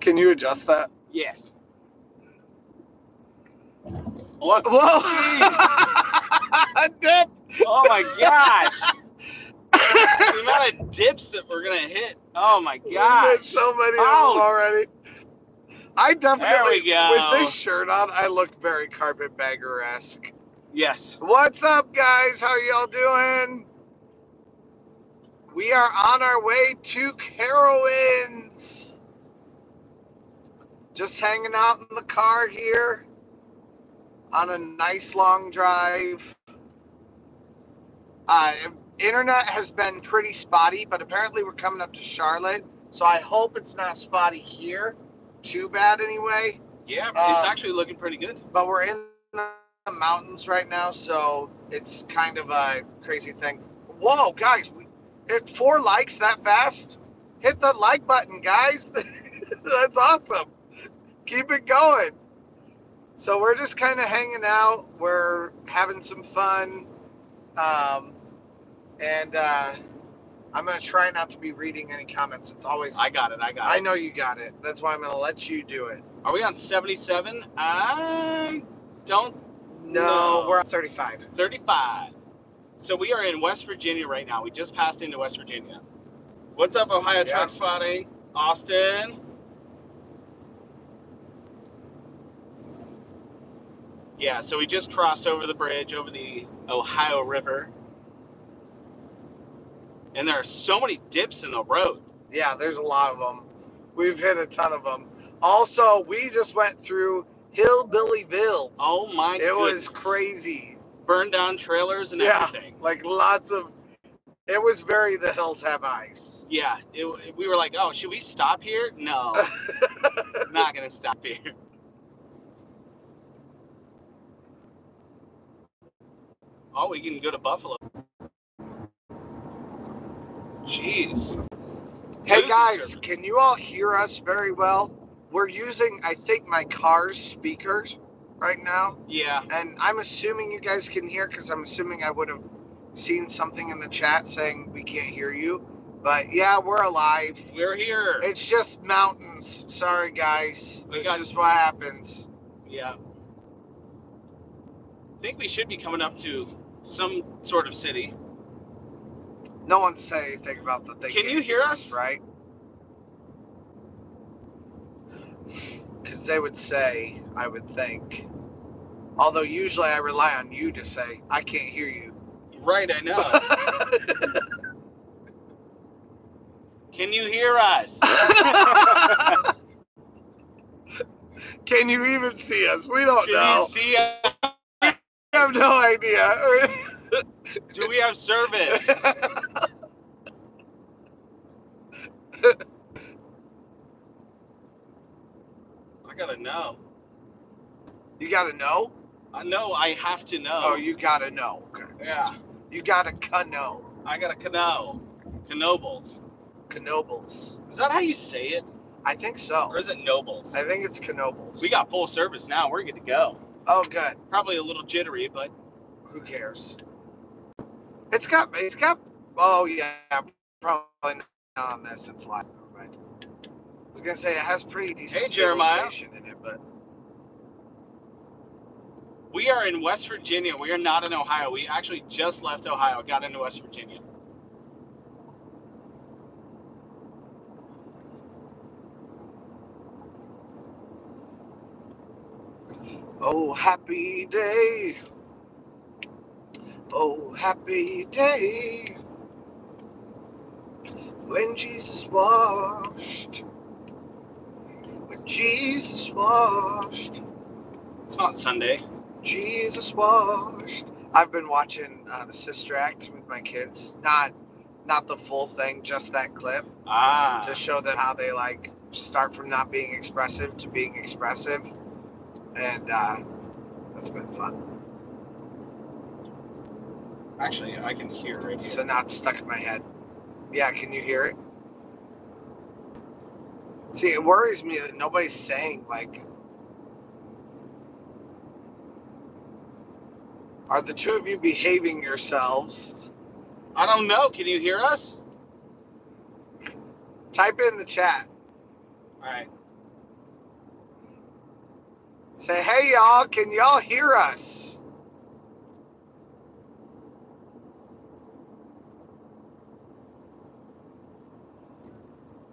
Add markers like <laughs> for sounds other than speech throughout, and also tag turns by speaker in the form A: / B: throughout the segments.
A: Can you adjust that?
B: Yes.
A: What? Whoa! <laughs> Dip.
B: Oh my gosh. <laughs> the amount of dips that we're gonna hit. Oh my gosh.
A: so many of
B: Oh.
A: them already. I definitely,
B: There we go.
A: with this shirt on, I look very carpetbagger esque.
B: Yes.
A: What's up, guys? How y'all doing? We are on our way to Carowinds. Just hanging out in the car here on a nice long drive. Uh, internet has been pretty spotty, but apparently we're coming up to Charlotte, so I hope it's not spotty here. Too bad, anyway.
B: Yeah, it's
A: Um,
B: actually looking pretty good.
A: But we're in the mountains right now, so it's kind of a crazy thing. Whoa, guys, we hit four likes that fast. Hit the like button, guys. <laughs> That's awesome. Keep it going. So we're just kind of hanging out. We're having some fun. Um, and uh, I'm going to try not to be reading any comments. It's always,
B: I got it. I got it.
A: I know you got it. That's why I'm going to let you do it.
B: Are we on 77? I don't.
A: No,
B: No.
A: we're on 35.
B: 35. So we are in West Virginia right now. We just passed into West Virginia. What's up, Ohio
A: Yeah.
B: Truck Spotting? Austin. Yeah, so we just crossed over the bridge over the Ohio River. And there are so many dips in the road.
A: Yeah, there's a lot of them. We've hit a ton of them. Also, we just went through Hillbillyville.
B: Oh my god.
A: It was crazy.
B: Burned down trailers and
A: Yeah.
B: everything.
A: Like lots of. It was very the hills have eyes.
B: Yeah, it, we were like, oh, should we stop here? No, <laughs> not gonna stop here. Oh, we can go to Buffalo. Jeez.
A: hey guys, can you all hear us very well? We're using, I think, my car's speakers right now,
B: Yeah.
A: and I'm assuming you guys can hear because I'm assuming I would have seen something in the chat saying we can't hear you. But yeah, we're alive.
B: We're here.
A: It's just mountains. Sorry, guys.
B: We
A: That's just what happens.
B: Yeah. I think we should be coming up to some sort of city.
A: No one said anything about the thing.
B: Can you hear us?
A: right? Because they would say, I would think. Although usually I rely on you to say, I can't hear you.
B: Right, I know. <laughs> Can you hear us? <laughs>
A: Can you even see us? We don't
B: Can
A: know.
B: you see us?
A: We have no idea. <laughs>
B: Do we have service? I gotta know.
A: you gotta know?
B: I know I have to know.
A: Oh, you gotta know. Okay.
B: Yeah.
A: You gotta know.
B: I gotta know. Knobles.
A: Knobles.
B: Is that how you say it?
A: I think so.
B: Or is it nobles?
A: I think it's Knobles.
B: We got full service now. We're good to go.
A: Oh, good.
B: Probably a little jittery, but
A: Who cares? It's got. It's got. Oh yeah, probably not on this. It's live. But I was gonna say it has pretty decent
B: Hey, Jeremiah.
A: in it, but
B: we are in West Virginia. We are not in Ohio. We actually just left Ohio, got into West Virginia.
A: Oh happy day. Oh happy day. When Jesus washed. When Jesus washed.
B: It's not Sunday.
A: Jesus washed. I've been watching uh, the Sister Act with my kids. Not, not the full thing, just that clip
B: Ah.
A: to show them how they like start from not being expressive to being expressive, and uh, that's been fun.
B: Actually, I can hear it.
A: So now it's stuck in my head. Yeah, can you hear it? See, it worries me that nobody's saying like. Are the two of you behaving yourselves?
B: I don't know. Can you hear us?
A: Type in the chat.
B: All right.
A: Say, hey, y'all, can y'all hear us?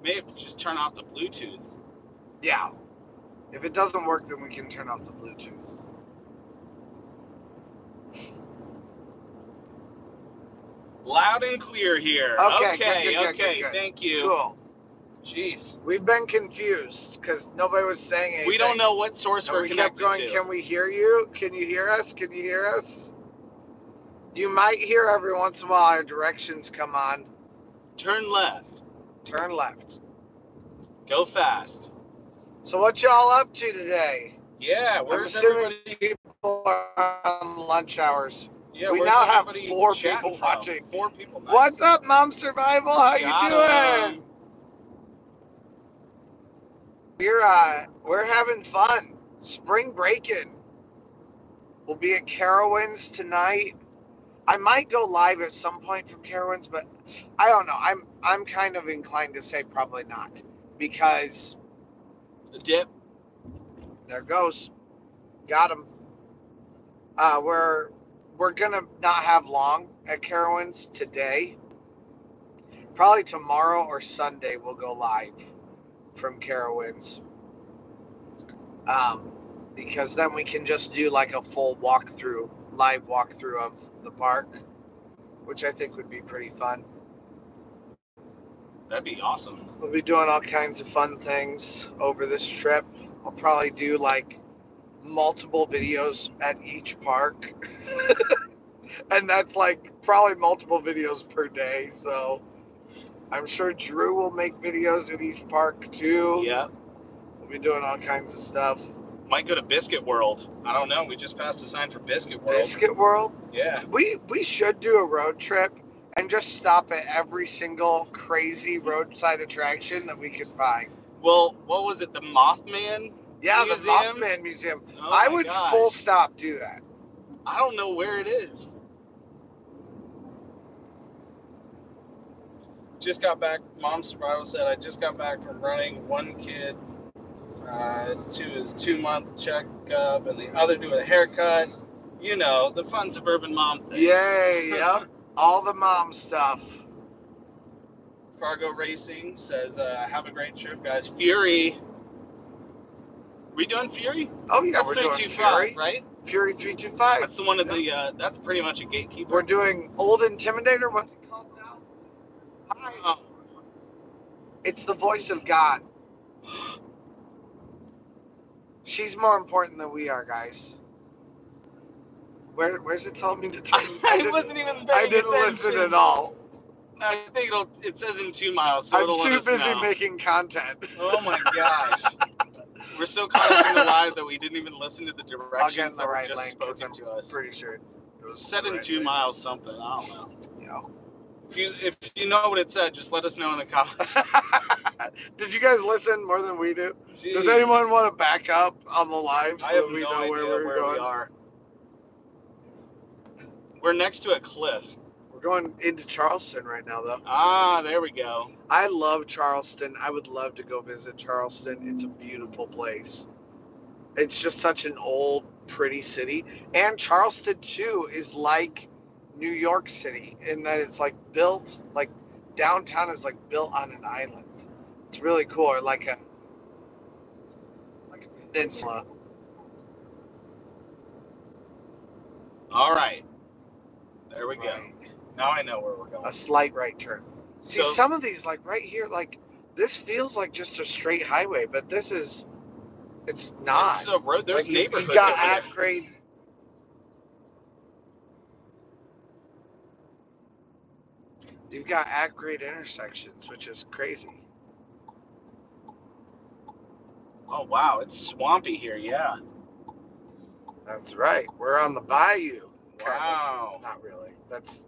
B: May have to just turn off the Bluetooth.
A: Yeah. If it doesn't work, then we can turn off the Bluetooth.
B: Loud and clear here.
A: Okay,
B: Okay,
A: good, good,
B: okay,
A: good.
B: thank you.
A: Cool.
B: Jeez.
A: We've been confused because nobody was saying anything.
B: We don't know what source
A: And
B: we're
A: we kept going,
B: to.
A: can we hear you? Can you hear us? Can you hear us? You might hear every once in a while our directions come on.
B: Turn left.
A: Turn left.
B: Go fast.
A: So what y'all up to today?
B: Yeah,
A: I'm
B: where's
A: assuming
B: everybody?
A: people are on lunch hours.
B: Yeah,
A: we now have four people
B: from?
A: watching.
B: Four people. Nice.
A: What's up, Mom Survival? How
B: Got
A: you doing? We're uh we're having fun. Spring breaking. We'll be at Carowinds tonight. I might go live at some point from Carowinds, but I don't know. I'm I'm kind of inclined to say probably not because
B: The dip.
A: there goes, got him. Uh, we're we're gonna not have long at Carowinds today. Probably tomorrow or Sunday we'll go live from Carowinds. Um, because then we can just do like a full walkthrough, live walkthrough of the park, which I think would be pretty fun.
B: That'd be awesome.
A: We'll be doing all kinds of fun things over this trip. I'll probably do like multiple videos at each park. <laughs> and that's like probably multiple videos per day. So I'm sure Drew will make videos at each park too.
B: Yeah.
A: We'll be doing all kinds of stuff.
B: Might go to Biscuit World. I don't know. We just passed a sign for Biscuit World.
A: Biscuit World.
B: Yeah.
A: We we should do a road trip and just stop at every single crazy roadside attraction that we could find.
B: Well, what was it? The Mothman?
A: Yeah,
B: Museum?
A: the Mothman Museum.
B: Oh
A: I would full stop do that.
B: I don't know where it is. Just got back. Mom survival said I just got back from running one kid uh, to his two month checkup and the other to a haircut. You know the fun suburban mom thing.
A: Yay! <laughs> Yep. All the mom stuff.
B: Fargo Racing says uh, have a great trip, guys. Fury. We doing Fury?
A: Oh yeah,
B: that's
A: we're doing Fury.
B: right?
A: Fury three two five.
B: That's the one of the. Uh, that's pretty much a gatekeeper.
A: We're doing Old Intimidator. What's it? Hi.
B: Oh.
A: It's the voice of God. She's more important than we are, guys. Where Where's it telling me to turn? <laughs>
B: I
A: didn't-
B: wasn't even paying
A: I didn't listen at all.
B: I think it'll. It says in two miles, so
A: I'm too
B: us
A: busy
B: know.
A: making content.
B: Oh my gosh. We're so caught up in the live that we didn't even listen to the directions
A: I'll get in the right lane
B: spoken
A: I'm
B: to us.
A: pretty sure it was the
B: in
A: right
B: two
A: lane.
B: miles something. I don't know.
A: Yeah.
B: If you if you know what it said, just let us know in the comments. <laughs>
A: Did you guys listen more than we do? Does anyone want to back up on the live so that we
B: no
A: know where
B: where,
A: we're going?
B: we are. We're next to a cliff.
A: We're going into Charleston right now, though.
B: Ah, there we go.
A: I love Charleston. I would love to go visit Charleston. It's a beautiful place. It's just such an old, pretty city. And Charleston, too, is like New York City in that it's like built, like downtown is like built on an island. It's really cool. Or like a, like a peninsula.
B: All right. There we go. Now I know where we're going.
A: A slight right turn. See,
B: So-
A: some of these, like right here, like this feels like just a straight highway, but this is, it's not.
B: It's a road. There's
A: like you, you
B: neighborhoods.
A: got at grade. You've got at grade intersections, which is crazy.
B: Oh wow, it's swampy here. Yeah.
A: That's right. We're on the bayou. kind of.
B: Wow.
A: Not really. That's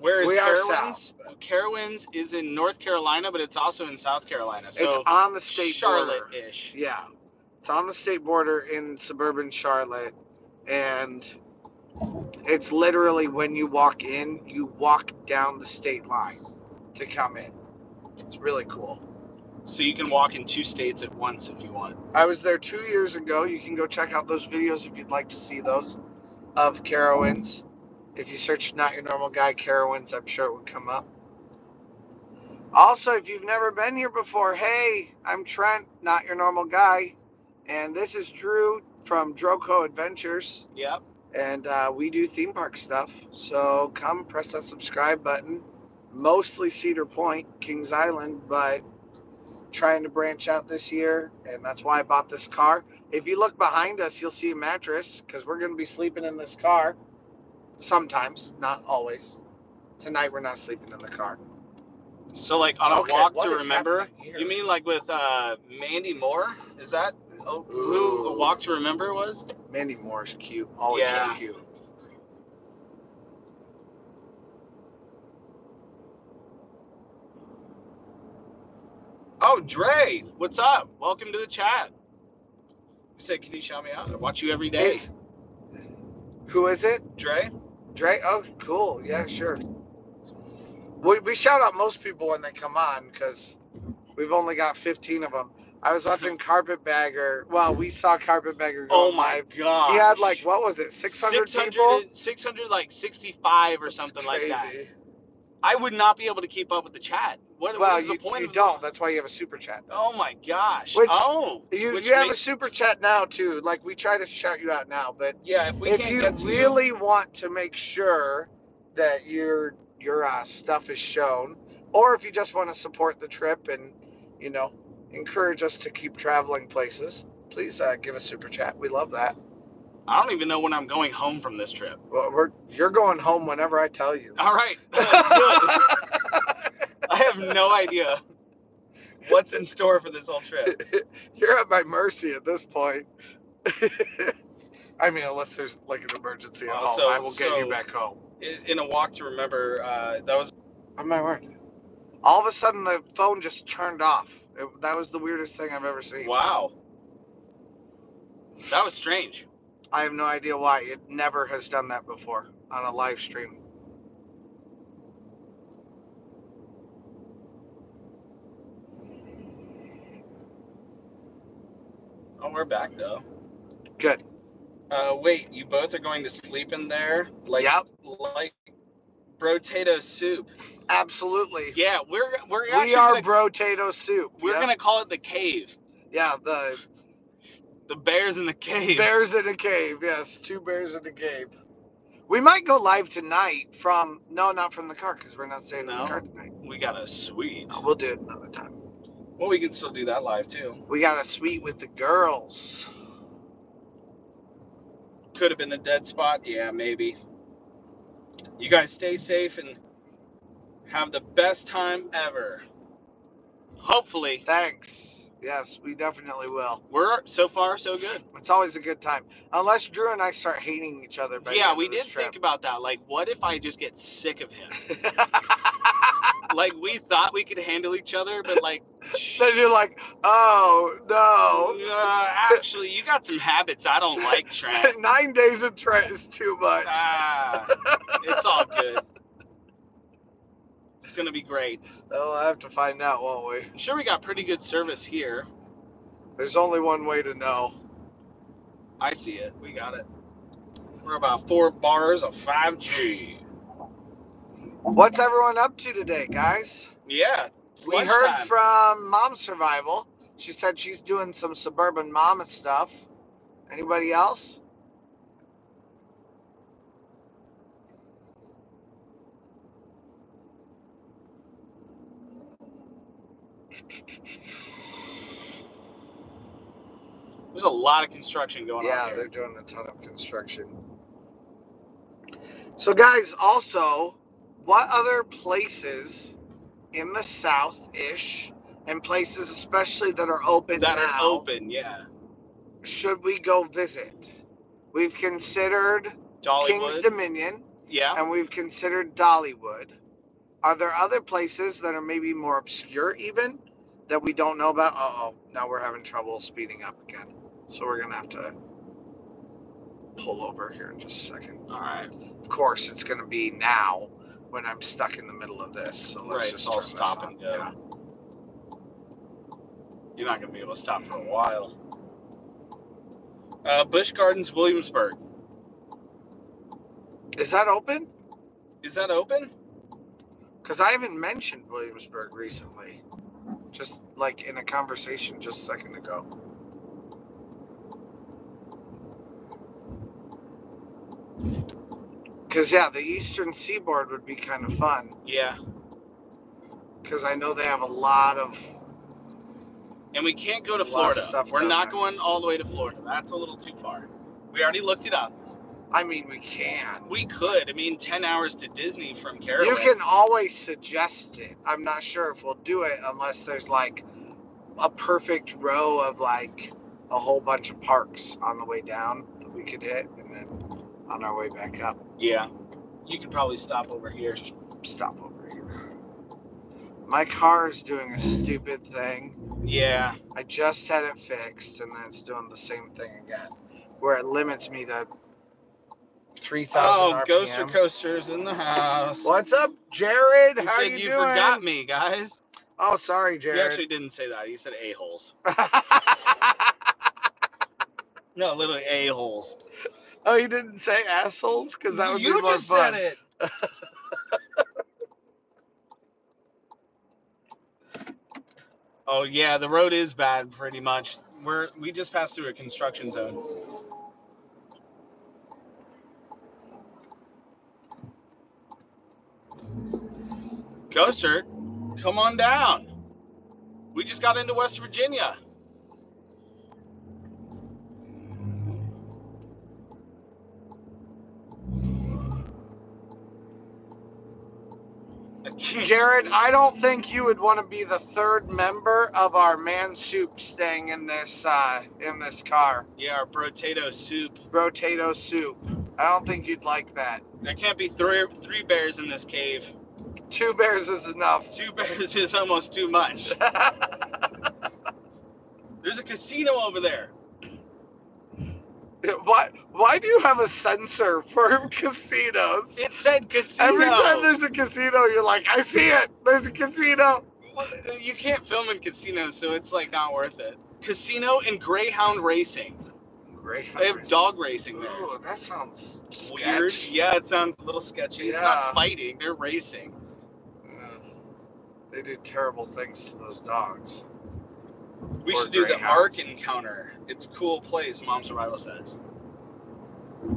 B: Where is
A: We are
B: Carowinds?
A: south, but-
B: Carowinds is in North Carolina, but it's also in South Carolina. So
A: it's on the state border.
B: Charlotte-ish.
A: Yeah. It's on the state border in suburban Charlotte. And it's literally when you walk in, you walk down the state line to come in. It's really cool.
B: So you can walk in two states at once if you want.
A: I was there two years ago. You can go check out those videos if you'd like to see those of Carowinds. If you search Not Your Normal Guy Carowinds, I'm sure it would come up. Also, if you've never been here before, hey, I'm Trent, Not Your Normal Guy, and this is Drew from Droco Adventures,
B: Yep.
A: And uh, we do theme park stuff. So come press that subscribe button. Mostly Cedar Point, Kings Island, but trying to branch out this year, and that's why I bought this car. If you look behind us, you'll see a mattress because we're going to be sleeping in this car. Sometimes, not always. Tonight we're not sleeping in the car.
B: So like on a
A: Okay,
B: walk to remember. You mean like with uh, Mandy Moore? Is that oh, who
A: Ooh.
B: walk to remember was?
A: Mandy Moore's cute. Always
B: Yeah.
A: been cute.
B: Oh, Dre, what's up? Welcome to the chat. He said, "Can you shout me out? I watch you every day."
A: Is, who is it?
B: Dre.
A: Dre? Oh, cool. Yeah, sure. We, we shout out most people when they come on because we've only got 15 of them. I was watching Carpetbagger. Well, we saw Carpetbagger go
B: Oh my
A: live.
B: god.
A: He had like, what was it, 600,
B: 600,
A: people?
B: 600 like 65 or
A: That's
B: something like that. I would not be able to keep up with the chat. What,
A: Well,
B: what
A: you,
B: the point
A: you don't. That's why you have a super chat. Though.
B: Oh my gosh.
A: Which-
B: oh.
A: You,
B: which
A: you have a super chat now too. Like we try to shout you out now, but
B: yeah, if we
A: if
B: can't
A: you really want to make sure that your your uh, stuff is shown, or if you just want to support the trip and you know encourage us to keep traveling places, please uh, give a super chat. We love that.
B: I don't even know when I'm going home from this trip.
A: Well, we're you're going home whenever I tell you.
B: All right. <laughs> <laughs> I have no idea what's in store for this whole trip. <laughs>
A: you're at my mercy at this point. I mean, unless there's like an emergency at
B: Well,
A: home,
B: so-
A: I will get you back home.
B: In, in a walk to remember, uh, that was
A: Oh my word! All of a sudden, the phone just turned off. It, that was the weirdest thing I've ever seen.
B: wow. That was strange.
A: I have no idea why. It never has done that before on a live stream.
B: Oh, we're back though.
A: Good.
B: Uh, wait, you both are going to sleep in there? Like,
A: Yep.
B: like brotato soup.
A: Absolutely.
B: Yeah, we're we're actually
A: we are
B: gonna,
A: brotato soup.
B: we're
A: Yep.
B: gonna call it the cave.
A: Yeah, the
B: The bears in the cave.
A: bears in a cave. Yes, two bears in the cave. We might go live tonight from no, not from the car because we're not staying in the car tonight.
B: We got a suite.
A: Uh, we'll do it another time.
B: Well, we can still do that live too.
A: We got a suite with the girls.
B: Could have been the dead spot. Yeah, maybe. You guys stay safe and have the best time ever. Hopefully,
A: Thanks. Yes, we definitely will.
B: we're so far so good.
A: It's always a good time, unless Drew and I start hating each other. By
B: yeah, we did
A: trip.
B: think about that. Like, what if I just get sick of him? <laughs> like, we thought we could handle each other, but like, <laughs>
A: then you're like, oh no.
B: uh, actually, you got some habits I don't like, <laughs> Trent.
A: Nine days of Trent is too much.
B: Ah, it's all good. It's gonna be great.
A: Oh, I have to find out, won't we?
B: I'm sure we got pretty good service here.
A: There's only one way to know.
B: I see it. We got it. We're about four bars of 5G.
A: What's everyone up to today, guys?
B: Yeah.
A: We heard
B: lunchtime.
A: from Mom Survival. She said she's doing some suburban mama stuff. Anybody else?
B: There's a lot of construction going
A: yeah,
B: on Yeah,
A: they're doing a ton of construction. So, guys, also, what other places in the south ish and places, especially that are open
B: that
A: now,
B: are open, yeah.
A: should we go visit? We've considered King's Dominion
B: yeah.
A: and we've considered Dollywood. Are there other places that are maybe more obscure, even that we don't know about? Uh oh, now we're having trouble speeding up again. So we're gonna have to pull over here in just a second.
B: All right.
A: Of course, it's gonna be now when I'm stuck in the middle of this. So let's
B: Right,
A: just turn
B: stop
A: this
B: and go. You're not gonna be able to stop for a while. Uh, Busch Gardens, Williamsburg.
A: Is that open?
B: Is that open?
A: Because I haven't mentioned Williamsburg recently. Just like in a conversation just a second ago. Because, yeah, the eastern seaboard would be kind of fun.
B: Yeah.
A: Because I know they have a lot of.
B: And we can't go to
A: A lot of
B: Florida.
A: stuff
B: We're
A: down
B: not
A: there.
B: going all the way to Florida. That's a little too far. We already looked it up.
A: I mean, we can.
B: We could. I mean, 10 hours to Disney from Carowinds.
A: You can always suggest it. I'm not sure if we'll do it unless there's like a perfect row of like a whole bunch of parks on the way down that we could hit, and then on our way back up,
B: Yeah. You can probably stop over here.
A: stop over here. My car is doing a stupid thing.
B: Yeah.
A: I just had it fixed, and then it's doing the same thing again, where it limits me to 3,000
B: Oh. Ghoster Coasters in the house.
A: What's up, Jared?
B: You
A: How
B: said
A: you,
B: you
A: doing?
B: forgot me, guys.
A: Oh, sorry, Jared.
B: You actually didn't say that. You said a-holes. <laughs> No, literally a-holes.
A: Oh, you didn't say assholes because that would
B: you
A: be more
B: just
A: fun.
B: said it. <laughs> oh yeah, the road is bad pretty much. We're we just passed through a construction zone. Ghoster, come on down. We just got into West Virginia.
A: Jared, I don't think you would want to be the third member of our man soup staying in this uh, in this car.
B: Yeah, our potato soup.
A: Rotato soup. I don't think you'd like that.
B: There can't be three three bears in this cave.
A: Two bears is enough.
B: Two bears <laughs> is almost too much. <laughs> There's a casino over there.
A: Why? Why do you have a sensor for <laughs> casinos?
B: It said casino.
A: Every time there's a casino, you're like, I see it. There's a casino.
B: What- you can't film in casinos, so it's like not worth it. Casino and Greyhound racing.
A: Great.
B: They have dog racing there.
A: Ooh, that sounds
B: Weird. Yeah, it sounds a little sketchy. It's
A: Yeah.
B: not fighting; they're racing.
A: Mm. They do terrible things to those dogs.
B: We should do the
A: greyhounds.
B: Ark Encounter. It's a cool place. Mom Survival says.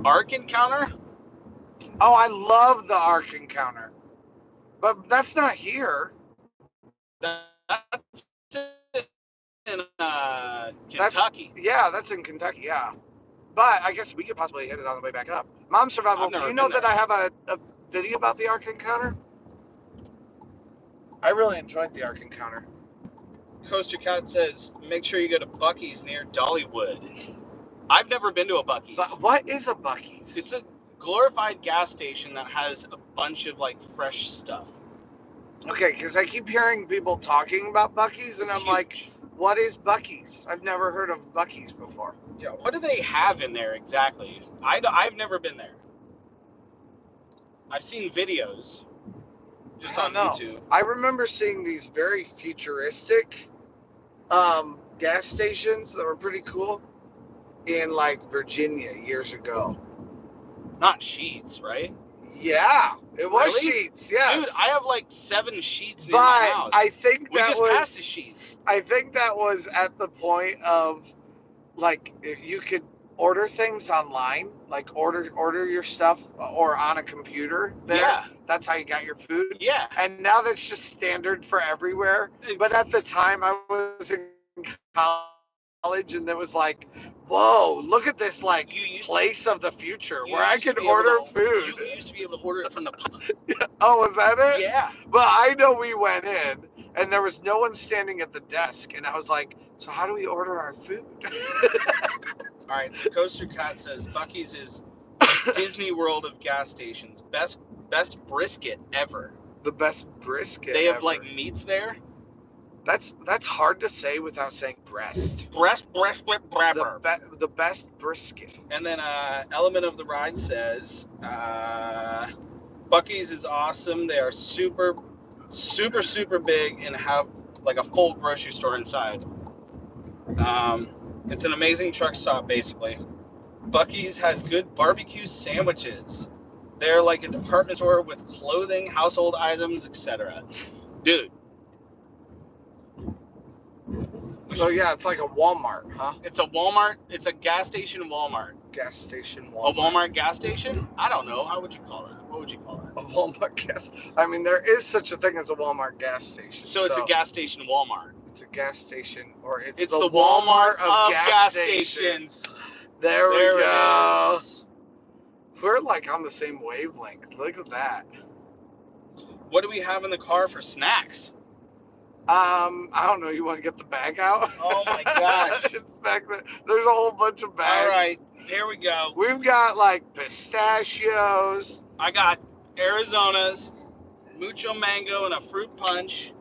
B: Ark Encounter?
A: Oh, I love the Ark Encounter, but that's not here.
B: That's in uh, Kentucky.
A: Yeah, that's in Kentucky. Yeah, but I guess we could possibly hit it on the way back up. Mom Survival. Do you know
B: been
A: that I have a, a video about the Ark Encounter? I really enjoyed the Ark Encounter.
B: Coaster Cat says, make sure you go to Buc-ee's near Dollywood. I've never been to a Buc-ee's.
A: But what is a Buc-ee's?
B: It's a glorified gas station that has a bunch of like fresh stuff.
A: okay, because I keep hearing people talking about Buc-ee's, and I'm like, what is Buc-ee's? I've never heard of Buc-ee's before.
B: yeah, what do they have in there exactly? I, have never been there. I've seen videos just on
A: know.
B: YouTube.
A: I remember seeing these very futuristic um, gas stations that were pretty cool in like Virginia years ago.
B: Not Sheetz, right?
A: Yeah, it was
B: Really?
A: Sheetz. Yeah,
B: Dude, I have like seven sheets in
A: but
B: my house.
A: I think
B: we
A: that
B: just
A: was
B: passed the Sheetz.
A: I think that was at the point of like you could order things online, like order order your stuff uh, or on a computer. There,
B: Yeah,
A: that's how you got your food.
B: yeah.
A: And now that's just standard for everywhere. But at the time, I was in college, and it was like, "Whoa, look at this like place of the future where I
B: to
A: could order
B: to-
A: food."
B: You used to be able to order it from the. <laughs>
A: Oh, was that it?
B: yeah.
A: But I know we went in, and there was no one standing at the desk, and I was like, "So how do we order our food?" <laughs>
B: All right. So Coaster Cat says Buc-ee's is <coughs> Disney World of gas stations. Best best brisket ever.
A: the best brisket.
B: they have
A: ever.
B: like meats there.
A: that's that's hard to say without saying breast.
B: Breast, breast, breast,
A: The, be- the best brisket.
B: And then uh, Element of the Ride says uh, Buc-ee's is awesome. They are super, super, super big and have like a full grocery store inside. Um, it's an amazing truck stop, basically. Buc-ee's has good barbecue sandwiches. They're like a department store with clothing, household items, etc. Dude,
A: So yeah, it's like a Walmart, huh?
B: it's a Walmart. It's a gas station Walmart.
A: Gas station Walmart.
B: A
A: Walmart.
B: Gas station? I don't know. How would you call that? What would you call that?
A: A Walmart gas. I mean, there is such a thing as a Walmart gas station.
B: So it's a gas station Walmart.
A: It's a gas station, or it's,
B: It's
A: the,
B: the,
A: Walmart,
B: Walmart,
A: of, gas, stations.
B: stations.
A: There,
B: There
A: we go.
B: is.
A: We're like on the same wavelength. Look at that.
B: What do we have in the car for snacks?
A: Um, I don't know. You want to get the bag out?
B: Oh my <laughs> gosh.
A: it's back there. There's a whole bunch of bags.
B: All right, here we go.
A: We've got like pistachios.
B: I got Arizona's, mucho mango, and a fruit punch.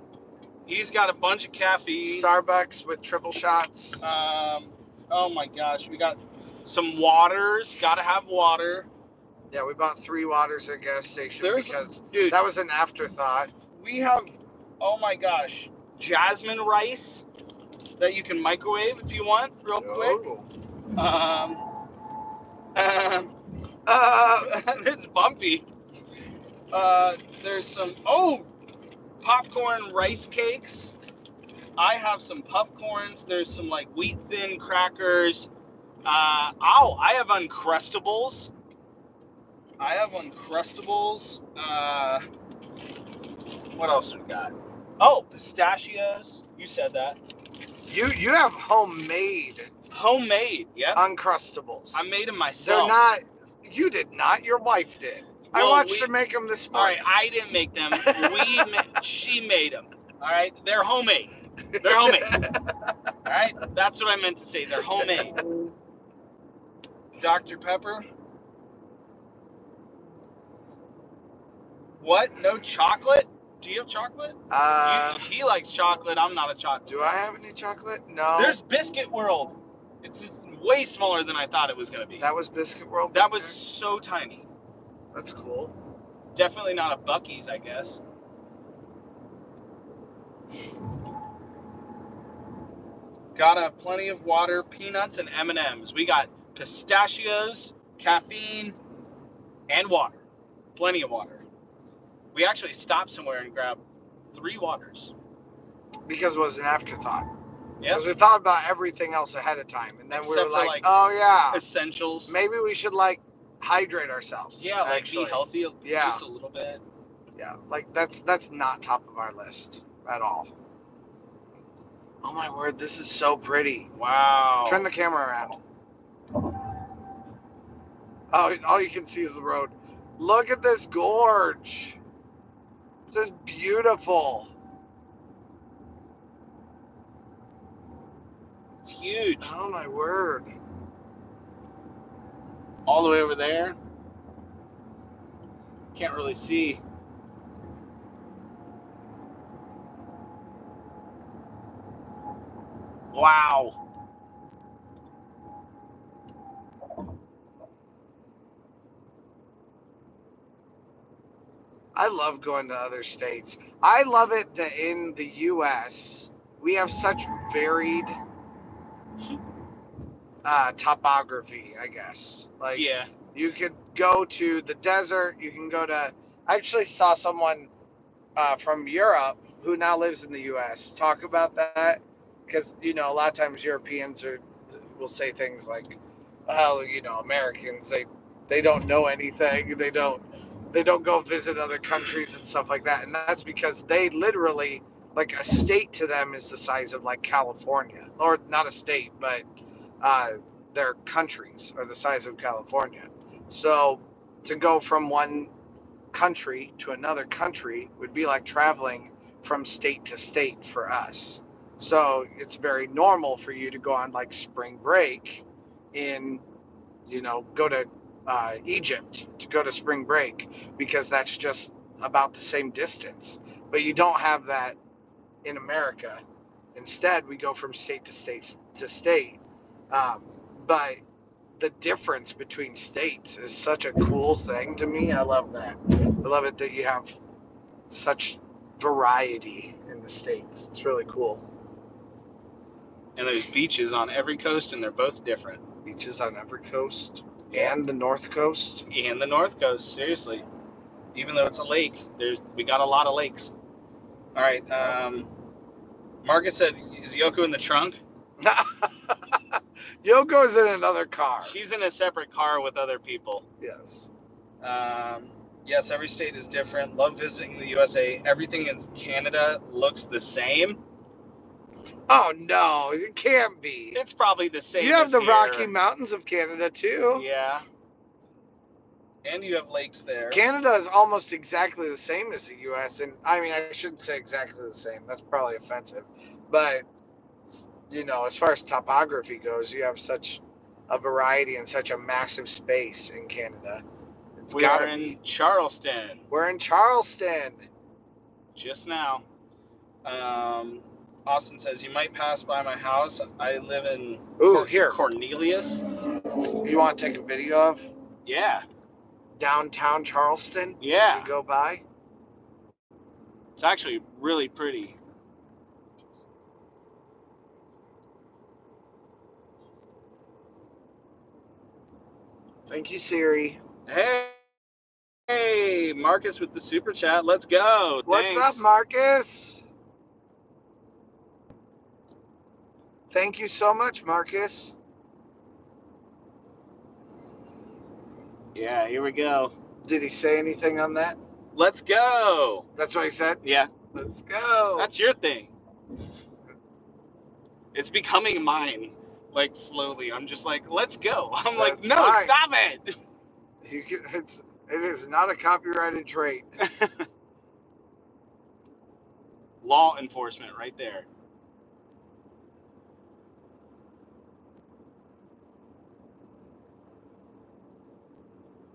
B: He's got a bunch of caffeine.
A: Starbucks with triple shots.
B: Um, oh my gosh, we got some waters. Gotta have water,
A: Yeah, we bought three waters at a gas station
B: There's-
A: because
B: dude.
A: that was an afterthought.
B: we have, oh my gosh, jasmine rice that you can microwave if you want, real quick.
A: Oh.
B: Um, um,
A: Uh, <laughs>
B: it's bumpy. Uh, there's some oh, popcorn rice cakes. I have some popcorns. There's some like wheat thin crackers. Uh, oh, I have uncrustables. I have uncrustables. Uh, what else we got? Oh, pistachios. You said that.
A: you you have homemade
B: Homemade. Yep.
A: uncrustables.
B: I made them myself.
A: They're not. You did not. Your wife did. I
B: Well,
A: watched
B: we-
A: her make them this
B: All right,
A: morning.
B: I didn't make them. <laughs> We, ma- she made them. All right, they're homemade. They're homemade. All right, that's what I meant to say. They're homemade. Dr. Pepper. What? No chocolate? Do you have chocolate?
A: Uh,
B: You- he likes chocolate. I'm not a chocolate.
A: do I have any chocolate? No.
B: There's Biscuit World. It's way smaller than I thought it was gonna be.
A: that was Biscuit World.
B: That was
A: there?
B: so tiny.
A: That's cool.
B: Definitely not a Buc-ee's, I guess. Got a plenty of water, peanuts, and M and M's. We got pistachios, caffeine, and water. Plenty of water. We actually stopped somewhere and grabbed three waters.
A: Because it was an afterthought.
B: Yep.
A: Because we thought about everything else ahead of time, and then we were like,
B: like,
A: "Oh yeah,
B: Essentials.
A: maybe we should like hydrate ourselves."
B: Yeah, like
A: actually.
B: be healthy
A: Yeah.
B: just a little bit.
A: Yeah, like that's that's not top of our list at all. Oh my word, this is so pretty.
B: Wow.
A: Turn the camera around. Oh, all you can see is the road. Look at this gorge. This is beautiful.
B: It's huge.
A: Oh my word.
B: All the way over there. Can't really see. Wow.
A: I love going to other states. I love it that in the U.S. we have such varied uh, topography. I guess. Like
B: Yeah.
A: you could go to the desert. You can go to. I actually saw someone uh, from Europe who now lives in the U.S. talk about that because you know a lot of times Europeans are will say things like, "Well, you know, Americans they they don't know anything. They don't they don't go visit other countries and stuff like that." And that's because they literally like a state to them is the size of like California, or not a state, but uh, their countries are the size of California. So to go from one country to another country would be like traveling from state to state for us. So it's very normal for you to go on like spring break in, you know, go to uh, Egypt to go to spring break because that's just about the same distance. But you don't have that in America. Instead, we go from state to state to state. Um, but the difference between states is such a cool thing to me. I love that. I love it that you have such variety in the states. It's really cool.
B: and there's beaches on every coast, and they're both different.
A: Beaches on every coast and the north coast.
B: And the North Coast, seriously, even though it's a lake, there's we got a lot of lakes. All right, um, Marcus said, "Is Yoko in the trunk?" <laughs>
A: Yoko's in another car.
B: She's in a separate car with other people.
A: Yes.
B: Um, yes, every state is different. Love visiting the USA. Everything in Canada looks the same.
A: Oh no, it can't be.
B: It's probably the same.
A: You have
B: as
A: the
B: here.
A: Rocky Mountains of Canada too.
B: Yeah. And you have lakes there.
A: Canada is almost exactly the same as the U.S. and I mean I shouldn't say exactly the same. That's probably offensive, but you know, as far as topography goes, you have such a variety and such a massive space in Canada. It's
B: we
A: gotta
B: are in
A: be.
B: Charleston
A: We're in Charleston.
B: just now. Um, Austin says you might pass by my house. I live in
A: Ooh,
B: Cor-
A: here.
B: Cornelius.
A: You want to take a video of
B: Yeah,
A: downtown Charleston? as
B: yeah.
A: go by.
B: It's actually really pretty.
A: Thank you, Siri.
B: Hey, hey, Marcus with the super chat. Let's go.
A: What's
B: Thanks.
A: up, Marcus? Thank you so much, Marcus.
B: Yeah, here we go.
A: Did he say anything on that?
B: Let's go.
A: That's what he said.
B: Yeah,
A: Let's go.
B: that's your thing. It's becoming mine, like slowly. I'm just like, let's go. <laughs> I'm like, no,
A: fine.
B: stop it. <laughs>
A: You can, it's, it is not a copyrighted trait. <laughs>
B: Law enforcement right there.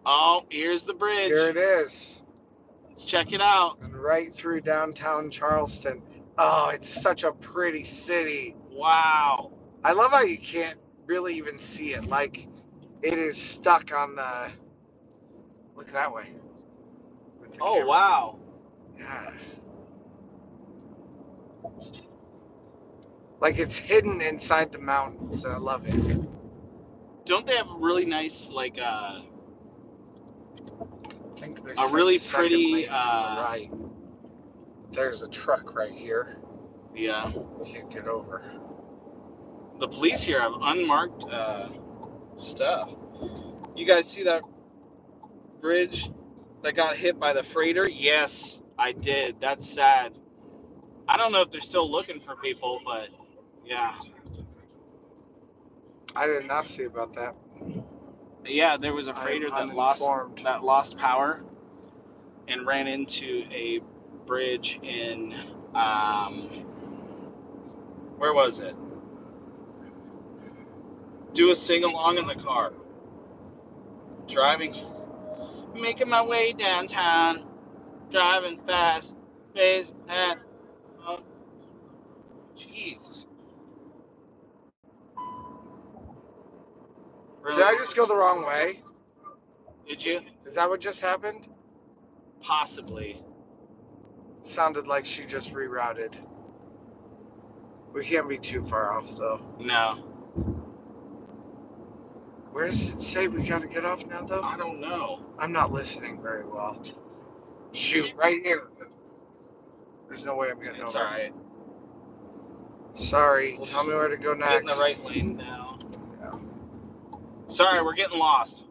B: Oh, here's the bridge.
A: Here it is,
B: Let's check it out.
A: and right through downtown Charleston. Oh, it's such a pretty city.
B: Wow.
A: I love how you can't really even see it. Like it is stuck on the. Look that way.
B: Oh,
A: camera.
B: wow.
A: Yeah. Like it's hidden inside the mountains. I love it.
B: Don't they have a really nice, like, uh,
A: I think there's
B: A really pretty,
A: to the
B: uh,
A: right. There's a truck right here.
B: yeah.
A: We can't get over.
B: The police here have unmarked uh, stuff. You guys see that bridge that got hit by the freighter? Yes, I did. That's sad. I don't know if they're still looking for people, but yeah.
A: I did not see about that.
B: Yeah, there was a
A: I'm
B: freighter that lost that lost power and ran into a bridge in um where was it? Do a sing along in the car. Driving making my way downtown, driving fast, face at oh, Jeez.
A: Did I just go the wrong way?
B: Did you?
A: Is that what just happened?
B: Possibly.
A: Sounded like she just rerouted. We can't be too far off though.
B: No.
A: Where does it say we gotta get off now though?
B: I don't know.
A: I'm not listening very well. Shoot, right here. There's no way I'm getting
B: It's
A: over.
B: alright.
A: Sorry.
B: We'll
A: Tell
B: just
A: me where to go
B: Get in
A: next.
B: the right lane now.
A: Yeah.
B: Sorry, we're getting lost.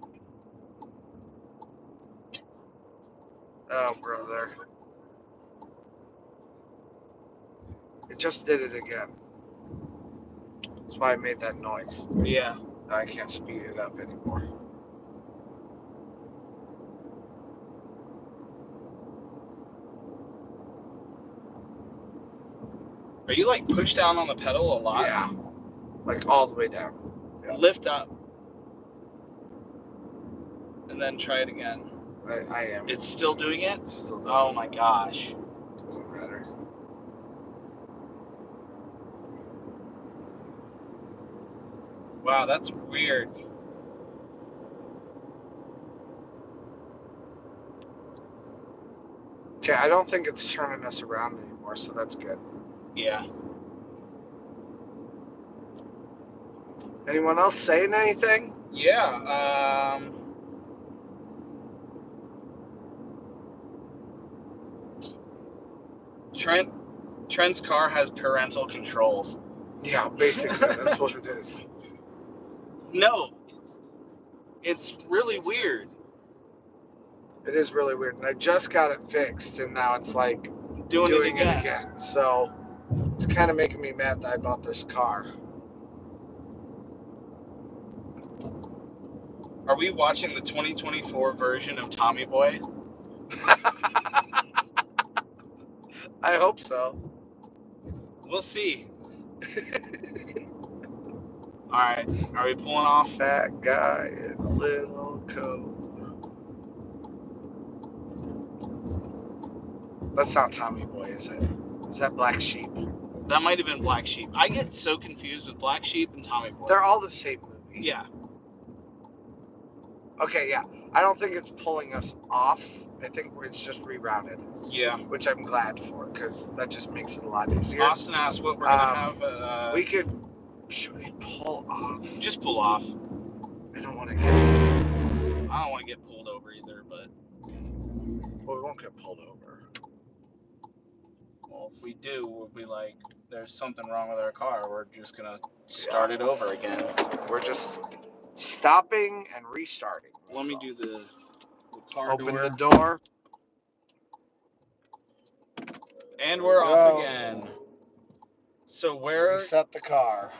A: Oh, brother. It just did it again. That's why I made that noise.
B: Yeah.
A: I can't speed it up anymore.
B: Are you like pushed down on the pedal a lot?
A: Yeah. Like all the way down. Yeah.
B: Lift up. And then try it again.
A: I, I am.
B: It's still doing it?
A: Still
B: Oh my gosh.
A: doesn't matter.
B: Wow, that's weird.
A: Okay, I don't think it's turning us around anymore, so that's good.
B: Yeah.
A: Anyone else saying anything?
B: Yeah. Um, Trent Trent's car has parental controls.
A: Yeah, basically, that's what it is. <laughs>
B: No, it's, it's really weird.
A: It is really weird. And I just got it fixed, and now it's like
B: Doing,
A: doing
B: it again.
A: it again. So it's kind of making me mad that I bought this car.
B: Are we watching the 2024 version of Tommy Boy? <laughs>
A: I hope so.
B: We'll see. <laughs> All right, are we pulling off?
A: Fat guy in a little coat. That's not Tommy Boy, is it? Is that Black Sheep?
B: That might have been Black Sheep. I get so confused with Black Sheep and Tommy Boy.
A: They're all the same movie.
B: yeah,
A: Okay, yeah. I don't think it's pulling us off. I think it's just rerouted.
B: yeah.
A: Which I'm glad for, because that just makes it a lot easier.
B: Austin asked what we're gonna
A: Um,
B: have. Uh,
A: We could. Should we pull off?
B: just pull off.
A: I don't want to get.
B: I don't want to get pulled over either, but
A: Well, we won't get pulled over.
B: well, if we do, we'll be like, there's something wrong with our car. We're just gonna start it over again.
A: We're just stopping and restarting.
B: Let me
A: that's
B: do the, the car.
A: Open
B: door.
A: the door.
B: And we're off again. So where
A: Reset the car.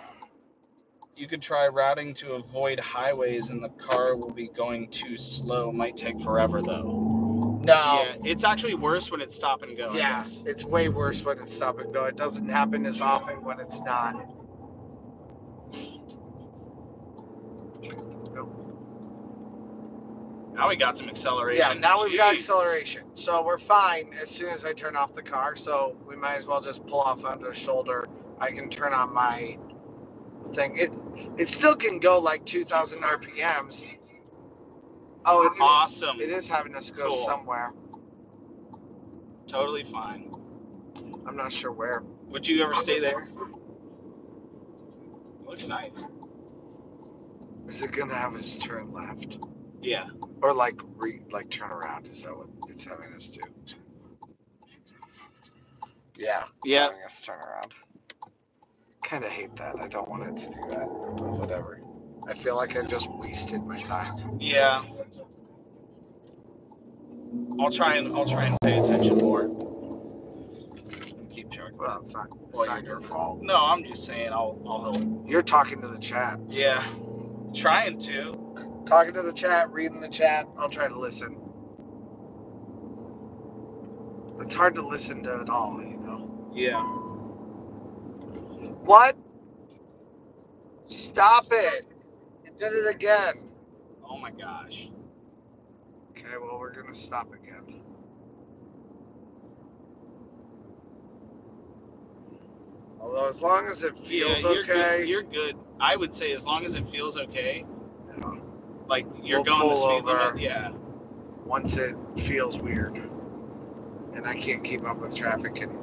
B: You could try routing to avoid highways and the car will be going too slow. Might take forever though.
A: No.
B: Yeah, it's actually worse when it's stop and go. I
A: Yeah, it's way worse when it's stop and go. It doesn't happen as often when it's not.
B: Now we got some acceleration.
A: Yeah, now we've got acceleration. So we're fine as soon as I turn off the car. So we might as well just pull off onto a shoulder. I can turn on my thing. It it still can go like 2,000 RPMs. Oh, it is.
B: Awesome.
A: It is having us go
B: Cool.
A: somewhere.
B: Totally fine.
A: I'm not sure where.
B: Would you ever stay there? Looks nice.
A: Is it gonna have us turn left
B: Yeah.
A: or like re like turn around? Is that what it's having us do? Yeah.
B: Yeah.
A: having us turn around. Kind of hate that. I don't want it to do that. But whatever. I feel like I just wasted my time.
B: Yeah. I'll try and I'll try and pay attention more. Keep track.
A: Well, it's not. It's
B: Well,
A: not your fault.
B: No, I'm just saying I'll I'll help.
A: You're talking to the chat. so-
B: Yeah. Trying to.
A: Talking to the chat, reading the chat. I'll try to listen. It's hard to listen to it all, you know.
B: Yeah.
A: What? Stop it! You did it again.
B: Oh my gosh.
A: Okay, well, we're gonna stop again. Although, as long as it feels
B: yeah, you're
A: okay,
B: Good. You're good. I would say as long as it feels okay,
A: know,
B: like you're
A: We'll
B: going the speed
A: over.
B: limit. Yeah.
A: once it feels weird, and I can't keep up with traffic anymore.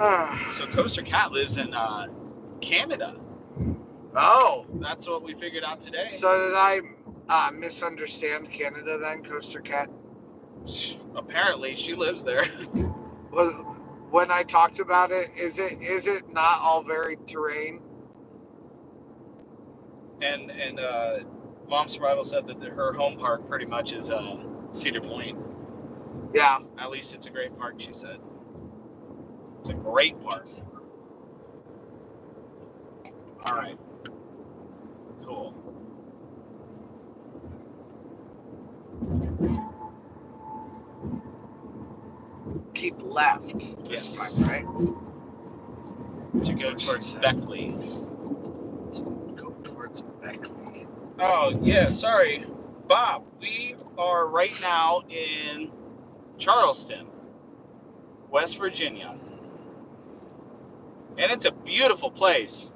A: <sighs>
B: So Coaster Cat lives in uh, Canada.
A: oh,
B: That's what we figured out today.
A: so did I uh, misunderstand Canada then, Coaster Cat?
B: Sh- Apparently, she lives there. <laughs>
A: Was when I talked about it, is it is it not all varied terrain?
B: and and uh, Mom Survival said that her home park pretty much is uh, Cedar Point.
A: Yeah.
B: At least it's a great park, she said. It's a great park. All right. Cool.
A: Keep left this
B: Yes.
A: time, right?
B: To go towards. Beckley.
A: Go towards Beckley.
B: Oh yeah, sorry, Bob. We are right now in Charleston, West Virginia, and it's a beautiful place.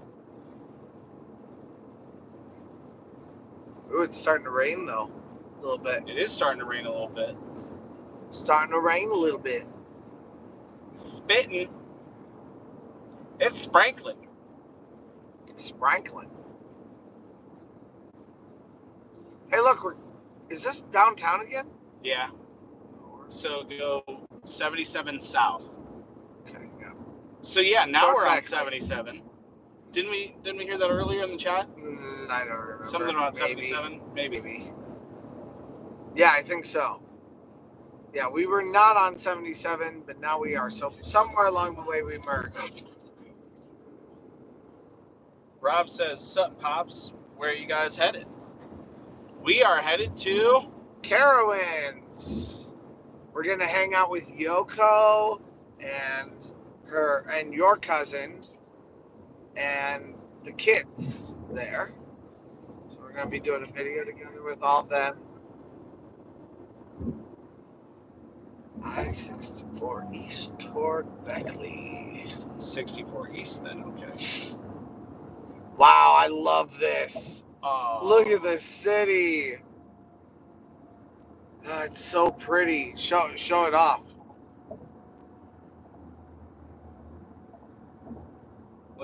A: Ooh, it's starting to rain though, a little bit.
B: It is starting to rain a little bit.
A: Starting to rain a little bit.
B: Spitting. It's sprinkling.
A: Sprinkling. Hey, look, we're, is this downtown again?
B: Yeah. So go 77 south. So yeah, now we're on
A: back,
B: 77. Didn't we didn't we hear that earlier in the chat?
A: Mm, I don't remember.
B: Something
A: Maybe.
B: 77? Maybe.
A: Maybe. Yeah, I think so. Yeah, we were not on 77, but now we are. So somewhere along the way we merged.
B: Rob says, Sup Pops, where are you guys headed? We are headed to
A: Carowinds. We're gonna hang out with Yoko and her and your cousin and the kids there. So we're gonna be doing a video together with all of them. I-64 East toward Beckley.
B: 64 East then, okay.
A: Wow, I love this.
B: Oh,
A: Look at the city. Ah, it's so pretty. Show show it off.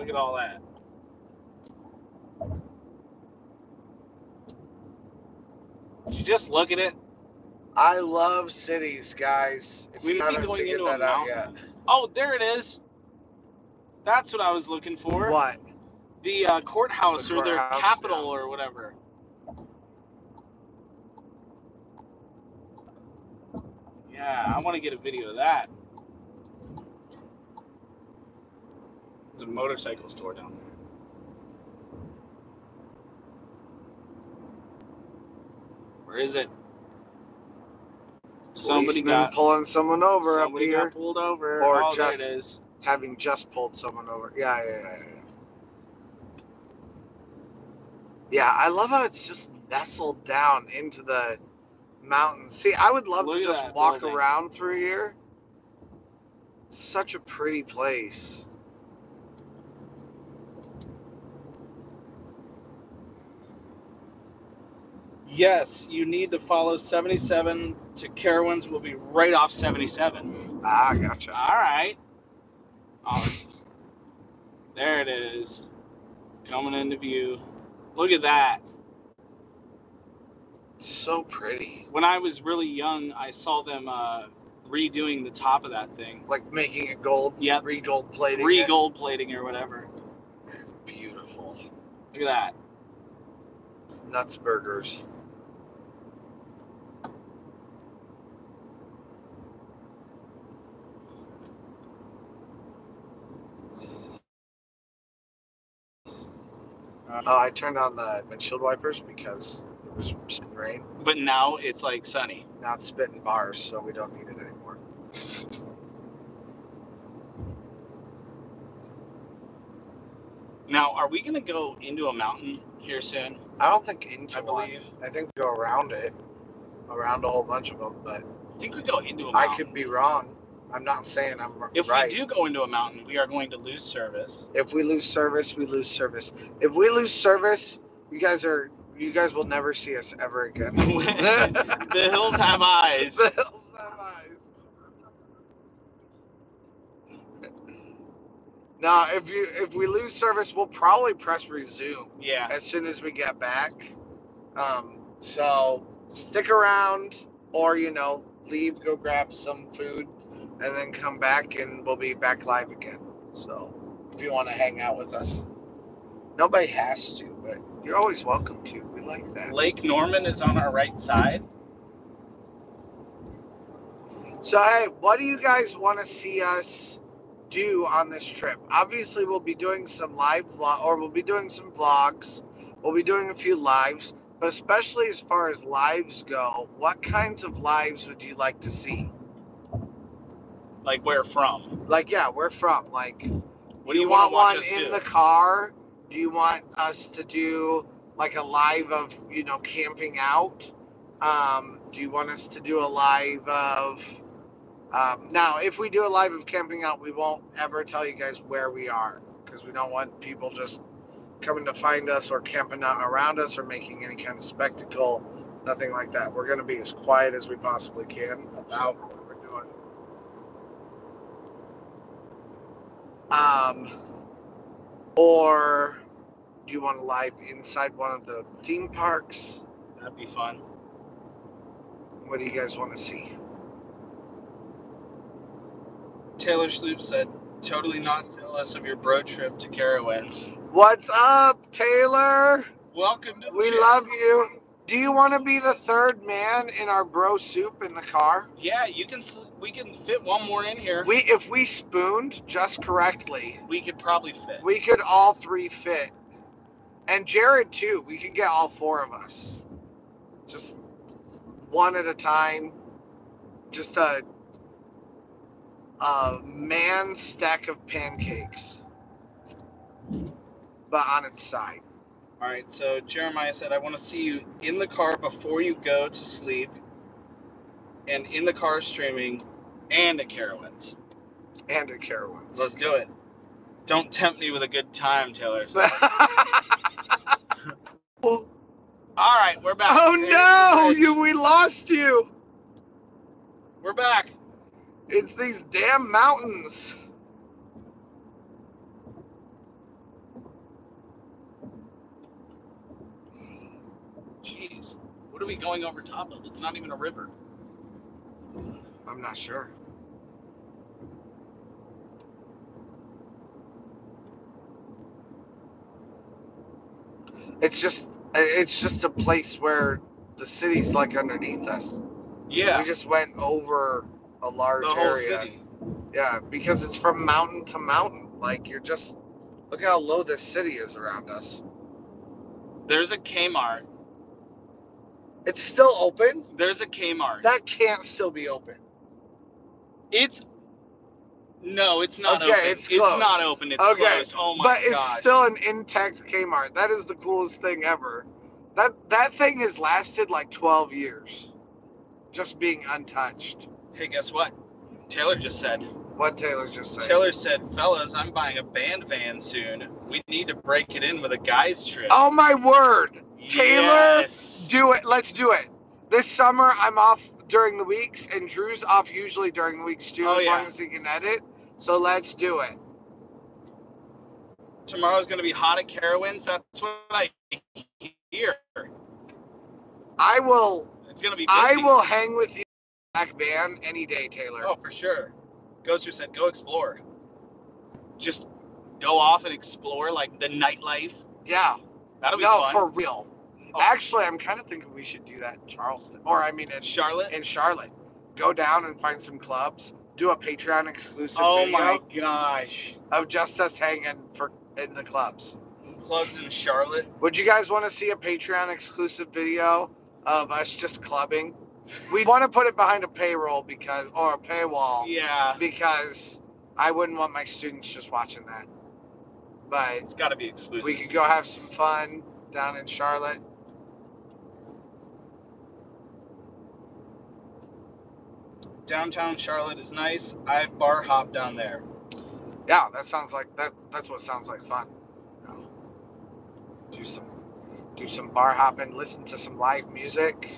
B: Look at all that. Did you just look at it?
A: I love cities, guys. If
B: we
A: you haven't
B: going
A: figured
B: into a
A: that out yet.
B: Oh, there it is. That's what I was looking for.
A: What?
B: The uh, courthouse
A: The
B: or their capital
A: yeah.
B: or whatever. Yeah, I want to get a video of that. There's a motorcycle store down there. Where is it? Somebody
A: Policeman
B: got
A: pulling someone over up
B: somebody
A: here,
B: got pulled over.
A: Or
B: oh,
A: just-
B: there it is.
A: having just pulled someone over. Yeah, yeah, yeah, yeah. Yeah, I love how it's just nestled down into the mountains. See, I would love
B: Look
A: to
B: at
A: just
B: that
A: walk
B: building.
A: around through here. Such a pretty place.
B: Yes, you need to follow 77 to Carowinds. We'll be right off 77.
A: Ah, gotcha.
B: All right. Oh, there it is. Coming into view. Look at that.
A: So pretty.
B: When I was really young, I saw them uh, redoing the top of that thing.
A: Like making it gold,
B: Yep.
A: re-gold plating.
B: re-gold plating or whatever.
A: It's beautiful.
B: Look at that.
A: It's nuts burgers. Oh, I turned on the windshield wipers because it was spitting rain.
B: But now it's like sunny.
A: Now it's spitting bars, so we don't need it anymore.
B: Now, are we going to go into a mountain here soon?
A: I don't think into
B: I
A: one.
B: believe.
A: I think go around it, around a whole bunch of them, but
B: I think we go into a
A: I
B: mountain.
A: could be wrong. I'm not saying I'm
B: If
A: right.
B: we do go into a mountain, we are going to lose service.
A: If we lose service, we lose service. If we lose service, you guys are you guys will never see us ever again. <laughs>
B: the hills have eyes.
A: The hills have eyes. Now, if you if we lose service, we'll probably press resume
B: Yeah.
A: as soon as we get back. Um, so stick around, or you know, leave, go grab some food, and then come back, and we'll be back live again. So if you want to hang out with us, nobody has to, but you're always welcome to. We like that.
B: Lake Norman is on our right side.
A: So hey, what do you guys want to see us do on this trip? Obviously, we'll be doing some live vlog, or we'll be doing some vlogs. We'll be doing a few lives, but especially as far as lives go, what kinds of lives would you like to see?
B: Like where from?
A: Like, yeah, we're from. Like,
B: What
A: do you,
B: wanna
A: want one in
B: do?
A: the car? Do you want us to do like a live of you know camping out? Um, do you want us to do a live of? Um, now, if we do a live of camping out, we won't ever tell you guys where we are because we don't want people just coming to find us or camping out around us or making any kind of spectacle. Nothing like that. We're going to be as quiet as we possibly can about what we're doing. Um, or do you want to live inside one of the theme parks?
B: That'd be fun.
A: What do you guys want to see?
B: Taylor Sloop said, totally not jealous of your bro trip to Carowinds.
A: What's up, Taylor?
B: Welcome to the
A: We love you. Do you want to be the third man in our bro soup in the car?
B: Yeah, you can. We can fit one more in here.
A: We, if we spooned just correctly,
B: We could probably fit.
A: we could all three fit, and Jared too. We could get all four of us, just one at a time. Just a a man stack of pancakes, but on its side.
B: All right. So Jeremiah said, I want to see you in the car before you go to sleep, and in the car streaming, and at Carowinds.
A: And a Carowinds.
B: Let's do it. Don't tempt me with a good time, Taylor.
A: oh <laughs>
B: All right, we're back. Oh, There's the
A: no! You, we lost you.
B: We're back.
A: It's these damn mountains.
B: Jeez, what are we going over top of? It's not even a river.
A: I'm not sure. It's just it's just a place where the city's like underneath us.
B: Yeah,
A: We just went over a large
B: the whole
A: area.
B: city.
A: Yeah, because it's from mountain to mountain. Like you're just look how low this city is around us.
B: There's a Kmart.
A: It's still open.
B: There's a Kmart.
A: That can't still be open.
B: It's no, it's not
A: Okay,
B: open.
A: it's closed.
B: not open. It's
A: Okay,
B: closed. Oh my god.
A: but
B: gosh.
A: it's still an intact Kmart. That is the coolest thing ever. That that thing has lasted like 12 years, just being untouched.
B: Hey, guess what? Taylor just said.
A: What Taylor just said.
B: Taylor said, "Fellas, I'm buying a band van soon. We need to break it in with a guys trip."
A: Oh my word! Taylor,
B: Yes.
A: Do it. Let's do it. This summer I'm off during the weeks, and Drew's off usually during the weeks too,
B: Oh,
A: as
B: yeah.
A: long as he can edit. So let's do it.
B: Tomorrow's gonna be hot at Carowinds. That's what I hear.
A: I will.
B: It's gonna be.
A: I will hang with you, back van, any day, Taylor.
B: Oh, for sure. Ghoster said, "Go explore. Just go off and explore, like the nightlife.
A: Yeah.
B: That'll be
A: no,
B: fun."
A: for real.
B: Oh.
A: Actually, I'm kind of thinking we should do that in Charleston, or I mean in
B: Charlotte.
A: in Charlotte. Go down and find some clubs. Do a Patreon exclusive
B: Oh
A: video
B: my gosh.
A: of just us hanging for in the clubs.
B: Clubs in Charlotte.
A: Would you guys want to see a Patreon exclusive video of us just clubbing? We want to put it behind a payroll because or a paywall
B: Yeah.
A: because I wouldn't want my students just watching that. But
B: It's got to be exclusive.
A: we could go have some fun down in Charlotte.
B: Downtown Charlotte is nice. I've bar hopped down there.
A: Yeah, that sounds like that's that's what sounds like fun. You know, do some do some bar hopping, listen to some live music.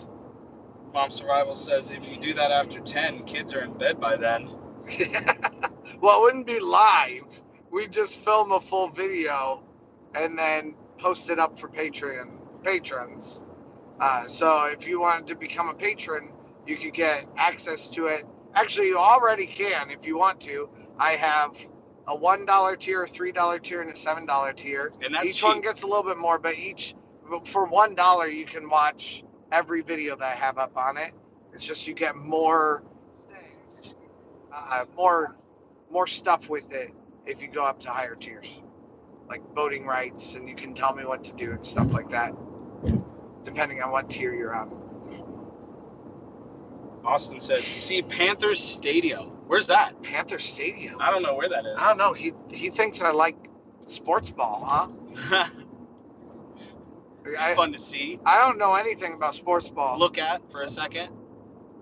B: Mom Survival says if you do that after 10, kids are in bed by then. <laughs>
A: well, it wouldn't be live. We just film a full video and then post it up for Patreon patrons. Uh, so if you wanted to become a patron, you could get access to it. Actually, you already can if you want to. I have a one dollar tier, a three dollar tier, and a seven dollar tier.
B: And that's
A: each
B: cheap.
A: one gets a little bit more, but each for one dollar you can watch every video that I have up on it. It's just you get more things, uh, more more stuff with it if you go up to higher tiers, like voting rights, and you can tell me what to do and stuff like that, depending on what tier you're on.
B: Austin said, see Panthers Stadium. Where's that?
A: Panther Stadium.
B: I don't know where that is.
A: I don't know. He he thinks I like sports ball, huh? <laughs> I,
B: Fun to see.
A: I don't know anything about sports ball.
B: Look at for a second.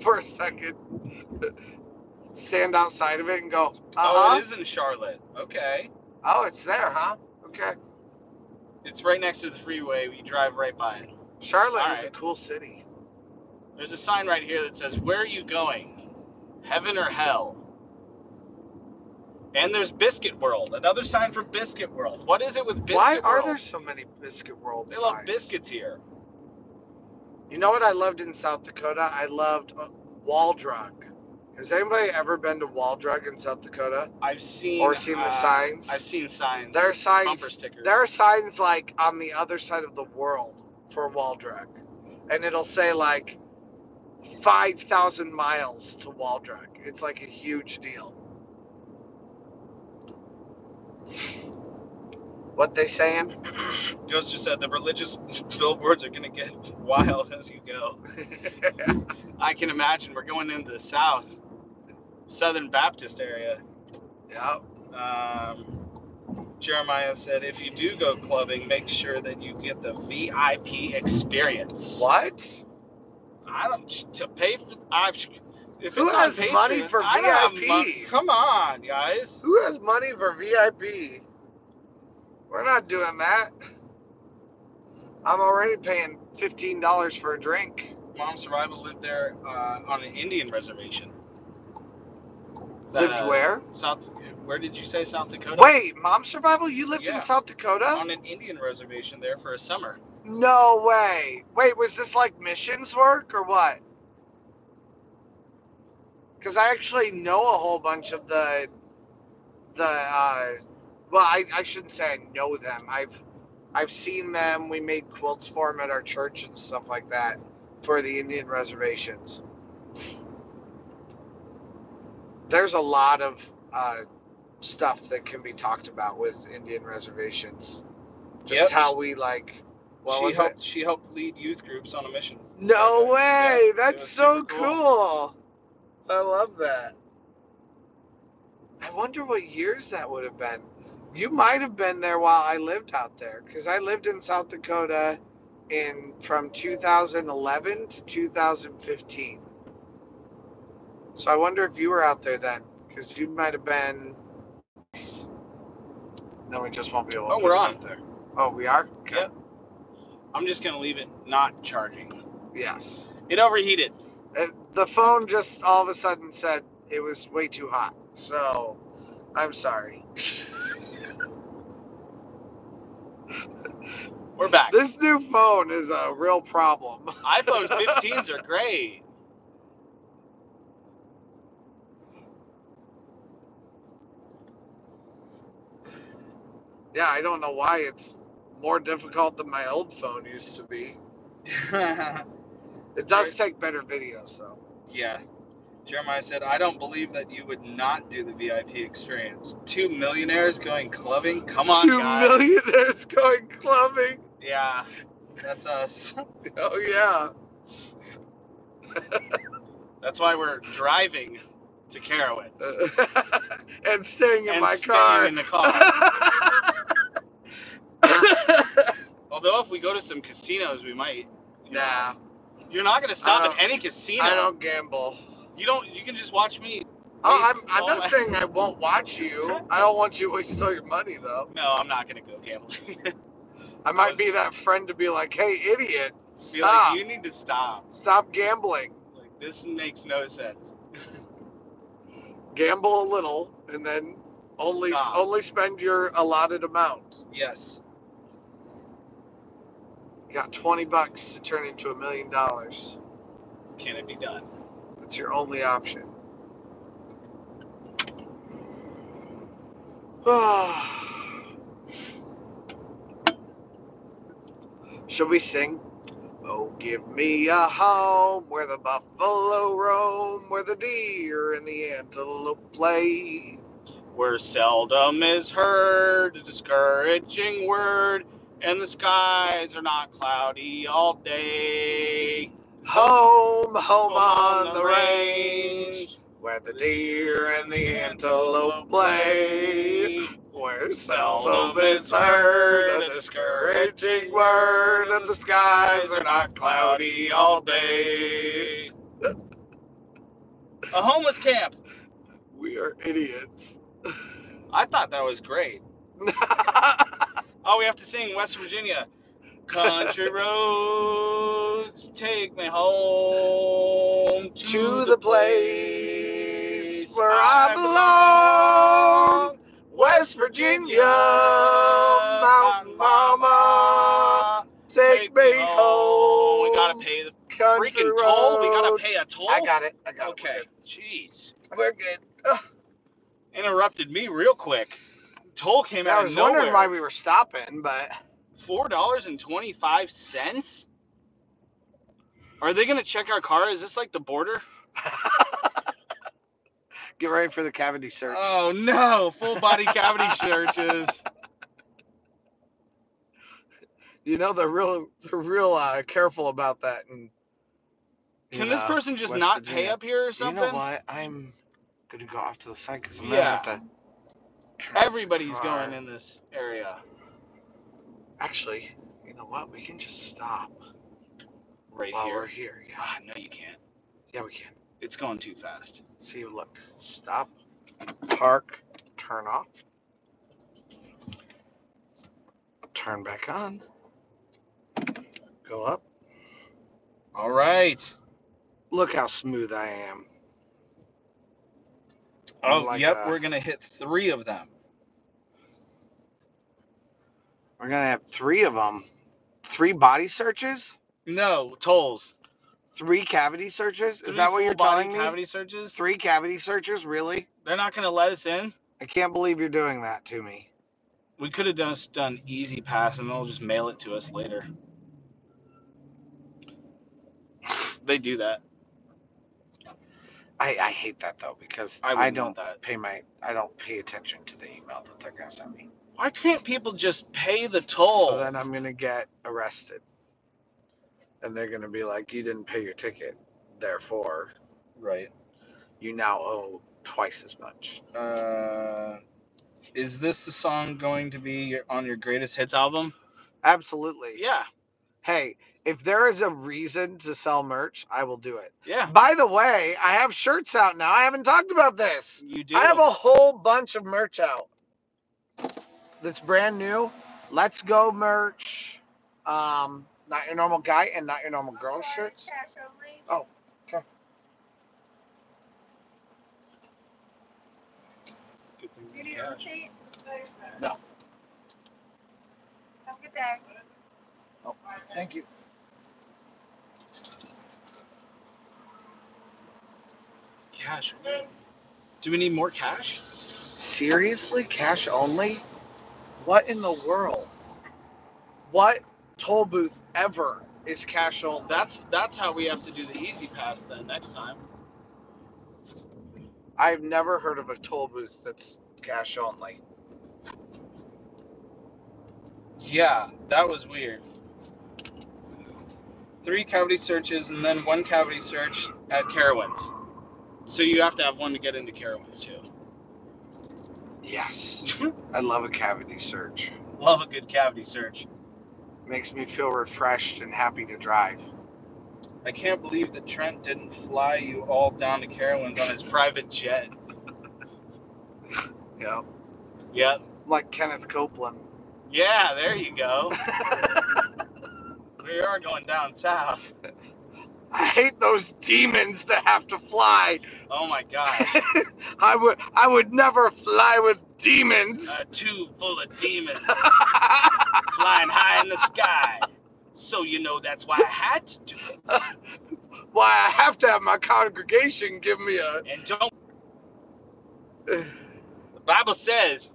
A: for a second, <laughs> stand outside of it and go, uh
B: Oh, it is in Charlotte. Okay.
A: Oh, it's there, huh? Okay.
B: It's right next to the freeway. We drive right by it.
A: Charlotte
B: All
A: is a cool city.
B: There's a sign right here that says, Where are you going? Heaven or hell? And there's Biscuit World, another sign for Biscuit World. What is it with Biscuit
A: Why
B: World?
A: are there so many Biscuit World
B: They love biscuits here.
A: You know what I loved in South Dakota? I loved uh, Wall Drug. Has anybody ever been to Wall Drug in South Dakota
B: I've seen
A: or seen the
B: uh,
A: signs?
B: I've seen signs.
A: There are signs. There are signs like on the other side of the world for Wall Drug, and it'll say like five thousand miles to Wall Drug. It's like a huge deal. What they saying? <clears throat>
B: Ghost just said the religious <laughs> billboards are gonna get <laughs> wild as you go. <laughs> I can imagine we're going into the South, Southern Baptist area.
A: yeah.
B: Um, Jeremiah said, if you do go clubbing, make sure that you get the VIP experience.
A: What?
B: I don't to pay for. I've, if
A: Who has money for VIP?
B: mon- Come on, guys.
A: Who has money for VIP? We're not doing that. I'm already paying fifteen dollars for a drink.
B: Mom Survival lived there uh, on an Indian reservation.
A: Lived
B: Uh,
A: where?
B: South. Where did you say South Dakota?
A: Wait, Mom Survival, you lived
B: Yeah.
A: in South Dakota?
B: On an Indian reservation there for a summer.
A: No way. Wait, was this like missions work or what? Because I actually know a whole bunch of the the uh, well, I, I shouldn't say I know them. I've I've seen them. We made quilts for them at our church and stuff like that for the Indian reservations. There's a lot of uh, stuff that can be talked about with Indian reservations. Just
B: Yep.
A: how we like. What
B: she helped.
A: it?
B: She helped lead youth groups on a mission.
A: No way!
B: Yeah,
A: That's so cool.
B: cool.
A: I love that. I wonder what years that would have been. You might have been there while I lived out there because I lived in South Dakota in from 2011 to 2015. So I wonder if you were out there then because you might have been. Then we just won't be able to
B: Oh, we're on.
A: there. Oh, we are? Okay.
B: Yep. I'm just gonna leave it not charging.
A: Yes.
B: It overheated.
A: Uh, the phone just all of a sudden said it was way too hot. So I'm sorry.
B: We're back. <laughs>
A: This new phone is a real problem.
B: iPhone 15s are great.
A: Yeah, I don't know why it's more difficult than my old phone used to be. <laughs> It does take better videos though.
B: yeah. Jeremiah said, I don't believe that you would not do the VIP experience. Two millionaires going clubbing? Come on,
A: Two
B: guys.
A: millionaires going clubbing.
B: Yeah, that's us. <laughs>
A: Oh yeah.
B: That's why we're driving to Carowin.
A: yeah. <laughs> and staying in
B: and
A: my
B: staying
A: car.
B: in the car. <laughs> Although if we go to some casinos, we might. you know.
A: nah,
B: You're not gonna stop at
A: don't-
B: any casino.
A: I don't gamble.
B: You don't. You can just watch me.
A: Oh, I'm, I'm not
B: my-
A: saying <laughs> I won't watch you. I don't want you to waste all your money though.
B: No, I'm not gonna go gambling. <laughs>
A: I might be that friend to be like, hey, idiot,
B: be
A: stop.
B: like, you need to stop.
A: Stop gambling.
B: Like this makes no sense.
A: Gamble a little and then only
B: Stop.
A: only spend your allotted amount.
B: Yes.
A: You got 20 bucks to turn into a million dollars.
B: Can it be done?
A: That's your only option. <sighs> Should we sing? Oh, give me a home where the buffalo roam, where the deer and the antelope play.
B: Where seldom is heard a discouraging word, and the skies are not cloudy all day.
A: Home, home on the range, where the deer and the antelope play. Where seldom is heard a discouraging word, and the skies are not cloudy all day.
B: A homeless camp.
A: We are idiots.
B: I thought that was great. <laughs> Oh, we have to sing West Virginia. Country <laughs> roads take me home
A: to the place right where I belong. West Virginia, Mountain Mama, take me home.
B: We gotta pay the
A: country
B: freaking toll. We gotta pay a toll.
A: I got it. I got
B: Okay.
A: it.
B: Jeez.
A: We're good. We're good. Ugh.
B: Interrupted me real quick. Toll came
A: I
B: out
A: was
B: of nowhere.
A: wondering why we were stopping, but
B: Four dollars and twenty five cents. Are they gonna check our car? Is this like the border? <laughs>
A: get ready for the cavity search.
B: Oh no! Full body cavity <laughs> searches.
A: you know they're real, they're real uh, careful about that. And
B: Can this person just not pay up here or something?
A: You know what? I'm gonna go off to the side because I'm
B: Yeah.
A: gonna have to. Turn off the
B: Everybody's
A: car.
B: going in this area.
A: Actually, you know what? We can just stop
B: Right
A: while
B: here.
A: we're here. Yeah,
B: Ah, no, you can't.
A: yeah, we can.
B: It's going too fast.
A: See, look, stop, park, turn off, turn back on, go up.
B: All right.
A: Look how smooth I am.
B: Oh,
A: like
B: yep.
A: a-
B: We're gonna hit three of them.
A: We're gonna have three of them. Three body searches,
B: No tolls.
A: three cavity searches.
B: Three
A: Is that what you're telling me?
B: Cavity searches.
A: Three cavity searches, really?
B: They're not gonna let us in.
A: I can't believe you're doing that to me.
B: We could have done done E-ZPass and they'll just mail it to us later. They do that.
A: I, I hate that though because
B: I
A: I, don't pay my I don't pay attention to the email that they're gonna send me.
B: Why can't people just pay the toll?
A: So then I'm gonna get arrested, and they're gonna be like, "You didn't pay your ticket, therefore
B: right.
A: you now owe twice as much."
B: Uh, is this the song going to be on your greatest hits album?
A: Absolutely.
B: Yeah.
A: Hey, if there is a reason to sell merch, I will do it.
B: Yeah.
A: By the way, I have shirts out now. I haven't talked about this.
B: You do.
A: I have a whole bunch of merch out. That's brand new. Let's go merch. Um, not your normal guy and not your normal girl shirts. Oh, okay.
B: Good thing
C: You need
B: have
C: a
B: cash.
C: receipt?
A: No.
C: Have a good day.
A: Oh, thank you.
B: Cash. Do we need more cash?
A: Seriously, cash only? What in the world? What toll booth ever is cash only?
B: That's that's how we have to do the E-ZPass then next time.
A: I've never heard of a toll booth that's cash only.
B: Yeah, that was weird. Three cavity searches and then one cavity search at Carowinds. So you have to have one to get into Carowinds too.
A: Yes, mm-hmm. I love a cavity search.
B: Love a good cavity search.
A: Makes me feel refreshed and happy to drive.
B: I can't believe that Trent didn't fly you all down to Carowinds on his private jet. <laughs>
A: Yeah,
B: Yep.
A: like Kenneth Copeland.
B: Yeah, there you go. <laughs> we are going down south.
A: I hate those demons that have to fly.
B: Oh my god. <laughs>
A: I would I would never fly with demons.
B: A tube full of demons <laughs> flying high in the sky. So you know that's why I had to do it. <laughs>
A: Why I have to have my congregation give me a
B: And don't <sighs> the Bible says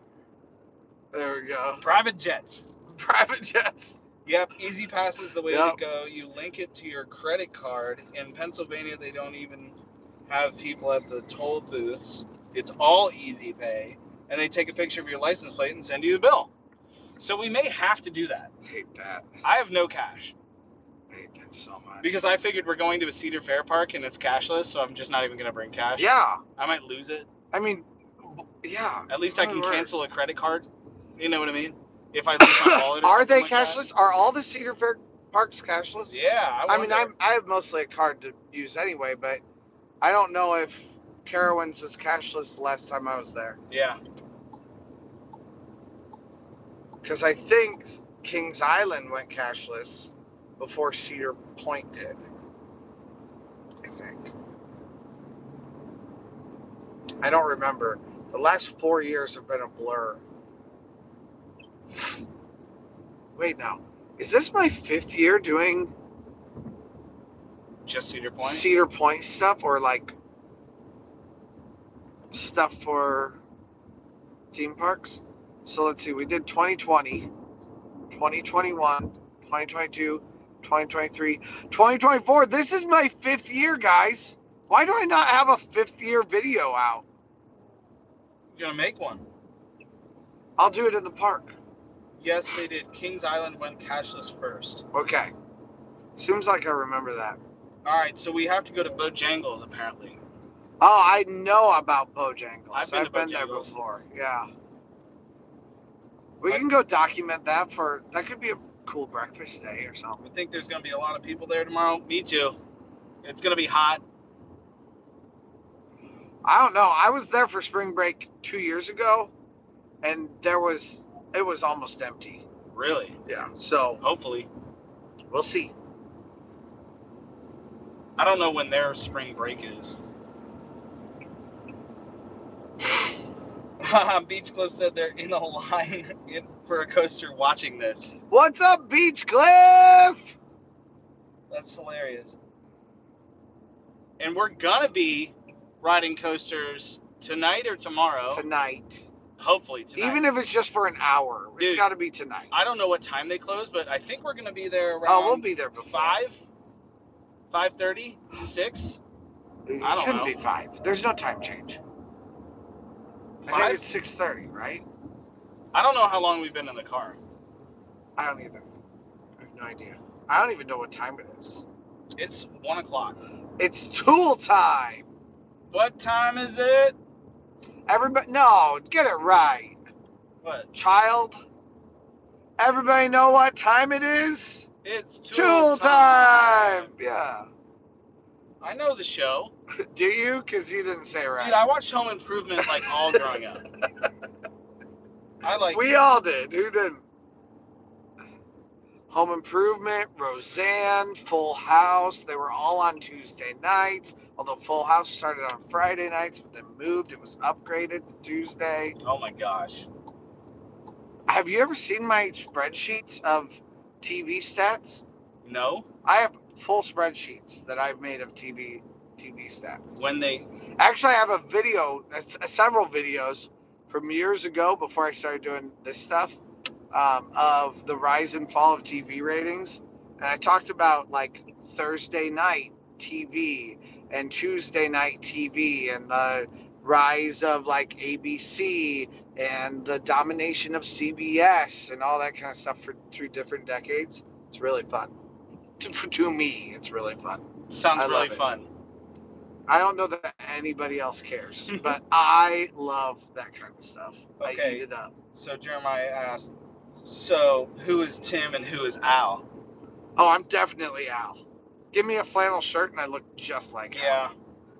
A: There we go.
B: private jets.
A: Private jets.
B: Yep, E-ZPass is the way
A: Yep.
B: to go. You link it to your credit card. In Pennsylvania, they don't even have people at the toll booths. It's all Easy Pay, and they take a picture of your license plate and send you the bill. So we may have to do that.
A: hate that.
B: I have no cash
A: I hate that so much.
B: because I figured we're going to a Cedar Fair park and it's cashless, so I'm just not even going to bring cash.
A: Yeah.
B: I might lose it.
A: I mean yeah.
B: At least I can cancel a credit card. You know what I mean? If I lose my <coughs> wallet. Or
A: Are they
B: like that.
A: cashless? Are all the Cedar Fair parks cashless?
B: Yeah. I,
A: I mean. I'm I have mostly a card to use anyway, but I don't know if Carowinds was cashless the last time I was there.
B: Yeah.
A: Because I think Kings Island went cashless before Cedar Point did. I think. I don't remember. The last four years have been a blur. <sighs> Wait now, is this my fifth year doing
B: Just Cedar Point.
A: Cedar Point stuff or like stuff for theme parks? So let's see, we did 2020, 2021, 2022, 2023, 2024. This is my fifth year, guys. Why do I not have a fifth year video out?
B: You're gonna make one.
A: I'll do it in the park.
B: Yes, they did. Kings Island went cashless first.
A: Okay. Seems like I remember that.
B: All right, so we have to go to Bojangles apparently.
A: Oh, I know about Bojangles.
B: I've
A: I've
B: been
A: been,
B: to
A: there before. Yeah. We
B: I-
A: can go document that for that could be a cool breakfast day or something.
B: I think there's gonna be a lot of people there tomorrow. Me too. It's gonna be hot.
A: I don't know. I was there for spring break two years ago, and there was it was almost empty.
B: Really.
A: Yeah. So
B: Hopefully.
A: we'll see.
B: I don't know when their spring break is. <laughs> Beach Club said they're in a line in, for a coaster watching this.
A: What's up, Beach Cliff?
B: That's hilarious. And we're gonna be riding coasters tonight or tomorrow.
A: Tonight,
B: Hopefully tonight.
A: even if it's just for an hour, it's got to be tonight.
B: I don't know what time they close, but I think we're gonna be there around
A: Oh, we'll be there before
B: five, five thirty, six.
A: It
B: I don't
A: couldn't
B: know.
A: be five. There's no time change. I think it's six thirty, right?
B: I don't know how long we've been in the car.
A: I don't either. I have no idea. I don't even know what time it is.
B: It's one o'clock.
A: It's tool time.
B: What time is it?
A: Everybody, no, get it right,
B: What?
A: child. Everybody know what time it is?
B: It's
A: Tool, time. Yeah.
B: I know the show. <laughs>
A: Do you? Because you didn't say right.
B: Dude, I watched Home Improvement like all growing up. <laughs> I like
A: we all did. Who didn't? Home Improvement, Roseanne, Full House. They were all on Tuesday nights. Although Full House started on Friday nights, but then moved. It was upgraded to Tuesday.
B: Oh my gosh.
A: Have you ever seen my spreadsheets of TV stats?
B: No?
A: I have full spreadsheets that I've made of TV TV stats.
B: When they
A: Actually, I have a video, uh, several videos from years ago before I started doing this stuff um, of the rise and fall of TV ratings. And I talked about like Thursday night TV and Tuesday night TV and the rise of like ABC and the domination of CBS and all that kind of stuff for through different decades. It's really fun. To, to me, it's really fun.
B: sounds
A: I
B: really fun.
A: I don't know that anybody else cares, <laughs> but I love that kind of stuff. I eat it up.
B: So Jeremiah asked, so who is Tim and who is Al?
A: Oh, I'm definitely Al. Give me a flannel shirt and I look just like Al.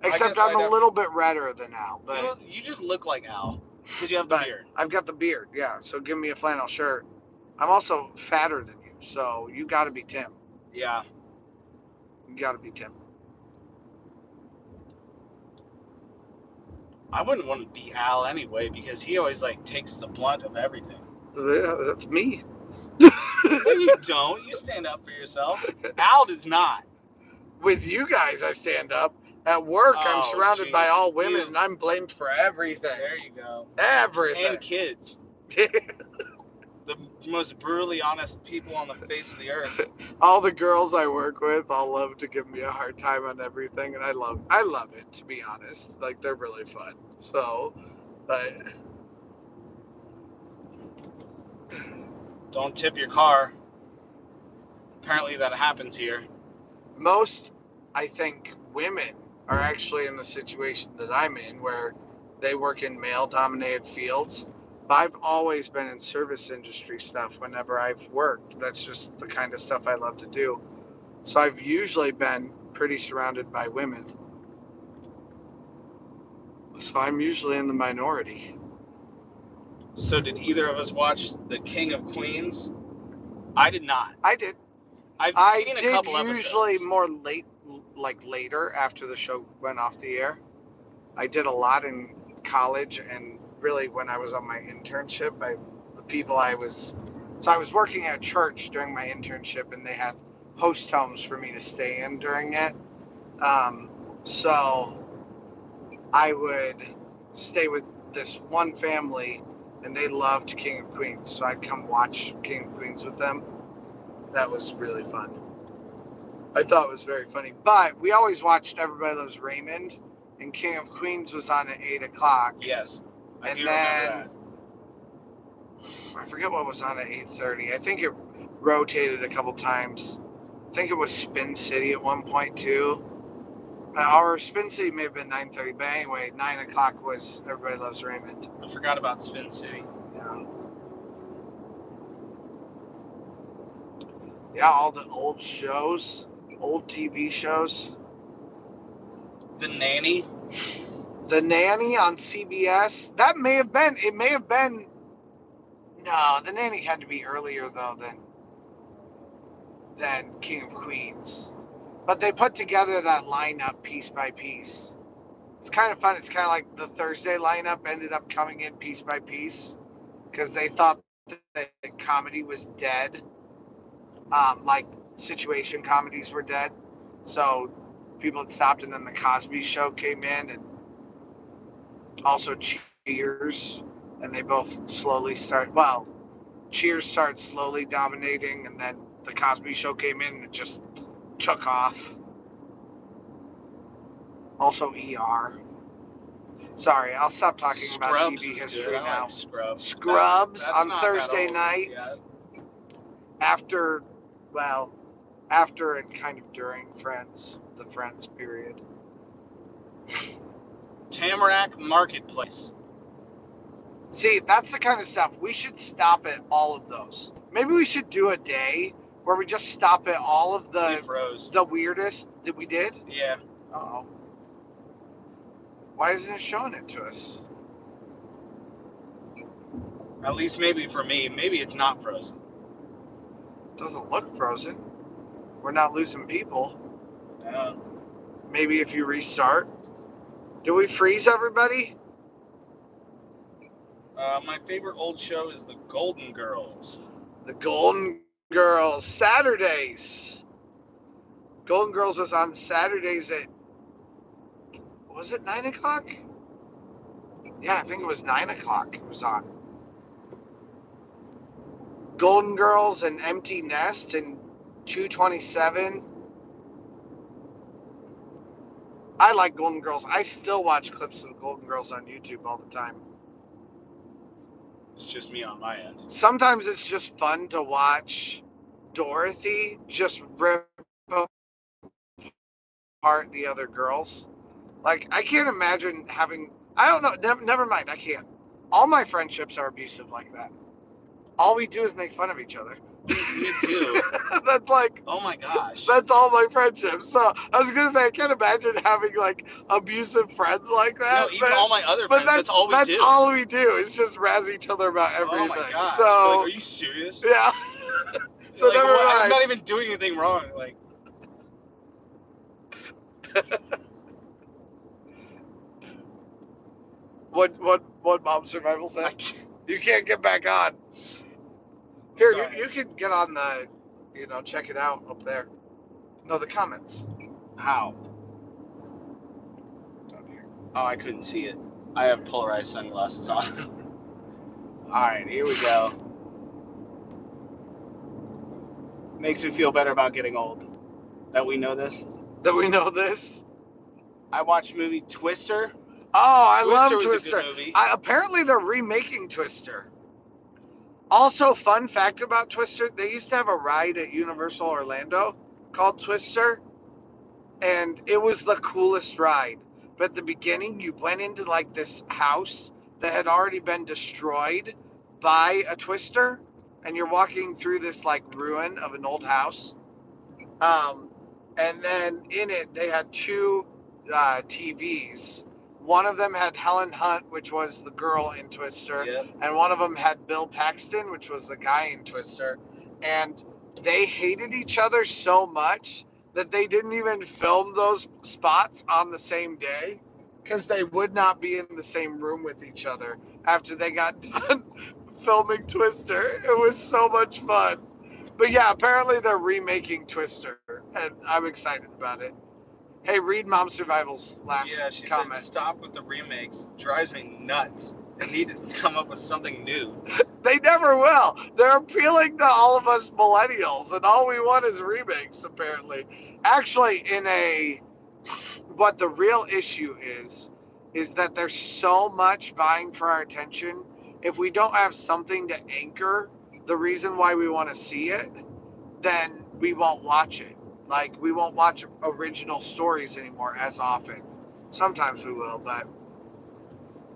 A: Except I'm a little bit redder than Al,
B: You,
A: but
B: look- you just look like Al. Because you have the beard.
A: I've got the beard. Yeah, so give me a flannel shirt. I'm also fatter than you, so you got to be Tim.
B: Yeah.
A: You got to be Tim.
B: I wouldn't want to be Al anyway because he always like takes the blunt of everything.
A: Yeah, that's me.
B: No, you <laughs> don't. You stand up for yourself. Al does not.
A: With you guys, I stand up. At work, I'm
B: Oh,
A: surrounded by all women,
B: You-
A: and I'm blamed for everything.
B: There you go.
A: Everything.
B: And kids. <laughs> The most brutally honest people on the face of the earth. <laughs>
A: all the girls I work with all love to give me a hard time on everything, and I love I love it to be honest. Like they're really fun. So, but
B: Don't tip your car. Apparently that happens here.
A: most I think women are actually in the situation that I'm in, where they work in male-dominated fields. But I've always been in service industry stuff whenever I've worked. That's just the kind of stuff I love to do. So I've usually been pretty surrounded by women. So I'm usually in the minority.
B: So did either of us watch The King of Queens? I did not.
A: I did.
B: I've
A: I
B: seen a
A: did usually
B: episodes.
A: more late, like later after the show went off the air. I did a lot in college and really when I was on my internship, I, the people I was, so I was working at a church during my internship and they had host homes for me to stay in during it. Um, so I would stay with this one family and they loved King of Queens. So I'd come watch King of Queens with them. That was really fun. I thought it was very funny. But we always watched Everybody Loves Raymond, and King of Queens was on at 8 o'clock.
B: Yes. I
A: and then I forget what was on at 8.30. I think it rotated a couple times. I think it was Spin City at one point too. Uh, Our Spin City may have been 9.30, but anyway, 9 o'clock was Everybody Loves Raymond.
B: I forgot about Spin City.
A: Yeah. Yeah, all the old shows, old TV shows.
B: The Nanny.
A: The Nanny on CBS. That may have been. It may have been. No, The Nanny had to be earlier though than than King of Queens. But they put together that lineup piece by piece. It's kind of fun. It's kind of like the Thursday lineup ended up coming in piece by piece because they thought that comedy was dead. Um, like situation comedies were dead. So people had stopped, and then the Cosby Show came in, and also Cheers, and they both slowly start. Well, Cheers started slowly dominating, and then the Cosby Show came in and it just took off. Also, ER. Sorry, I'll stop talking about TV history. Now.
B: like Scrubs.
A: Scrubs
B: That's- that's
A: on Thursday night. After, well, after and kind of during Friends, the Friends period.
B: Tamarack Marketplace.
A: See, that's the kind of stuff we should stop at all of those. Maybe we should do a day where we just stop at all of the the weirdest that we did.
B: Yeah.
A: Oh. Why isn't it showing it to us?
B: At least maybe for me. Maybe it's not frozen.
A: Doesn't look frozen. We're not losing people.
B: Uh,
A: Maybe if you restart. Do we freeze everybody?
B: uh, my favorite old show is The Golden Girls.
A: The Golden Girls Saturdays. Golden Girls was on Saturdays at was it nine o'clock? Yeah, I think it was nine o'clock. It was on. Golden Girls and Empty Nest and 227. I like Golden Girls. I still watch clips of the Golden Girls on YouTube all the time.
B: It's just me on my end.
A: sometimes it's just fun to watch Dorothy just rip apart the other girls. Like I can't imagine having. I don't know. Never, never mind. I can't. All my friendships are abusive like that. All we do is make fun of each other.
B: You do. <laughs>
A: that's like
B: Oh my gosh.
A: that's all my friendships. So I was gonna say I can't imagine having like abusive friends like
B: no,
A: that.
B: even
A: but-
B: all my other
A: but
B: friends,
A: that's,
B: that's all we
A: that's
B: do.
A: all we do is just razz each other about everything.
B: Oh my gosh.
A: So
B: like, are you serious?
A: yeah. <laughs> <laughs> so
B: Like,
A: never mind.
B: I'm not even doing anything wrong. Like,
A: What what what mom survival said?
B: can't-
A: You can't get back on. Here, you, you can get on the, you know, check it out up there. No, the comments.
B: how?
A: Down here.
B: Oh, I couldn't see it. I have polarized sunglasses on. <laughs> All right, here we go. Makes me feel better about getting old. That we know this.
A: That we know this.
B: I watched the movie Twister.
A: Oh, I love
B: was a
A: Twister.
B: good movie.
A: I, apparently, they're remaking Twister. Also, fun fact about Twister: they used to have a ride at Universal Orlando called Twister, and it was the coolest ride. But at the beginning, you went into like this house that had already been destroyed by a Twister, and you're walking through this like ruin of an old house. Um, and then in it, they had two uh, TVs. One of them had Helen Hunt, which was the girl in Twister,
B: yeah.
A: and one of them had Bill Paxton, which was the guy in Twister. And they hated each other so much that they didn't even film those spots on the same day. because they would not be in the same room with each other after they got <laughs> done filming Twister. It was so much fun. But yeah, apparently they're remaking Twister, and I'm excited about it. Hey, read Mom Survival's last
B: yeah, she
A: comment.
B: said stop with the remakes. Drives me nuts. They need to come up with something new. <laughs>
A: They never will. They're appealing to all of us millennials, and all we want is remakes, apparently. Actually, in a. What the real issue is, is that there's so much vying for our attention. If we don't have something to anchor the reason why we want to see it, then we won't watch it. Like, we won't watch original stories anymore as often. Sometimes we will, but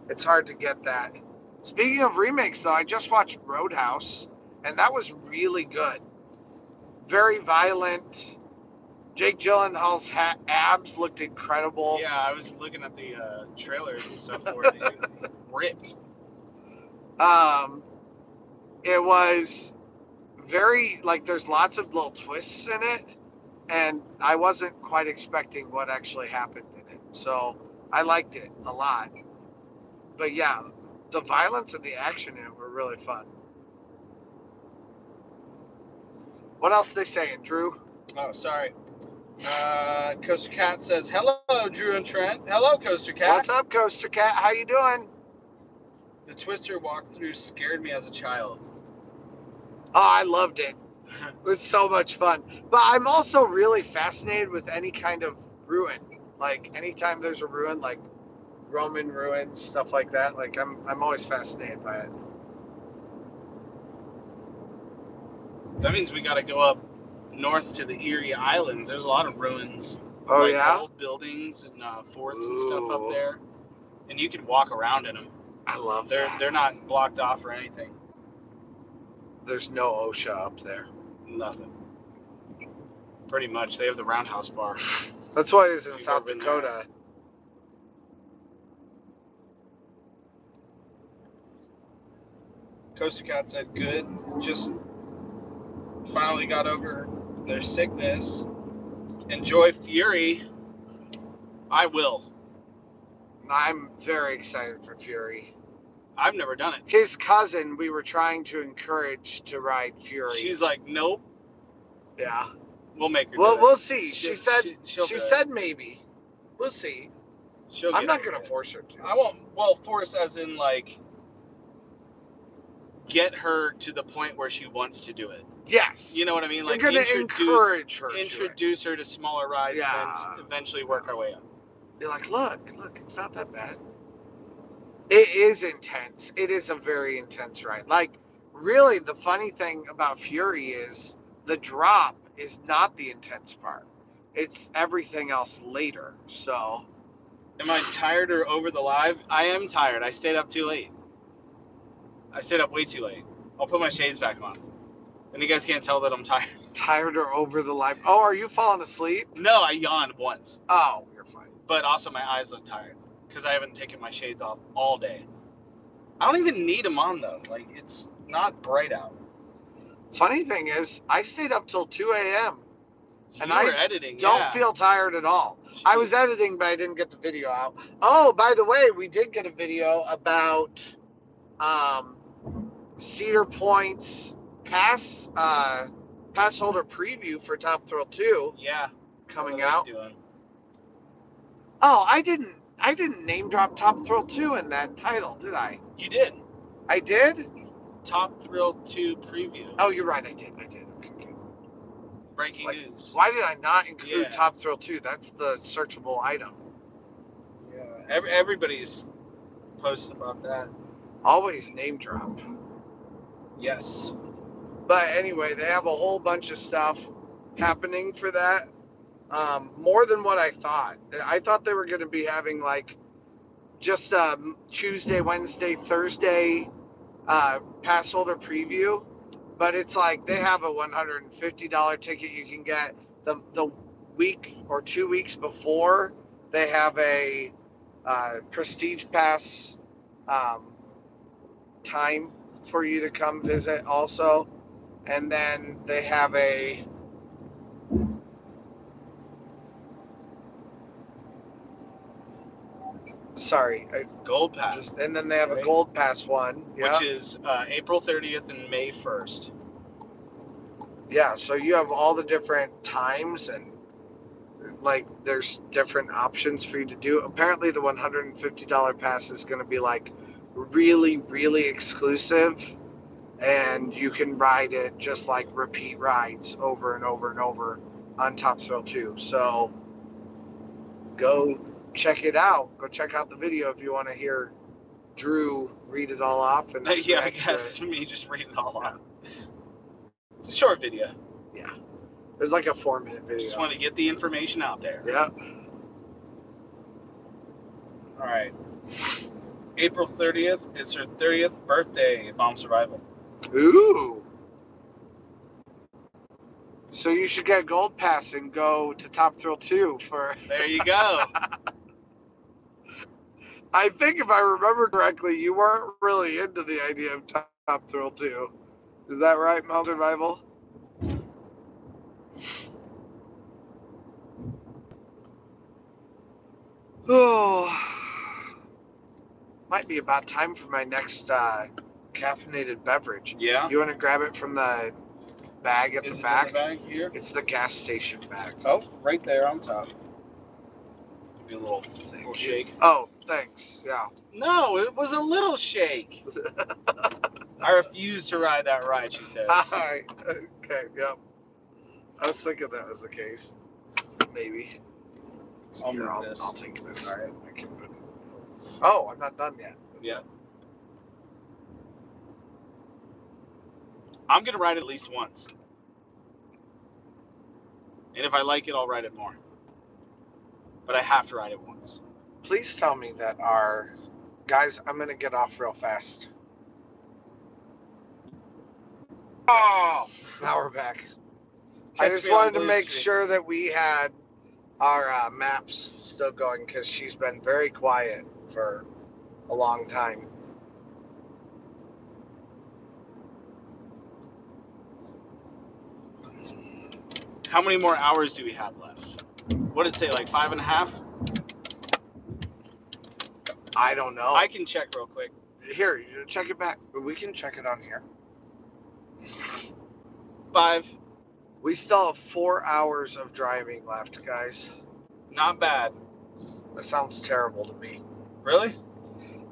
A: it's hard to get that. Speaking of remakes, though, I just watched Roadhouse, and that was really good. Very violent. Jake Gyllenhaal's ha- abs looked incredible.
B: Yeah, I was looking at the uh, trailers and stuff for it. <laughs> Ripped.
A: Um, it was very like there's lots of little twists in it, and I wasn't quite expecting what actually happened in it. So I liked it a lot. But yeah, the violence and the action in it were really fun. What else they saying, Drew?
B: Oh, sorry. Uh, Coaster Cat says, "Hello, Drew and Trent. Hello, Coaster Cat."
A: What's up, Coaster Cat? How you doing?
B: The Twister walkthrough scared me as a child.
A: Oh, I loved it. It was so much fun. But I'm also really fascinated with any kind of ruin. Like anytime there's a ruin, like Roman ruins, stuff like that. Like I'm I'm always fascinated by it.
B: That means we got to go up north to the Erie Islands. There's a lot of ruins.
A: Oh
B: like
A: yeah,
B: Old buildings and uh, forts and stuff up there, and you can walk around in them.
A: I love
B: They're
A: that.
B: they're not blocked off or anything.
A: There's no OSHA up there.
B: Nothing. Pretty much, they have the Roundhouse Bar.
A: That's why it's in
B: You've
A: South
B: never there?
A: Dakota.
B: Coaster Cat said, "Good. Just finally got over their sickness. Enjoy Fury. I will.
A: I'm very excited for Fury.
B: I've never done it.
A: His cousin, we were trying to encourage to ride Fury.
B: She's like, nope.
A: yeah.
B: We'll make her.
A: Well, we'll see. She,
B: She-
A: said
B: she-
A: she
B: do it.
A: said maybe. We'll see.
B: She'll
A: I'm not gonna force her to.
B: I won't. Well, force as in like get her to the point where she wants to do it.
A: Yes.
B: You know what I mean? Like
A: We're gonna encourage her. to
B: introduce her to smaller rides
A: Yeah.
B: and eventually work our way up.
A: Be like, look, look, it's not that bad. It is intense. It is a very intense ride. Like, really, the funny thing about Fury is the drop is not the intense part. It's everything else later. So,
B: Am I tired or over the live? I am tired. I stayed up too late. I stayed up way too late. I'll put my shades back on. And you guys can't tell that I'm tired. <laughs>
A: tired or over the live? Oh, are you falling asleep?
B: No, I yawned once.
A: Oh, you're fine.
B: But also my eyes look tired. Because I haven't taken my shades off all day. I don't even need them on though. Like it's not bright out.
A: Funny thing is, I stayed up till 2 a.m. And I
B: editing.
A: Don't
B: yeah.
A: feel tired at all. I was editing, but I didn't get the video out. Oh, by the way, we did get a video about um, Cedar Point's pass uh, pass holder preview for Top Thrill 2
B: Yeah.
A: coming out.
B: Doing?
A: Oh, I didn't I didn't name drop Top Thrill 2 in that title, did I?
B: You did.
A: I did?
B: Top Thrill 2 preview.
A: Oh, you're right. I did. I did. Okay, good.
B: Breaking
A: like-
B: news.
A: Why did I not include
B: Yeah.
A: Top Thrill 2? That's the searchable item.
B: Yeah. Every, everybody's posting about that.
A: Always name drop.
B: Yes.
A: But anyway, they have a whole bunch of stuff happening for that. Um, more than what I thought. I thought they were going to be having like just um, Tuesday, Wednesday, Thursday uh, pass holder preview, but it's like they have a $150 ticket you can get the the week or two weeks before. They have a uh, prestige pass um, time for you to come visit also and then they have a sorry. I
B: Gold Pass,
A: just and then they have a gold pass one. Yeah.
B: which is uh, April 30th and May 1st.
A: Yeah, so you have all the different times and like there's different options for you to do. Apparently the $150 pass is going to be like really really exclusive and you can ride it just like repeat rides over and over and over on Top Thrill 2. So go check it out. Go check out the video if you want to hear Drew read it all off and <laughs>
B: yeah, I guess <laughs> me just read it all
A: Yeah.
B: off. It's a short video.
A: Yeah, it's like a 4 minute video.
B: Just want to get the information out there.
A: yeah.
B: All right. April 30th is her 30th birthday, Mom Survival.
A: Ooh. So you should get gold pass and go to Top Thrill 2 for
B: There you go. <laughs>
A: I think if I remember correctly, you weren't really into the idea of Top, Top Thrill 2. Is that right, Mom Survival? Oh. <sighs> Might be about time for my next uh, caffeinated beverage.
B: yeah.
A: You want to grab it from the bag at
B: Is
A: the
B: it
A: back?
B: in the bag here?
A: It's the gas station bag.
B: Oh, right there on top. Give you a little,
A: Thank
B: little
A: you.
B: shake.
A: Oh, thanks. Yeah.
B: No, it was a little shake. <laughs> I refuse to ride that ride, she said.
A: All right. Okay. Yep. I was thinking that was the case. Maybe. So
B: I'll
A: here, I'll,
B: this.
A: I'll take this.
B: All right.
A: I can put it. Oh, I'm not done yet.
B: Yeah. I'm gonna ride it at least once. And if I like it, I'll ride it more. But I have to ride it once.
A: Please tell me that our guys. I'm gonna get off real fast.
B: Oh!
A: Now we're back. I just wanted to make
B: Street.
A: sure that we had our uh, maps still going because she's been very quiet for a long time.
B: How many more hours do we have left? What did it say, like five and a half?
A: I don't know.
B: I can check real quick.
A: Here, you check it back. We can check it on here.
B: Five.
A: We still have four hours of driving left, guys.
B: Not bad.
A: That sounds terrible to me.
B: Really?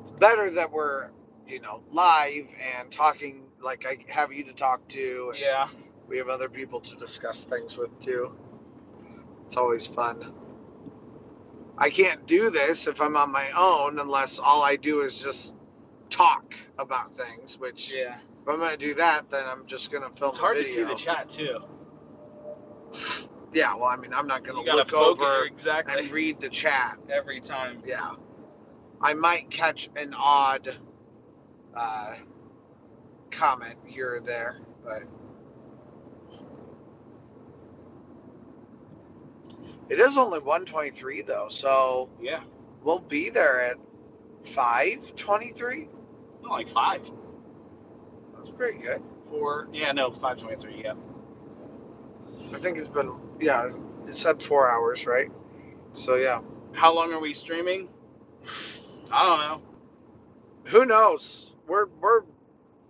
A: It's better that we're, you know, live and talking like I have you to talk to. And
B: Yeah.
A: We have other people to discuss things with too. It's always fun. I can't do this if I'm on my own unless all I do is just talk about things, which
B: Yeah.
A: if I'm gonna do that, then I'm just gonna film
B: It's hard to see the chat too.
A: Yeah, well, I mean, I'm not gonna look over
B: exactly
A: and read the chat.
B: every time.
A: Yeah, I might catch an odd uh, comment here or there, but it is only 123 though, so
B: Yeah.
A: we'll be there at 523.
B: No, like five.
A: That's pretty good.
B: Four. Yeah, no, five twenty-three. Yeah.
A: I think it's been yeah, it said four hours, right? So yeah,
B: How long are we streaming? I don't know.
A: who knows? We're we're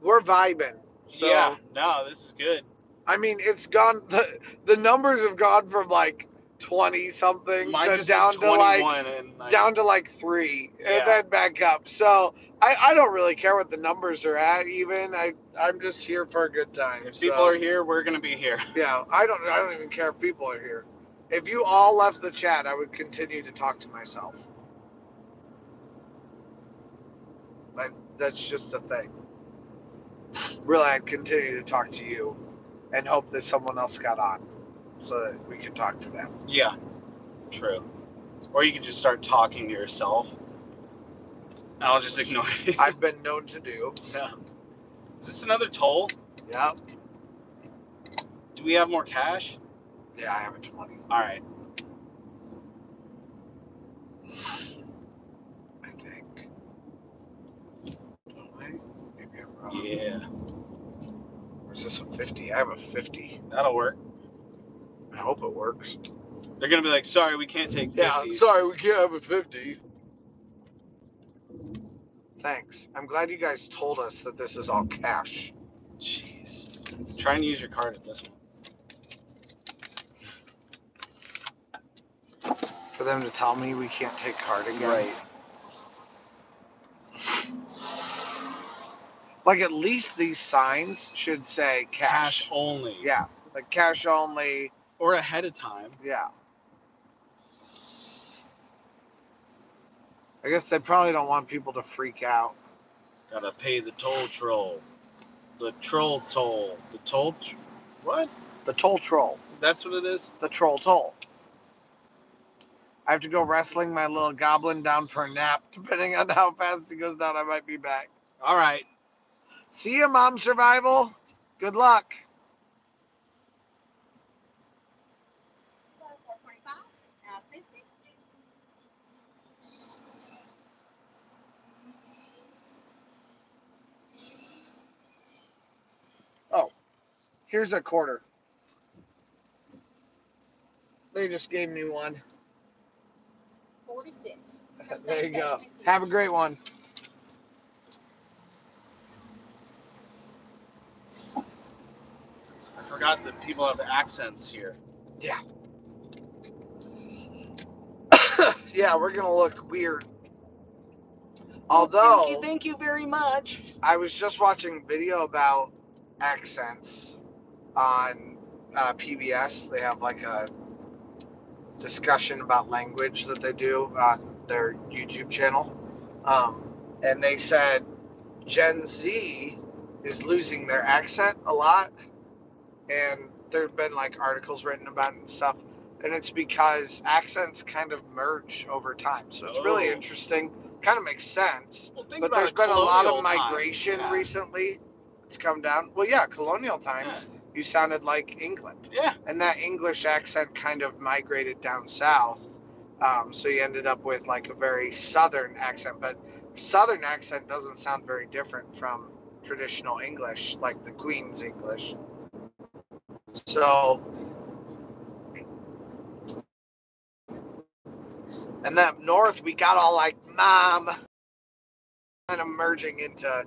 A: we're vibing. So,
B: yeah. No, this is good.
A: I mean, it's gone. <laughs> The the numbers have gone from like twenty something to down to like
B: and like,
A: down to like three,
B: Yeah.
A: and then back up. So I I don't really care what the numbers are at. Even I I'm just here for a good time.
B: If
A: so,
B: people are here, we're gonna be here. <laughs>
A: yeah, I don't I don't even care if people are here. If you all left the chat, I would continue to talk to myself. Like that's just a thing. Really, I'd continue to talk to you, and hope that someone else got on, so that we could talk to them.
B: Yeah. True. Or you can just start talking to yourself. I'll just ignore you. <laughs>
A: I've been known to do.
B: yeah. Is this another toll?
A: Yeah,
B: Do we have more cash?
A: yeah, I have a twenty.
B: All right.
A: I think. Don't I? Maybe I'm wrong.
B: Yeah.
A: Or is this a fifty? I have a fifty.
B: That'll work.
A: I hope it works.
B: They're gonna be like, sorry, we can't take 50.
A: Yeah, sorry, we can't have a fifty. Thanks. I'm glad you guys told us that this is all cash.
B: Jeez. Try and use your card at this one.
A: For them to tell me we can't take card again. Right. Like at least these signs should say cash.
B: Cash only.
A: Yeah. Like cash only.
B: Or ahead of time.
A: Yeah. I guess they probably don't want people to freak out.
B: Gotta pay the toll troll. The troll toll. The toll. Tr- what?
A: The toll troll.
B: That's what it is?
A: The troll toll. I have to go wrestling my little goblin down for a nap. <laughs> Depending on how fast he goes down, I might be back.
B: All right.
A: See you, Mom Survival. Good luck. Oh, here's a quarter. They just gave me one.
C: 46. <laughs>
A: There you go. Have a great one.
B: I forgot that people have accents here.
A: yeah, <coughs> yeah, we're gonna look weird. Although
B: thank you, thank you very much.
A: I was just watching video about accents on uh, PBS. They have like a discussion about language that they do on their YouTube channel, um, and they said Gen Z is losing their accent a lot, and there have been like articles written about it and stuff. And it's because accents kind of merge over time. So it's really
B: Oh.
A: interesting. Kind of makes sense.
B: Well,
A: But there's been a lot of migration
B: Yeah.
A: recently. It's come down. Well, yeah, colonial times, you sounded like England.
B: Yeah.
A: And that English accent kind of migrated down south. Um, so you ended up with like a very southern accent. But southern accent doesn't sound very different from traditional English, like the Queen's English. So. And then up north, we got all like mom kind of merging into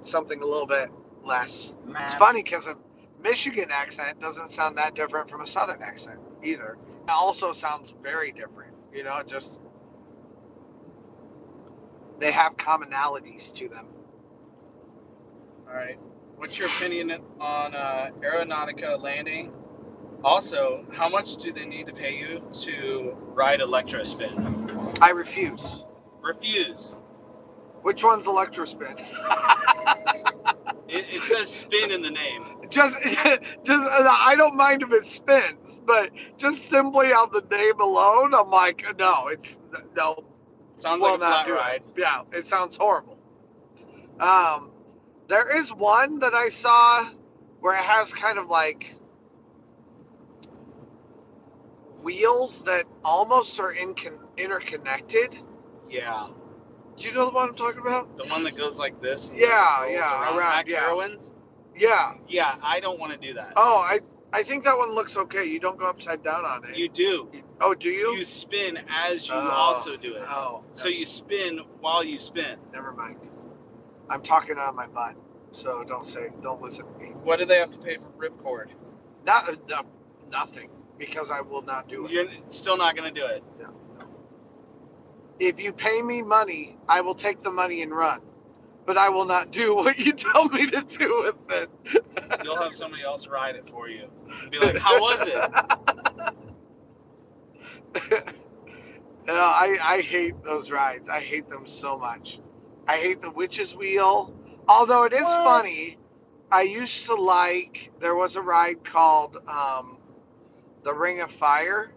A: something a little bit less. It's funny because a Michigan accent doesn't sound that different from a Southern accent either. It also sounds very different. You know, just they have commonalities to them.
B: All right. What's your opinion on uh, Aeronautica landing? Also, how much do they need to pay you to ride Electrospin?
A: I refuse.
B: Refuse.
A: Which one's Electrospin? <laughs>
B: It, it says spin in the name.
A: just, <laughs> just I don't mind if it spins, but just simply on the name alone, I'm like, no, it's no,
B: Sounds like a flat ride.
A: it. Yeah, it sounds horrible. Um, there is one that I saw where it has kind of like wheels that almost are in interconnected.
B: Yeah.
A: Do you know the one I'm talking about?
B: The one that goes like this.
A: Yeah, yeah,
B: around,
A: around, yeah.
B: heroines?
A: Yeah.
B: Yeah, I don't want to do that.
A: Oh, I I think that one looks okay. You don't go upside down on it.
B: You do.
A: oh, do you?
B: You spin as you
A: Oh,
B: also do it.
A: Oh,
B: So you spin while you spin.
A: never mind. I'm talking on my butt, so don't say, don't listen to me.
B: What do they have to pay for ripcord?
A: Not uh, no, nothing because I will not do it.
B: You're still not going to do it.
A: If you pay me money, I will take the money and run, but I will not do <laughs> what you tell me to do with it.
B: You'll have somebody else ride it for you. Be like, how was it? <laughs>
A: No, I, I hate those rides. I hate them so much. I hate the witch's wheel. Although it is
B: What?
A: funny, I used to like there was a ride called um, the Ring of Fire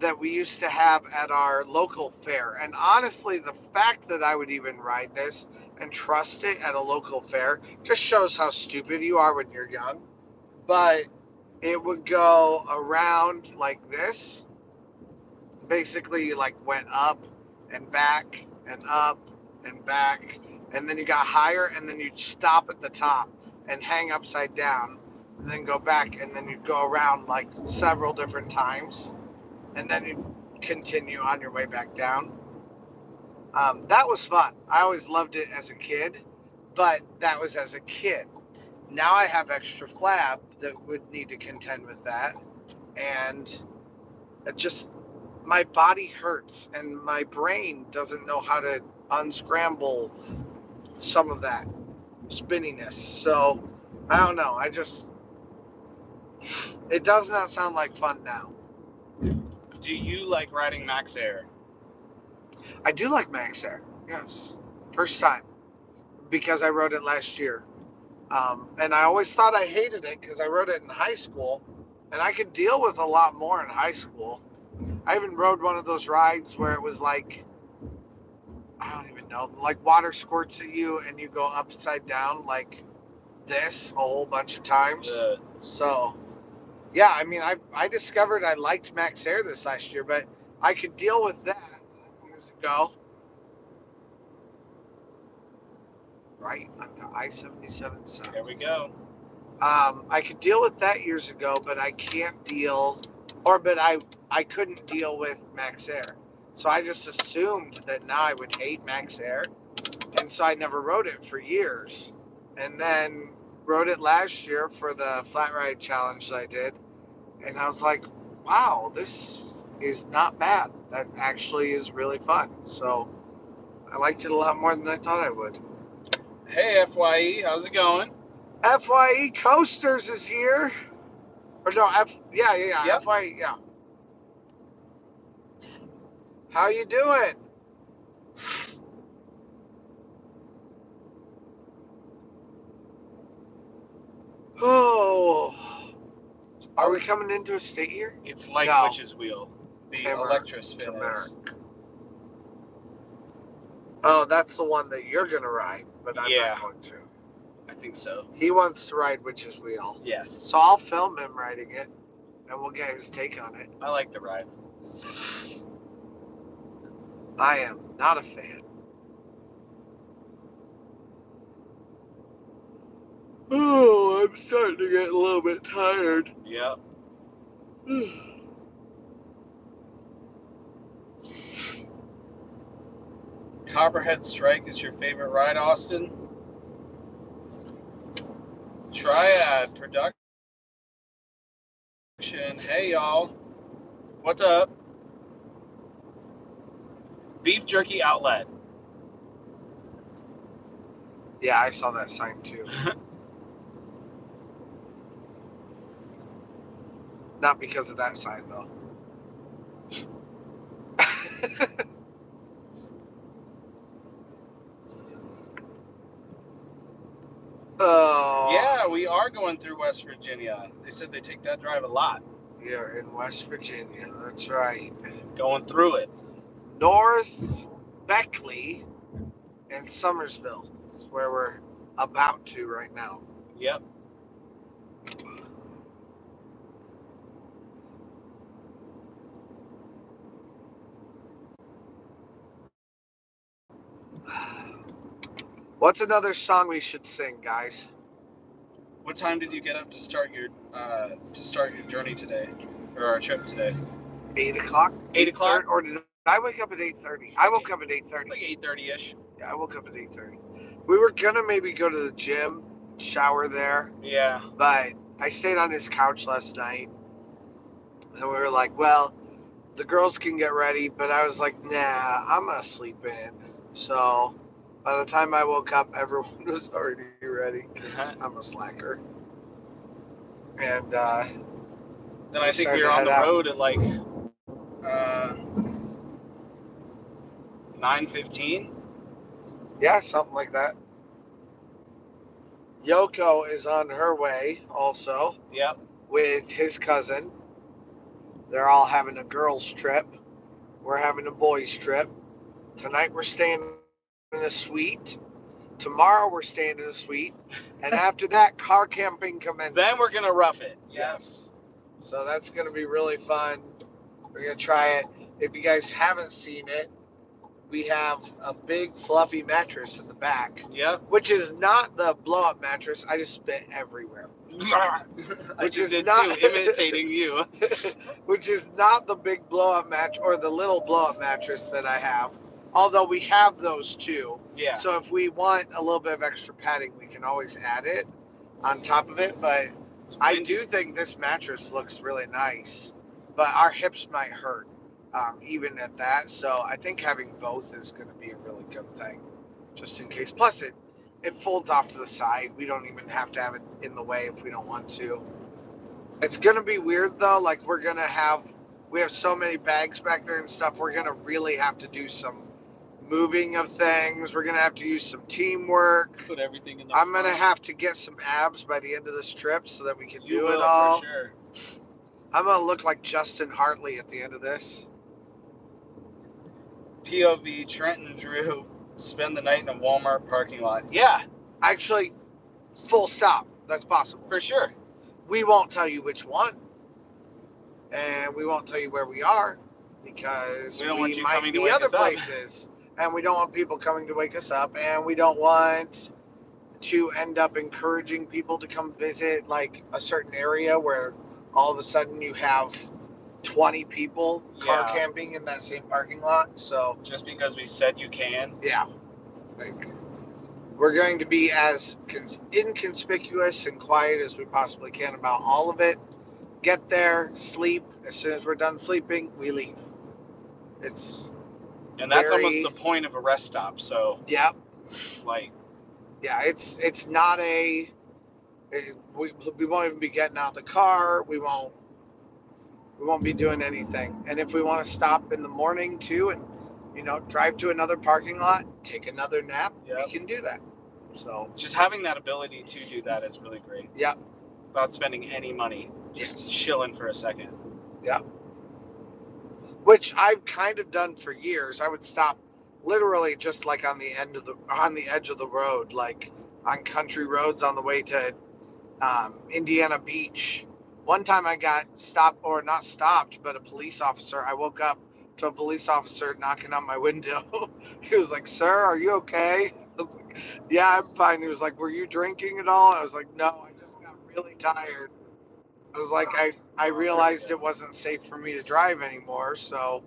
A: that we used to have at our local fair. And honestly, the fact that I would even ride this and trust it at a local fair just shows how stupid you are when you're young. But it would go around like this basically you like went up and back and up and back and then you got higher and then you'd stop at the top and hang upside down and then go back and then you'd go around like several different times and then you continue on your way back down Um, that was fun. I always loved it as a kid, but that was as a kid. Now I have extra flap that would need to contend with that, and it just my body hurts and my brain doesn't know how to unscramble some of that spinniness. So I don't know. I just it does not sound like fun now.
B: Do you like riding Max Air?
A: I do like Max Air. Yes, first time because I rode it last year, um, and I always thought I hated it because I rode it in high school, and I could deal with a lot more in high school. I even rode one of those rides where it was like I don't even know, like water squirts at you and you go upside down like this a whole bunch of times. So, yeah, I mean, I I discovered I liked Max Air this last year, but I could deal with that years ago. Right onto I seventy seven south.
B: there we go.
A: Um, I could deal with that years ago, but I can't deal, or but I I couldn't deal with Max Air. So I just assumed that now I would hate Max Air, and so I never rode it for years, and then rode it last year for the flat ride challenge that I did, and I was like, wow, this is not bad. That actually is really fun. So I liked it a lot more than I thought I would.
B: Hey Fye, how's it going?
A: Fye Coasters is here. Or no, F yeah, yeah, yeah.
B: Yep.
A: Fye, yeah. How you doing? Oh. Are we coming into a state here?
B: It's like
A: No.
B: Witch's Wheel, the
A: Tamarack.
B: Electrospin is.
A: Tamarack. Oh, that's the one that you're gonna ride, but I'm
B: Yeah.
A: not going to.
B: I think so.
A: He wants to ride Witch's Wheel.
B: Yes,
A: So I'll film him riding it and we'll get his take on it.
B: I like the ride.
A: I am not a fan. <sighs> I'm starting to get a little bit tired.
B: Yep. <sighs> Copperhead Strike is your favorite ride, Austin? Triad Production. Hey, y'all. What's up? Beef Jerky Outlet.
A: yeah, I saw that sign too. <laughs> Not because of that sign though. <laughs> oh.
B: Yeah, we are going through West Virginia. They said they take that drive a lot.
A: We are in West Virginia. That's right.
B: Going through it.
A: North Beckley and Summersville is where we're about to right now.
B: Yep.
A: What's another song we should sing, guys?
B: What time did you get up to start your uh, to start your journey today, or our trip today?
A: Eight o'clock.
B: Eight o'clock?
A: Or did I wake up at eight thirty? I woke up at eight thirty.
B: Like eight thirty ish.
A: Yeah, I woke up at eight thirty. We were gonna maybe go to the gym, shower there,
B: Yeah.
A: but I stayed on his couch last night, and we were like, well, the girls can get ready, but I was like, nah, I'm gonna sleep in. So by the time I woke up, everyone <laughs> was already ready because I'm a slacker. And uh,
B: Then I think we were on the
A: out.
B: road at like uh, nine fifteen.
A: yeah, something like that. Yoko is on her way also.
B: Yep.
A: with his cousin. They're all having a girls' trip. We're having a boys' trip. Tonight we're staying in a suite. Tomorrow we're staying in a suite. And <laughs> after that, car camping commences.
B: Then we're gonna rough it.
A: Yes. So that's going to be really fun. We're going to try it. If you guys haven't seen it, we have a big fluffy mattress in the back,
B: Yep.
A: which is not the blow up mattress. I just spit everywhere. <laughs> Which is not-
B: imitating you. <laughs>
A: which is not the big blow up match or the little blow up mattress that I have. Although we have those too.
B: Yeah.
A: So if we want a little bit of extra padding, we can always add it on top of it. But I do think this mattress looks really nice. But our hips might hurt um, even at that. So I think having both is going to be a really good thing, just in case. Plus, it it folds off to the side. We don't even have to have it in the way if we don't want to. It's going to be weird though. Like we're going to have we have so many bags back there and stuff. We're going to really have to do some moving of things. We're going to have to use some teamwork.
B: Put everything in the
A: I'm gonna have to get some abs by the end of this trip so that we can
B: You
A: do it all.
B: sure.
A: I'm gonna look like Justin Hartley at the end of this.
B: POV Trenton Drew spend the night in a Walmart parking lot. Yeah,
A: Actually, full stop. That's possible.
B: for sure.
A: We won't tell you which one, and we won't tell you where we are because
B: We don't want you
A: might
B: coming to
A: be other places, and we don't want people coming to wake us up, and we don't want to end up encouraging people to come visit like a certain area where all of a sudden you have 20 people car
B: Yeah.
A: camping in that same parking lot. So
B: Just because we said you can.
A: yeah, like we're going to be as cons- inconspicuous and quiet as we possibly can about all of it. Get there, sleep. As soon as we're done sleeping, we leave. It's
B: And that's
A: Very-
B: almost the point of a rest stop. So,
A: yeah,
B: like,
A: yeah. It's it's not a. It, we, we won't even be getting out the car. We won't. We won't be doing anything. And if we want to stop in the morning too, and you know, drive to another parking lot, take another nap,
B: Yep.
A: we can do that. So
B: just having that ability to do that is really great.
A: yeah,
B: Without spending any money. Just
A: Yes.
B: chilling for a second.
A: Which I've kind of done for years. I would stop literally just like on the end of the on the edge of the road, like on country roads on the way to um, Indiana Beach. One time I got stopped or not stopped, but a police officer. I woke up to a police officer knocking on my window. <laughs> he was like, "Sir, are you okay?" <laughs> I was like, "Yeah, I'm fine." He was like, "Were you drinking at all?" I was like, "No, I just got really tired." I was like, I, I realized it wasn't safe for me to drive anymore. So,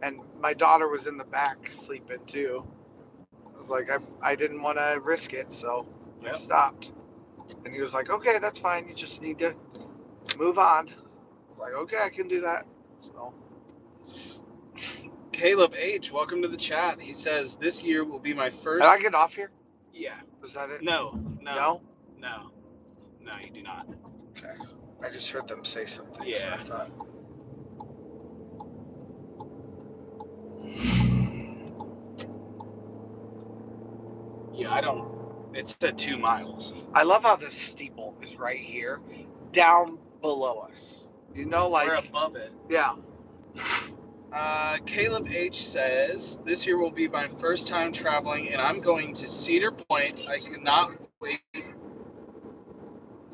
A: and my daughter was in the back sleeping too. I was like, I, I didn't want to risk it. So I stopped. And he was like, okay, that's fine. You just need to move on. I was like, okay, I can do that. So,
B: Caleb H, welcome to the chat. He says this year will be my first.
A: did I get off here?
B: Yeah.
A: Was that it?
B: No. No.
A: No?
B: No. No, you do not.
A: Okay. I just heard them say something.
B: Yeah.
A: So I thought.
B: Yeah, I don't. It's said two miles.
A: I love how this steeple is right here, down below us. You know, like,
B: We're above it.
A: yeah.
B: Uh, Caleb H says this year will be my first time traveling, and I'm going to Cedar Point. I cannot wait.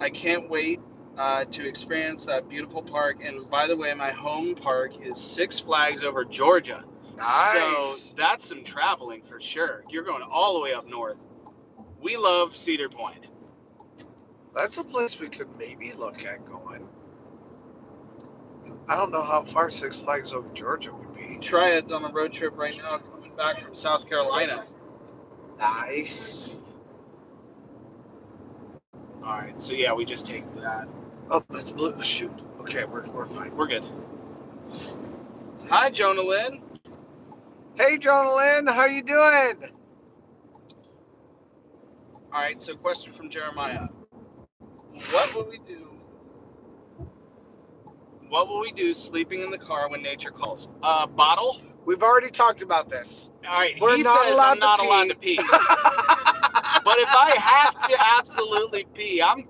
B: I can't wait uh, to experience that beautiful park. And by the way, my home park is Six Flags over Georgia.
A: Nice.
B: So that's some traveling for sure. You're going all the way up north. We love Cedar Point.
A: That's a place we could maybe look at going. I don't know how far Six Flags over Georgia would be.
B: Triads on a road trip right now, coming back from South Carolina.
A: Nice.
B: All right, so yeah, we just take that.
A: Oh, that's blue. Shoot. Okay, we're, we're fine.
B: We're good. Hi, Jonah Lynn.
A: Hey, Jonah Lynn, how you doing?
B: All right, so question from Jeremiah. What will we do? What will we do sleeping in the car when nature calls? Uh, bottle?
A: We've already talked about this.
B: All right,
A: We're
B: he
A: not
B: says
A: allowed
B: I'm
A: to
B: not
A: pee.
B: allowed to pee. <laughs> but if I have to absolutely pee, I'm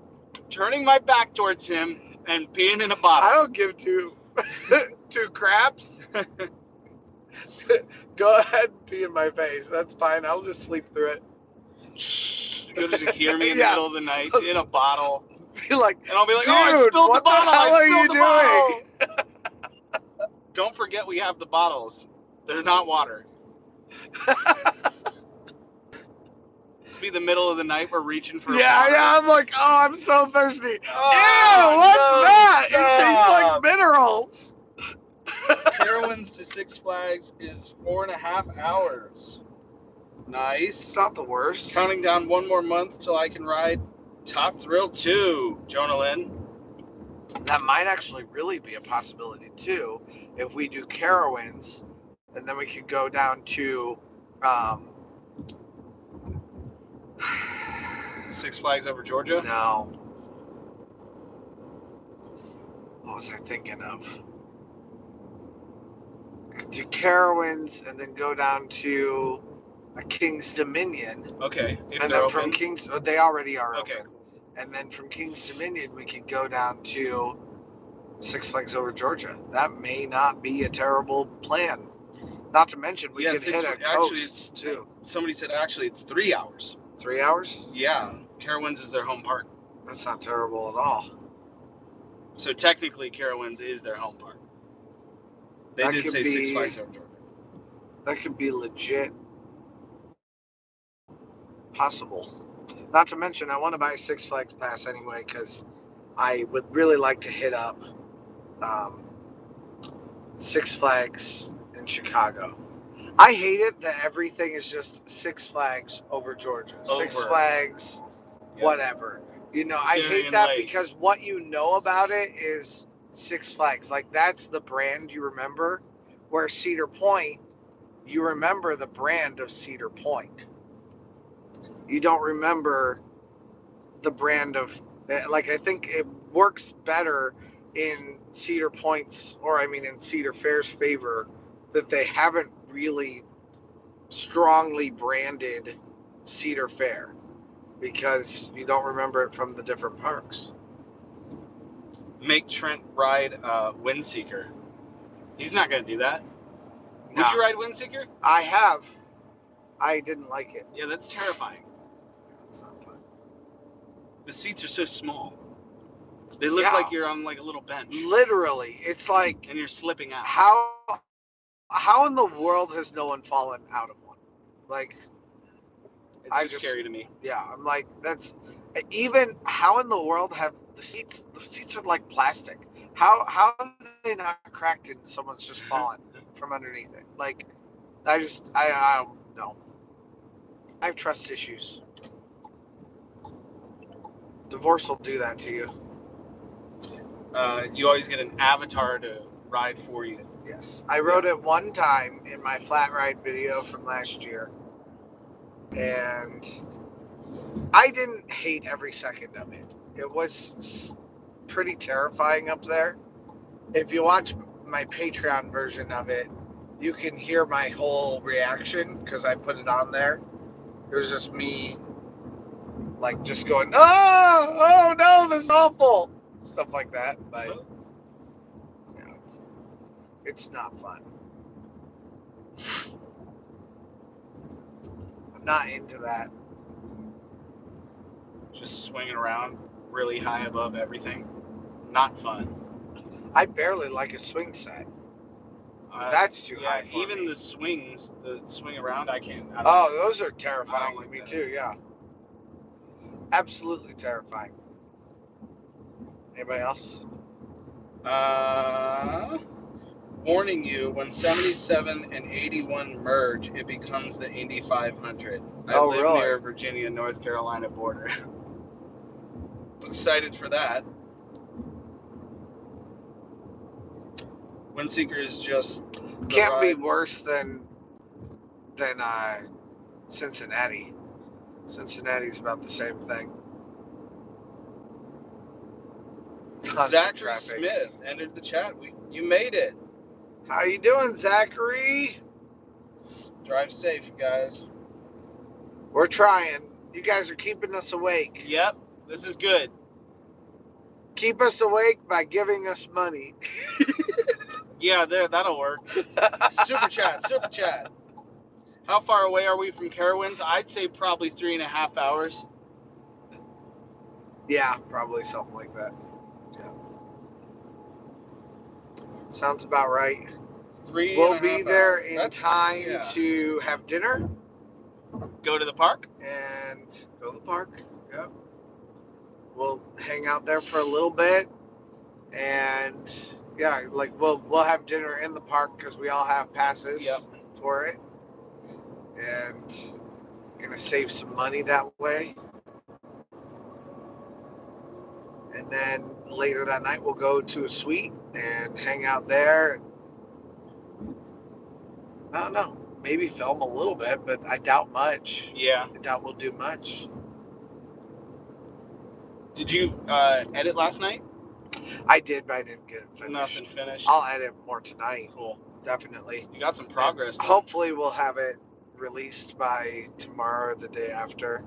B: turning my back towards him and peeing in a bottle.
A: I don't give two <laughs> two craps. <laughs> Go ahead and pee in my face. That's fine. I'll just sleep through it.
B: You'll just hear me in the <laughs>
A: Yeah.
B: middle of the night in a bottle,
A: Be like,
B: and I'll be like, "Oh, I spilled
A: what
B: the
A: the
B: bottle!
A: hell
B: I
A: are you
B: spilled the bottle!" Don't forget we have the bottles. They're not water. Be the middle of the night. We're reaching for.
A: yeah,
B: water.
A: yeah. I'm like, oh, I'm so thirsty.
B: Oh,
A: Ew, what's
B: no,
A: that? It tastes like minerals. <laughs>
B: Carowinds to Six Flags is four and a half hours. Nice.
A: It's not the worst.
B: Counting down one more month till I can ride Top Thrill 2, Jonah Lynn.
A: That might actually really be a possibility too, if we do Carowinds, and then we could go down to. Um,
B: Six Flags over Georgia.
A: no. What was I thinking of? Do Carowinds and then go down to a Kings Dominion,
B: Okay. If
A: and then from. King's, oh, they already are
B: Okay.
A: open. And then from Kings Dominion, we could go down to Six Flags over Georgia. That may not be a terrible plan. Not to mention, we
B: Yeah,
A: could hit a
B: actually,
A: coast
B: it's-
A: too.
B: Somebody said actually it's three hours.
A: Three hours?
B: Yeah. Carowinds is their home park.
A: That's not terrible at all.
B: So technically, Carowinds is their home park. They
A: That
B: did
A: could
B: say Six
A: be-
B: Flags over Georgia.
A: That could be legit possible. Not to mention, I want to buy a Six Flags pass anyway because I would really like to hit up um, Six Flags in Chicago. I hate it that everything is just Six Flags over Georgia. Six Flags,
B: Yeah.
A: whatever. You know, I hate that because what you know about it is Six Flags. Like that's the brand you remember. Where Cedar Point, you remember the brand of Cedar Point. You don't remember the brand of eh, like I think it works better in Cedar Point's or I mean in Cedar Fair's favor that they haven't really strongly branded Cedar Fair because you don't remember it from the different parks.
B: Make Trent ride uh, Windseeker. He's not going to do that. Would you ride Windseeker?
A: I have. I didn't like it.
B: Yeah, that's terrifying.
A: It's not fun.
B: The seats are so small. They look
A: Yeah.
B: like you're on like a little bench
A: Literally, it's like
B: and you're slipping out.
A: how how in the world has no one fallen out of one? Like,
B: It's
A: I
B: just, scary to me.
A: yeah, I'm like that's even how in the world have the seats the seats are like plastic. How how have they not cracked and someone's just <laughs> fallen from underneath it? Like, I just I I don't know. I have trust issues. Divorce will do that to you.
B: Uh, you always get an avatar to ride for you.
A: Yes, I rode it one time in my flat ride video from last year, and I didn't hate every second of it. It was pretty terrifying up there. If you watch my Patreon version of it, you can hear my whole reaction because I put it on there. It was just me, like, just going, "Oh, oh no, this is awful," stuff like that. But yeah, it's, it's not fun. I'm not into that.
B: Just swinging around really high above everything. Not fun.
A: I barely like a swing set.
B: Uh,
A: That's too
B: yeah,
A: high for
B: even
A: me.
B: the swings, the swing around, I can't. I
A: Oh, those are terrifying
B: like
A: to me
B: that.
A: too. Yeah, absolutely terrifying. Anybody else?
B: Uh, warning you: when 77 and 81 merge, it becomes the Indy 500. I
A: Oh,
B: live
A: really?
B: near Virginia North Carolina border. <laughs> Excited for that. Windseeker is just
A: Can't be worse than than uh, Cincinnati. Cincinnati's about the same thing. Tons
B: Zachary. Smith entered the chat. We, you made it.
A: How you doing, Zachary?
B: Drive safe, you guys.
A: We're trying. You guys are keeping us awake.
B: Yep, this is good.
A: Keep us awake by giving us money. <laughs>
B: Yeah, there, that'll work. Super chat, super chat. How far away are we from Carowinds? I'd say probably three and a half hours.
A: Yeah, probably something like that. Yeah. Sounds about right.
B: Three.
A: We'll
B: and
A: be there
B: hours.
A: in
B: That's-
A: time
B: yeah.
A: to have dinner
B: Go to the park.
A: and go to the park. Yep. We'll hang out there for a little bit and Yeah, like we'll we'll have dinner in the park because we all have passes
B: Yep.
A: for it, and gonna save some money that way. And then later that night we'll go to a suite and hang out there. I don't know, maybe film a little bit, but I doubt much.
B: Yeah.
A: I doubt we'll do much.
B: Did you uh, edit last night?
A: I did, but I didn't get it finished.
B: Nothing finished.
A: I'll edit more tonight,
B: Cool.
A: definitely.
B: You got some progress.
A: Hopefully, we'll have it released by tomorrow or the day after.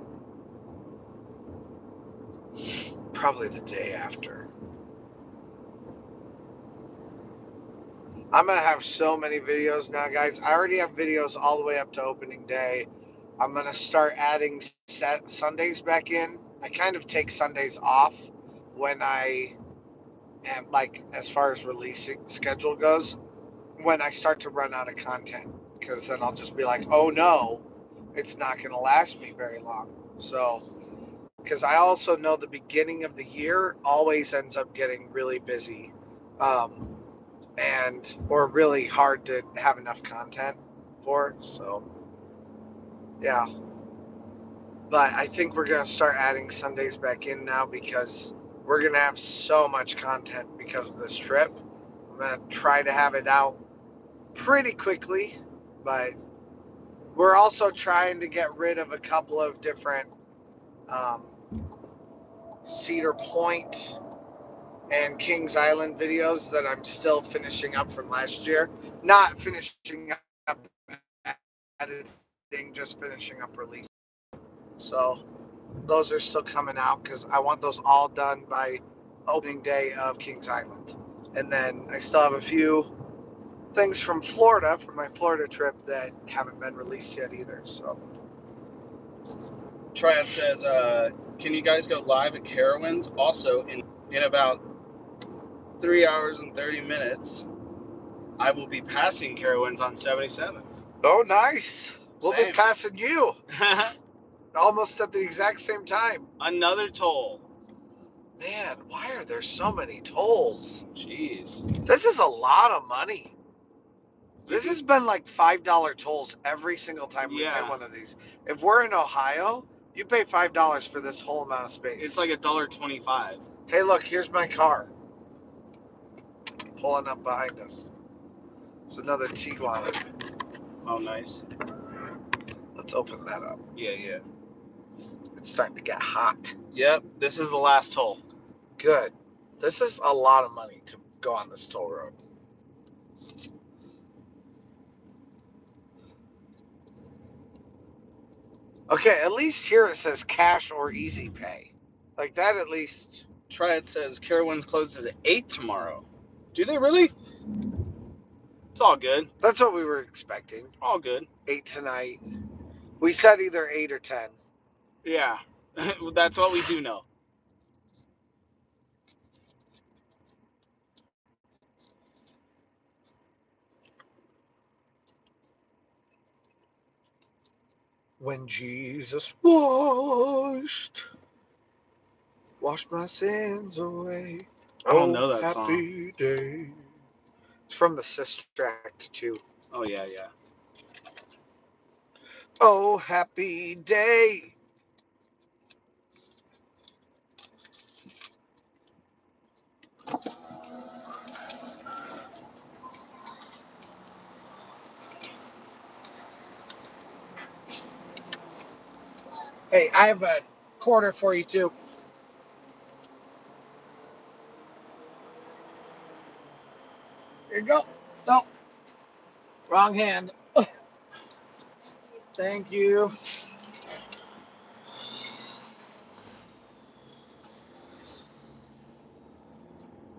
A: Probably the day after. I'm gonna have so many videos now, guys. I already have videos all the way up to opening day. I'm gonna start adding set Sundays back in. I kind of take Sundays off when I am like as far as releasing schedule goes. When I start to run out of content, because then I'll just be like, oh no, it's not gonna last me very long. So, because I also know the beginning of the year always ends up getting really busy. Um, and or really hard to have enough content for. So, yeah. But I think we're gonna start adding Sundays back in now because we're gonna have so much content because of this trip. I'm gonna try to have it out pretty quickly, but we're also trying to get rid of a couple of different um, Cedar Point and Kings Island videos that I'm still finishing up from last year. Not finishing up editing, just finishing up release. So those are still coming out because I want those all done by opening day of Kings Island. And then I still have a few things from Florida, from my Florida trip, that haven't been released yet either. So
B: Triad says, uh, "Can you guys go live at Carowinds? Also, in in about three hours and thirty minutes, I will be passing Carowinds on 77.
A: Oh, nice. We'll be passing you <laughs> almost at the exact same time.
B: Another toll.
A: Man, why are there so many tolls?
B: Jeez.
A: This is a lot of money. This has been like five dollar tolls every single time we
B: Yeah.
A: hit one of these. If we're in Ohio, you pay five dollars for this whole amount of space.
B: It's like a dollar twenty-five.
A: hey, look, here's my car. Pulling up behind us. It's another Tiguan.
B: Oh, nice.
A: Let's open that up.
B: Yeah, yeah.
A: It's starting to get hot.
B: Yep. This is the last toll.
A: Good. This is a lot of money to go on this toll road. Okay, at least here it says cash or easy pay. Like that at least
B: Try it says Carowinds closes at eight tomorrow. Do they really? It's all good.
A: that's what we were expecting.
B: All good.
A: Eight tonight. We said either eight or ten.
B: Yeah. <laughs> That's what we do know.
A: When Jesus washed washed my sins away.
B: I don't
A: Oh,
B: know that song.
A: happy day. It's from the Sister Act too.
B: Oh yeah, yeah.
A: Oh, happy day. Hey, I have a quarter for you too. Here you go. No. Wrong hand. Thank you.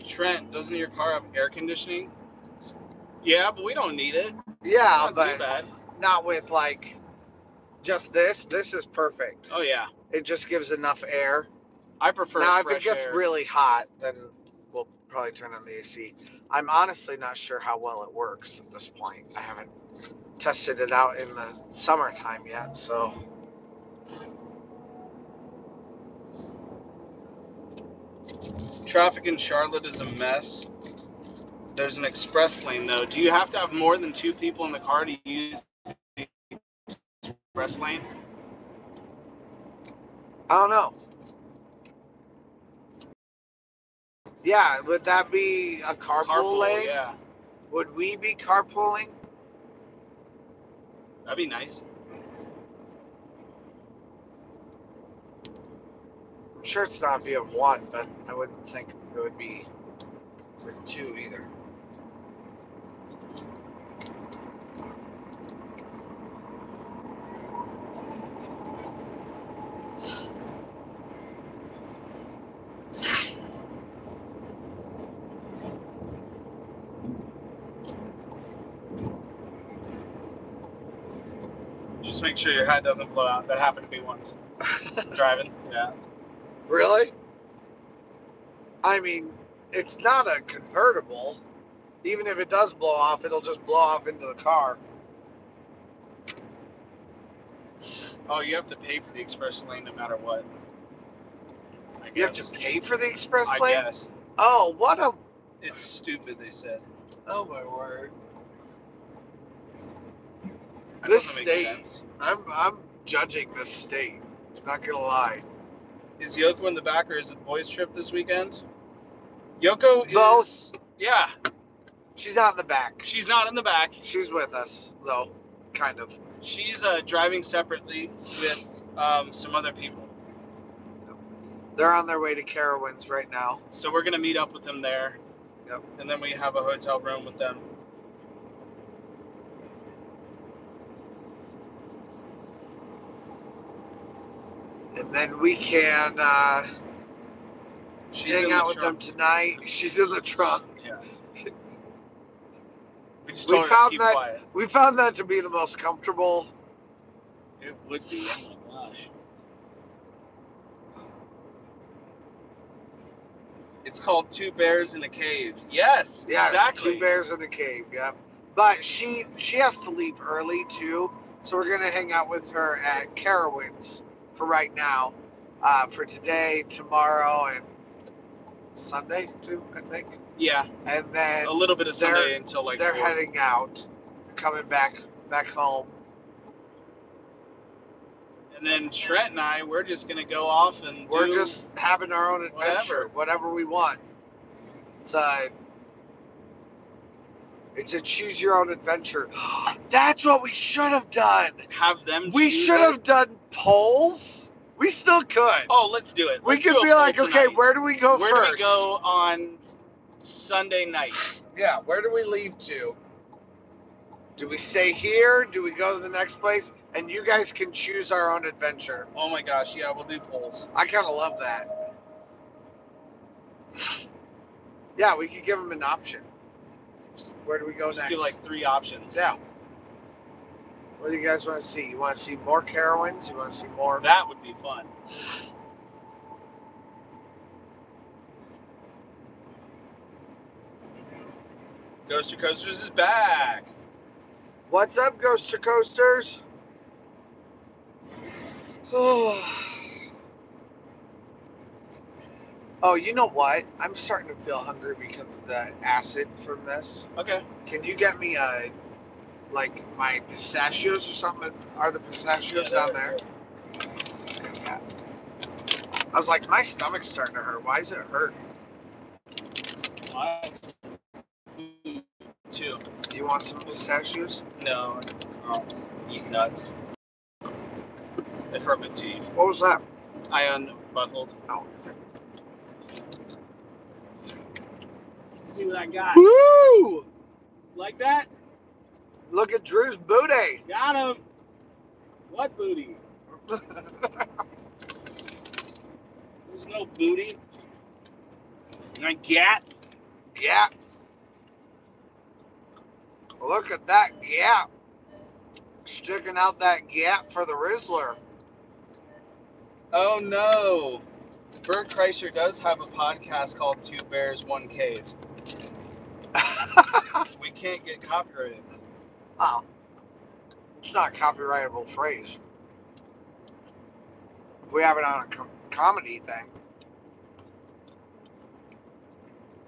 B: Trent, doesn't your car have air conditioning? Yeah, but we don't need it.
A: Yeah, but not with like just this. This is perfect.
B: Oh yeah.
A: It just gives enough air.
B: I prefer
A: now, if it gets
B: air.
A: really hot, then probably turn on the AC. I'm honestly not sure how well it works at this point. I haven't tested it out in the summertime yet, so
B: Traffic in Charlotte is a mess. There's an express lane though. Do you have to have more than two people in the car to use the express lane?
A: I don't know. Yeah, would that be a carpool,
B: Carpool,
A: lane?
B: yeah.
A: Would we be carpooling?
B: That'd be nice.
A: I'm sure it's not have one, but I wouldn't think it would be with two either.
B: Just make sure your hat doesn't blow out. That happened to me once <laughs> driving. Yeah.
A: Really? I mean, it's not a convertible. Even if it does blow off, it'll just blow off into the car.
B: Oh, you have to pay for the express lane no matter what. I
A: You have
B: guess.
A: to pay for the express
B: I
A: lane?
B: guess.
A: Oh, what a.
B: It's stupid, they said.
A: Oh, my word. This state- I'm, I'm judging this state. Not gonna lie.
B: Is Yoko in the back or is it boys' trip this weekend? Yoko is.
A: Both.
B: Yeah,
A: She's not in the back.
B: she's not in the back.
A: She's with us, though. Kind of.
B: She's uh, driving separately with um, some other people.
A: They're on their way to Carowinds right now.
B: So we're gonna meet up with them there.
A: Yep.
B: And then we have a hotel room with them.
A: And then we can uh,
B: She's
A: hang out
B: the
A: with them tonight. <laughs> She's in the trunk.
B: Yeah. <laughs> We just
A: We
B: told her to
A: found that-
B: quiet.
A: We found that to be the most comfortable.
B: It would be. Oh my gosh. It's called Two Bears in a Cave. Yes,
A: Yes,
B: exactly.
A: two bears in a cave. Yep. But she she has to leave early too, so we're gonna hang out with her at Carowinds for right now, uh, for today, tomorrow, and Sunday too. I think.
B: Yeah,
A: And then
B: a little bit of Sunday until like
A: they're
B: four.
A: heading out, coming back back home.
B: And then Trent and I, we're just gonna go off and
A: We're just having our own adventure, whatever, we want. A, it's a choose your own adventure. <gasps> That's what we should have done.
B: have them.
A: We should have done polls. We still could.
B: Oh, let's do it.
A: we
B: Let's
A: could
B: do a
A: be
B: poll
A: like, okay,
B: tonight.
A: where do we go
B: where
A: first?
B: do we go on Sunday night?
A: Yeah, where do we leave to? Do we stay here? Do we go to the next place? And you guys can choose our own adventure.
B: Oh my gosh, yeah, we'll do polls.
A: I kind of love that. <sighs> Yeah, we could give them an option. Where do we go
B: Just
A: next?
B: do like three options.
A: yeah. What do you guys want to see? You want to see more Carowinds? You want to see more?
B: That would be fun. Ghoster Coasters is back.
A: What's up, Ghoster Coasters? <sighs> <sighs> <sighs> oh, you know what? I'm starting to feel hungry because of the acid from this.
B: Okay.
A: Can you get me a, like my pistachios or something? Are the pistachios
B: Yeah,
A: down there? Let's get that. I was like, my stomach's starting to hurt. Why is it hurt?
B: Mine's Two.
A: You want some pistachios?
B: No, I don't eat nuts. They hurt my teeth.
A: What was that?
B: I unbuckled.
A: Oh.
B: See what I got.
A: Woo!
B: Like that?
A: Look at Drew's booty.
B: Got him. What booty? <laughs> There's no booty. My gat.
A: gap. Look at that gap. Sticking out that gap for the Rizzler.
B: Oh no. Bert Kreischer does have a podcast called Two Bears, One Cave. We can't get copyrighted.
A: oh. It's not a copyrightable phrase. If we have it on a com- comedy thing.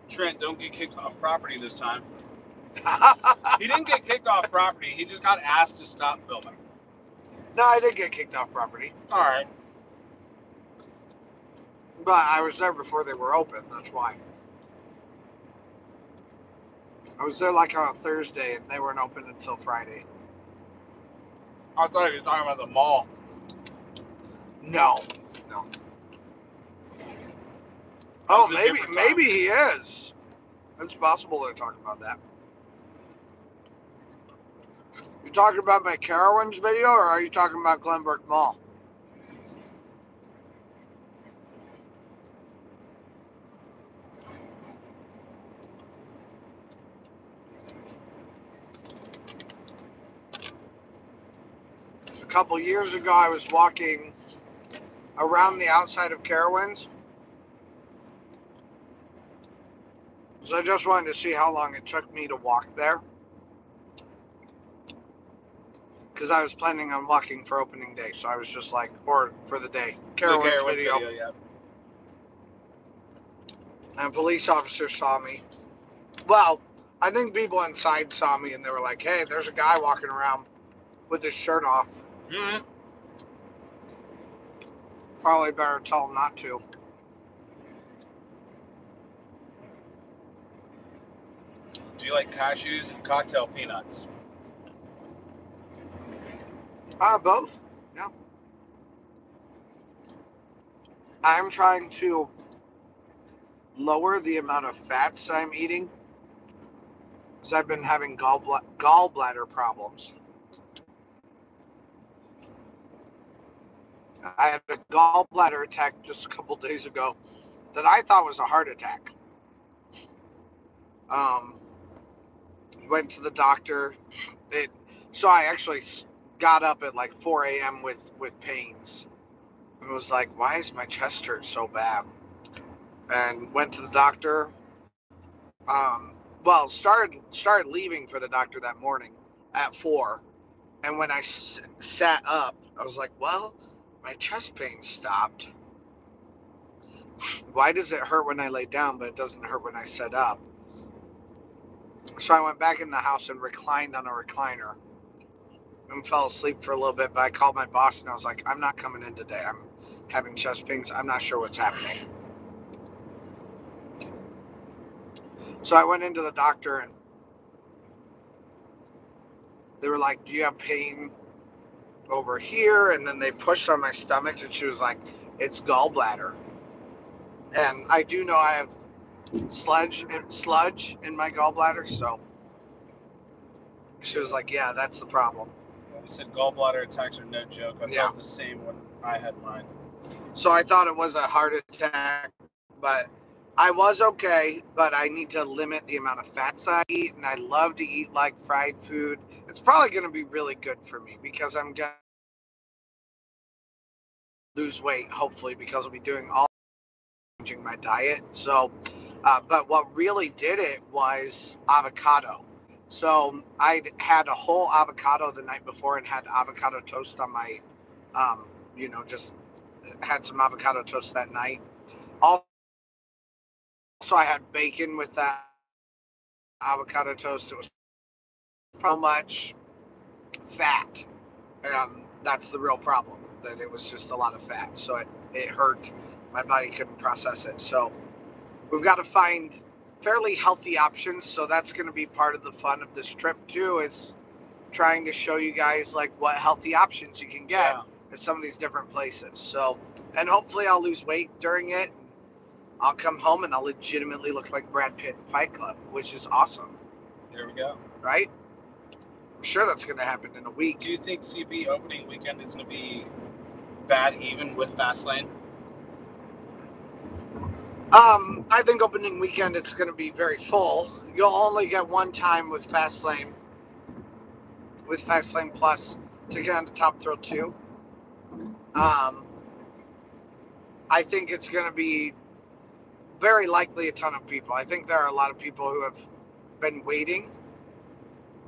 B: Trent, don't get kicked off property this time. <laughs> He didn't get kicked off property. He just got asked to stop filming.
A: no, I did get kicked off property,
B: All right.
A: but I was there before they were open. That's why. I was there like on a Thursday, and they weren't open until Friday.
B: I thought you were talking about the mall.
A: No, no. Oh, maybe maybe he is. It's possible they're talking about that. You talking about my Carowinds video, or are you talking about Glenbrook Mall? Couple years ago, I was walking around the outside of Carowinds. So I just wanted to see how long it took me to walk there. Because I was planning on walking for opening day. So I was just like, or for the day. Carowinds
B: Carowinds
A: video.
B: yeah.
A: And a police officer saw me. Well, I think people inside saw me and they were like, hey, there's a guy walking around with his shirt off.
B: Hmm
A: Probably better tell him not to.
B: Do you like cashews and cocktail peanuts?
A: Uh, both. Yeah. I'm trying to lower the amount of fats I'm eating because I've been having gallbla- gallbladder problems. I had a gallbladder attack just a couple days ago that I thought was a heart attack. Um, went to the doctor. It so I actually got up at like 4 a.m. with with pains. It was like, why is my chest hurt so bad? And went to the doctor. Um, well, started started leaving for the doctor that morning at four, and when I s- sat up, I was like, well, my chest pain stopped. Why does it hurt when I lay down, but it doesn't hurt when I sit up? So I went back in the house and reclined on a recliner and fell asleep for a little bit. But I called my boss and I was like, I'm not coming in today. I'm having chest pains. I'm not sure what's happening. So I went into the doctor and they were like, Do you have pain over here? And then they pushed on my stomach and she was like, It's gallbladder. And I do know I have sludge and sludge in my gallbladder, so she was like, Yeah, that's the problem.
B: He said gallbladder attacks are no joke. I
A: Yeah.
B: felt the same when I had mine.
A: So I thought it was a heart attack, but I was okay. But I need to limit the amount of fats I eat, and I love to eat like fried food. It's probably going to be really good for me because I'm going to lose weight, hopefully, because I'll be doing all changing my diet. So, uh, but what really did it was avocado. So I had a whole avocado the night before and had avocado toast on my, um, you know, just had some avocado toast that night. Also, I had bacon with that avocado toast. It was so much fat, and that's the real problem. That it was just a lot of fat, so it it hurt. My body couldn't process it. So we've got to find fairly healthy options. So that's going to be part of the fun of this trip too. Is trying to show you guys like what healthy options you can get
B: Yeah.
A: at some of these different places. So, and hopefully I'll lose weight during it. I'll come home and I'll legitimately look like Brad Pitt in Fight Club, which is awesome,
B: There we go.
A: right? I'm sure that's going to happen in a week.
B: Do you think CP opening weekend is going to be bad even with Fastlane?
A: Um, I think opening weekend it's going to be very full. You'll only get one time with Fastlane, with Fastlane Plus to get on to Top Thrill 2. Um, I think it's going to be very likely a ton of people. I think there are a lot of people who have been waiting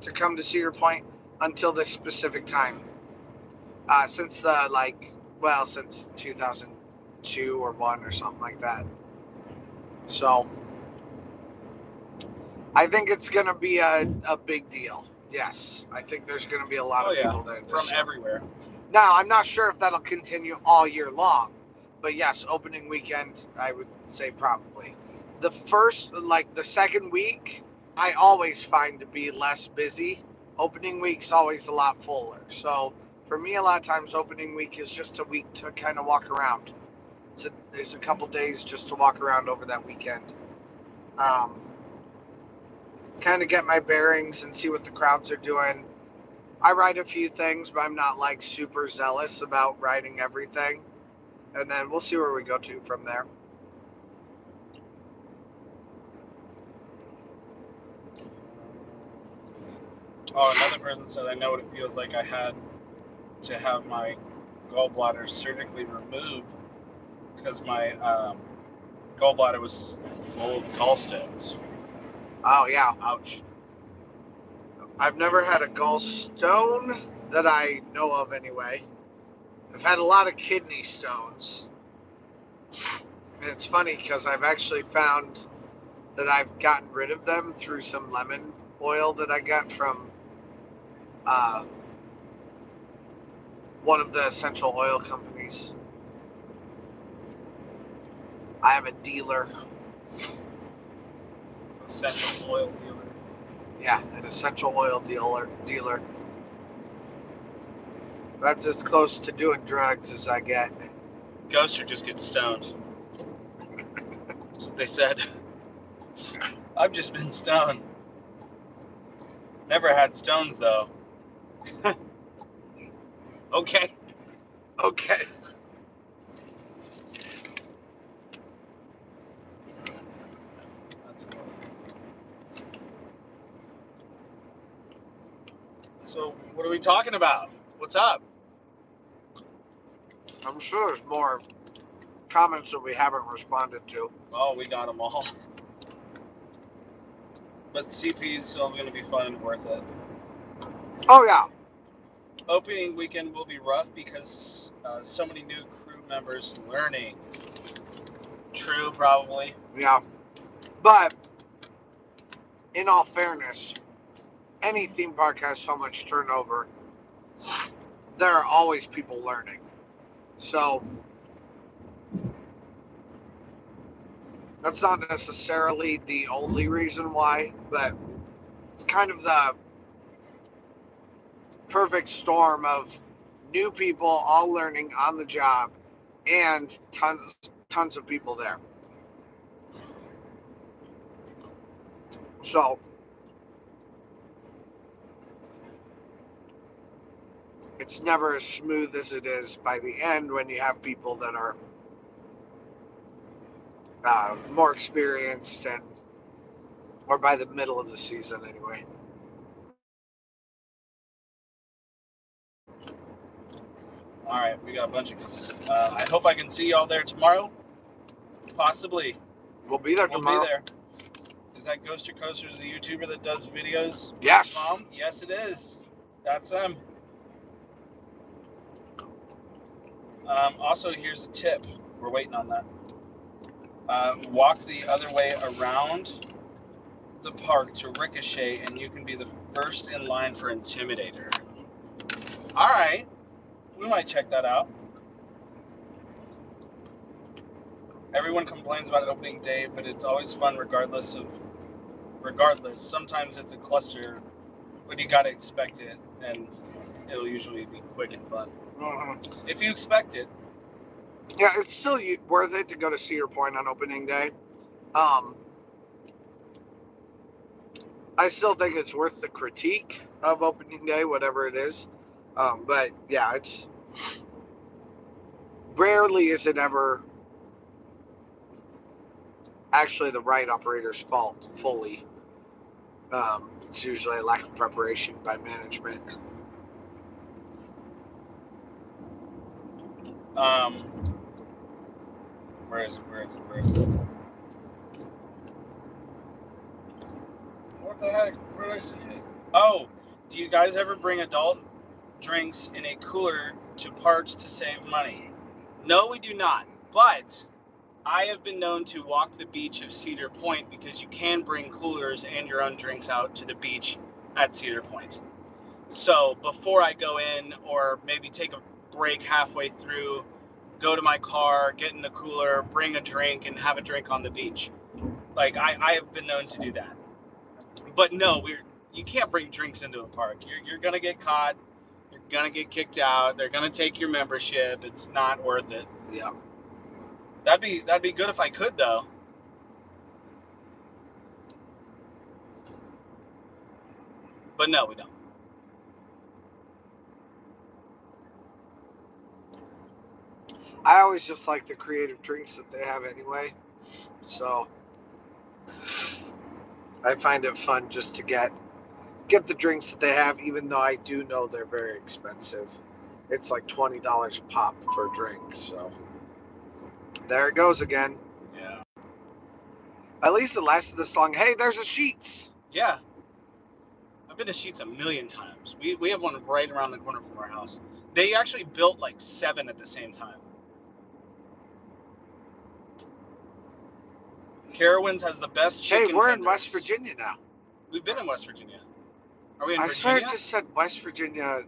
A: to come to Cedar Point until this specific time. Uh, since the like, well, since 2002 or one or something like that. So I think it's going to be a, a big deal. Yes, I think there's going to be a lot
B: Oh,
A: of
B: yeah,
A: people there.
B: from
A: year.
B: everywhere.
A: Now, I'm not sure if that'll continue all year long, but yes, opening weekend, I would say probably. The first, like the second week, I always find to be less busy. Opening week's always a lot fuller. So for me, a lot of times, opening week is just a week to kind of walk around. It's a, it's a couple days just to walk around over that weekend. Um, kind of get my bearings and see what the crowds are doing. I write a few things, but I'm not like super zealous about writing everything. And then we'll see where we go to from there.
B: Oh, another person said, I know what it feels like. I had to have my gallbladder surgically removed because my um, gallbladder was full of gallstones.
A: Oh yeah,
B: Ouch.
A: I've never had a gallstone that I know of anyway. I've had a lot of kidney stones. And it's funny because I've actually found that I've gotten rid of them through some lemon oil that I got from uh, one of the essential oil companies. I have a dealer.
B: Essential oil dealer.
A: Yeah, an essential oil dealer. Dealer. That's as close to doing drugs as I get.
B: Ghoster just get stoned. That's what they said. I've just been stoned. Never had stones though. <laughs> okay.
A: Okay.
B: So, what are we talking about? What's up?
A: I'm sure there's more comments that we haven't responded to.
B: Oh, we got them all. But CP is still going to be fun and worth it.
A: Oh yeah.
B: Opening weekend will be rough because uh, so many new crew members learning. True, probably.
A: Yeah. But in all fairness, any theme park has so much turnover. There are always people learning. So that's not necessarily the only reason why, but it's kind of the perfect storm of new people all learning on the job and tons tons of people there. So it's never as smooth as it is by the end when you have people that are uh, more experienced and or by the middle of the season anyway.
B: All right, we got a bunch of. Uh, I hope I can see y'all there tomorrow. Possibly.
A: We'll be there
B: We'll
A: tomorrow.
B: be there. Is that Ghoster Coasters, the YouTuber that does videos?
A: Yes.
B: Mom? Yes, it is. That's him. Um, also, here's a tip. We're waiting on that. Uh, walk the other way around the park to Ricochet, and you can be the first in line for Intimidator. All right. We might check that out. Everyone complains about opening day, but it's always fun regardless of regardless. Sometimes it's a cluster, but you gotta expect it, and it'll usually be quick and fun.
A: Mhm.
B: If you expect it,
A: Yeah, it's still worth it to go to Cedar Point on opening day. Um, I still think it's worth the critique of opening day, whatever it is. Um, but yeah, it's rarely is it ever actually the ride operator's fault fully. Um, it's usually a lack of preparation by management.
B: Um, where is it? Where is it? Where is it? What the heck? Where did I see it? Oh, do you guys ever bring adult drinks in a cooler to parks to save money? No, we do not. But I have been known to walk the beach of Cedar Point because you can bring coolers and your own drinks out to the beach at Cedar Point. So before I go in, or maybe take a break halfway through, go to my car, get in the cooler, bring a drink, and have a drink on the beach. Like I, I have been known to do that. But no, we're you can't bring drinks into a park. You're you're gonna get caught. You're gonna get kicked out. They're gonna take your membership. It's not worth it.
A: Yeah.
B: That'd be that'd be good if I could though. But no, we don't.
A: I always just like the creative drinks that they have anyway. So I find it fun just to get get the drinks that they have, even though I do know they're very expensive. It's like twenty dollars a pop for a drink. So there it goes again.
B: Yeah.
A: At least it lasted this long. Hey, there's a Sheetz.
B: Yeah. I've been to Sheetz a million times. We we have one right around the corner from our house. They actually built like seven at the same time. Carowinds has the best
A: Hey, we're in. West Virginia now.
B: We've been in West Virginia. Are we in
A: I swear
B: Virginia?
A: it just said West Virginia.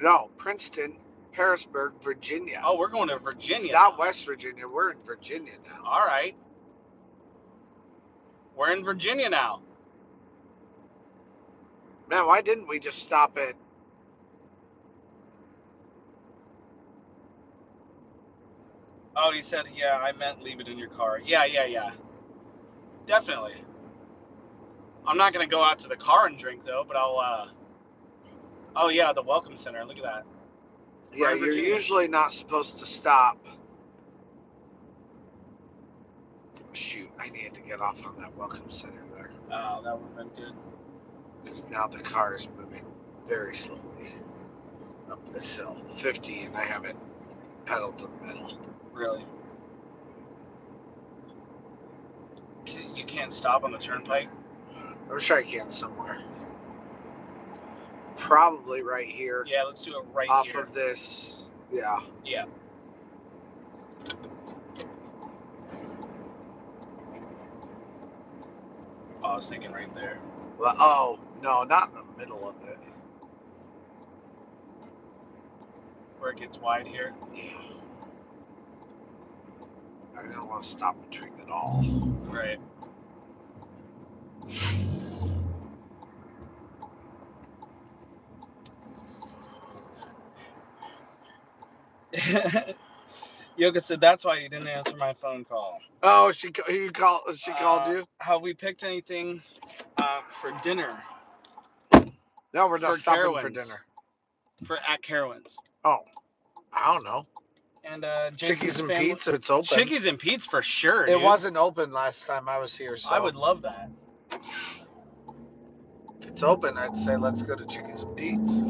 A: No, Princeton, Harrisburg, Virginia.
B: Oh, we're going to Virginia.
A: It's not West Virginia. We're in Virginia now.
B: All right. We're in Virginia now.
A: Man, why didn't we just stop at?
B: Oh, he said, yeah, I meant leave it in your car. Yeah, yeah, yeah. Definitely. I'm not going to go out to the car and drink, though, but I'll, uh. Oh, yeah, the Welcome Center. Look at that.
A: Yeah,
B: Right,
A: you're usually not supposed to stop. Shoot, I needed to get off on that welcome center there
B: Oh, that would have been good.
A: because now the car is moving very slowly up this hill, 50, and I haven't pedaled to the middle.
B: Really. You can't stop on the turnpike?
A: I'm sure I can somewhere. Probably right here,
B: Yeah, let's do it right
A: off
B: here.
A: of this. Yeah.
B: Yeah. Oh, I was thinking right there.
A: Well, oh no, not in the middle of it.
B: Where it gets wide here.
A: Yeah. I don't want to stop between it all.
B: Right. <laughs> Yoko said that's why you didn't answer my phone call.
A: Oh, she you call she called
B: Uh,
A: you?
B: Have we picked anything uh, for dinner
A: No, we're not
B: for
A: stopping for dinner.
B: for at Carowinds?
A: Oh, I don't know.
B: And uh, Jason's
A: Chickies and
B: family-
A: Pete's, it's open.
B: Chickies and Pete's for sure.
A: it
B: dude.
A: wasn't open last time I was here, so
B: I would love that.
A: if it's open, I'd say let's go to Chickies and Pete's.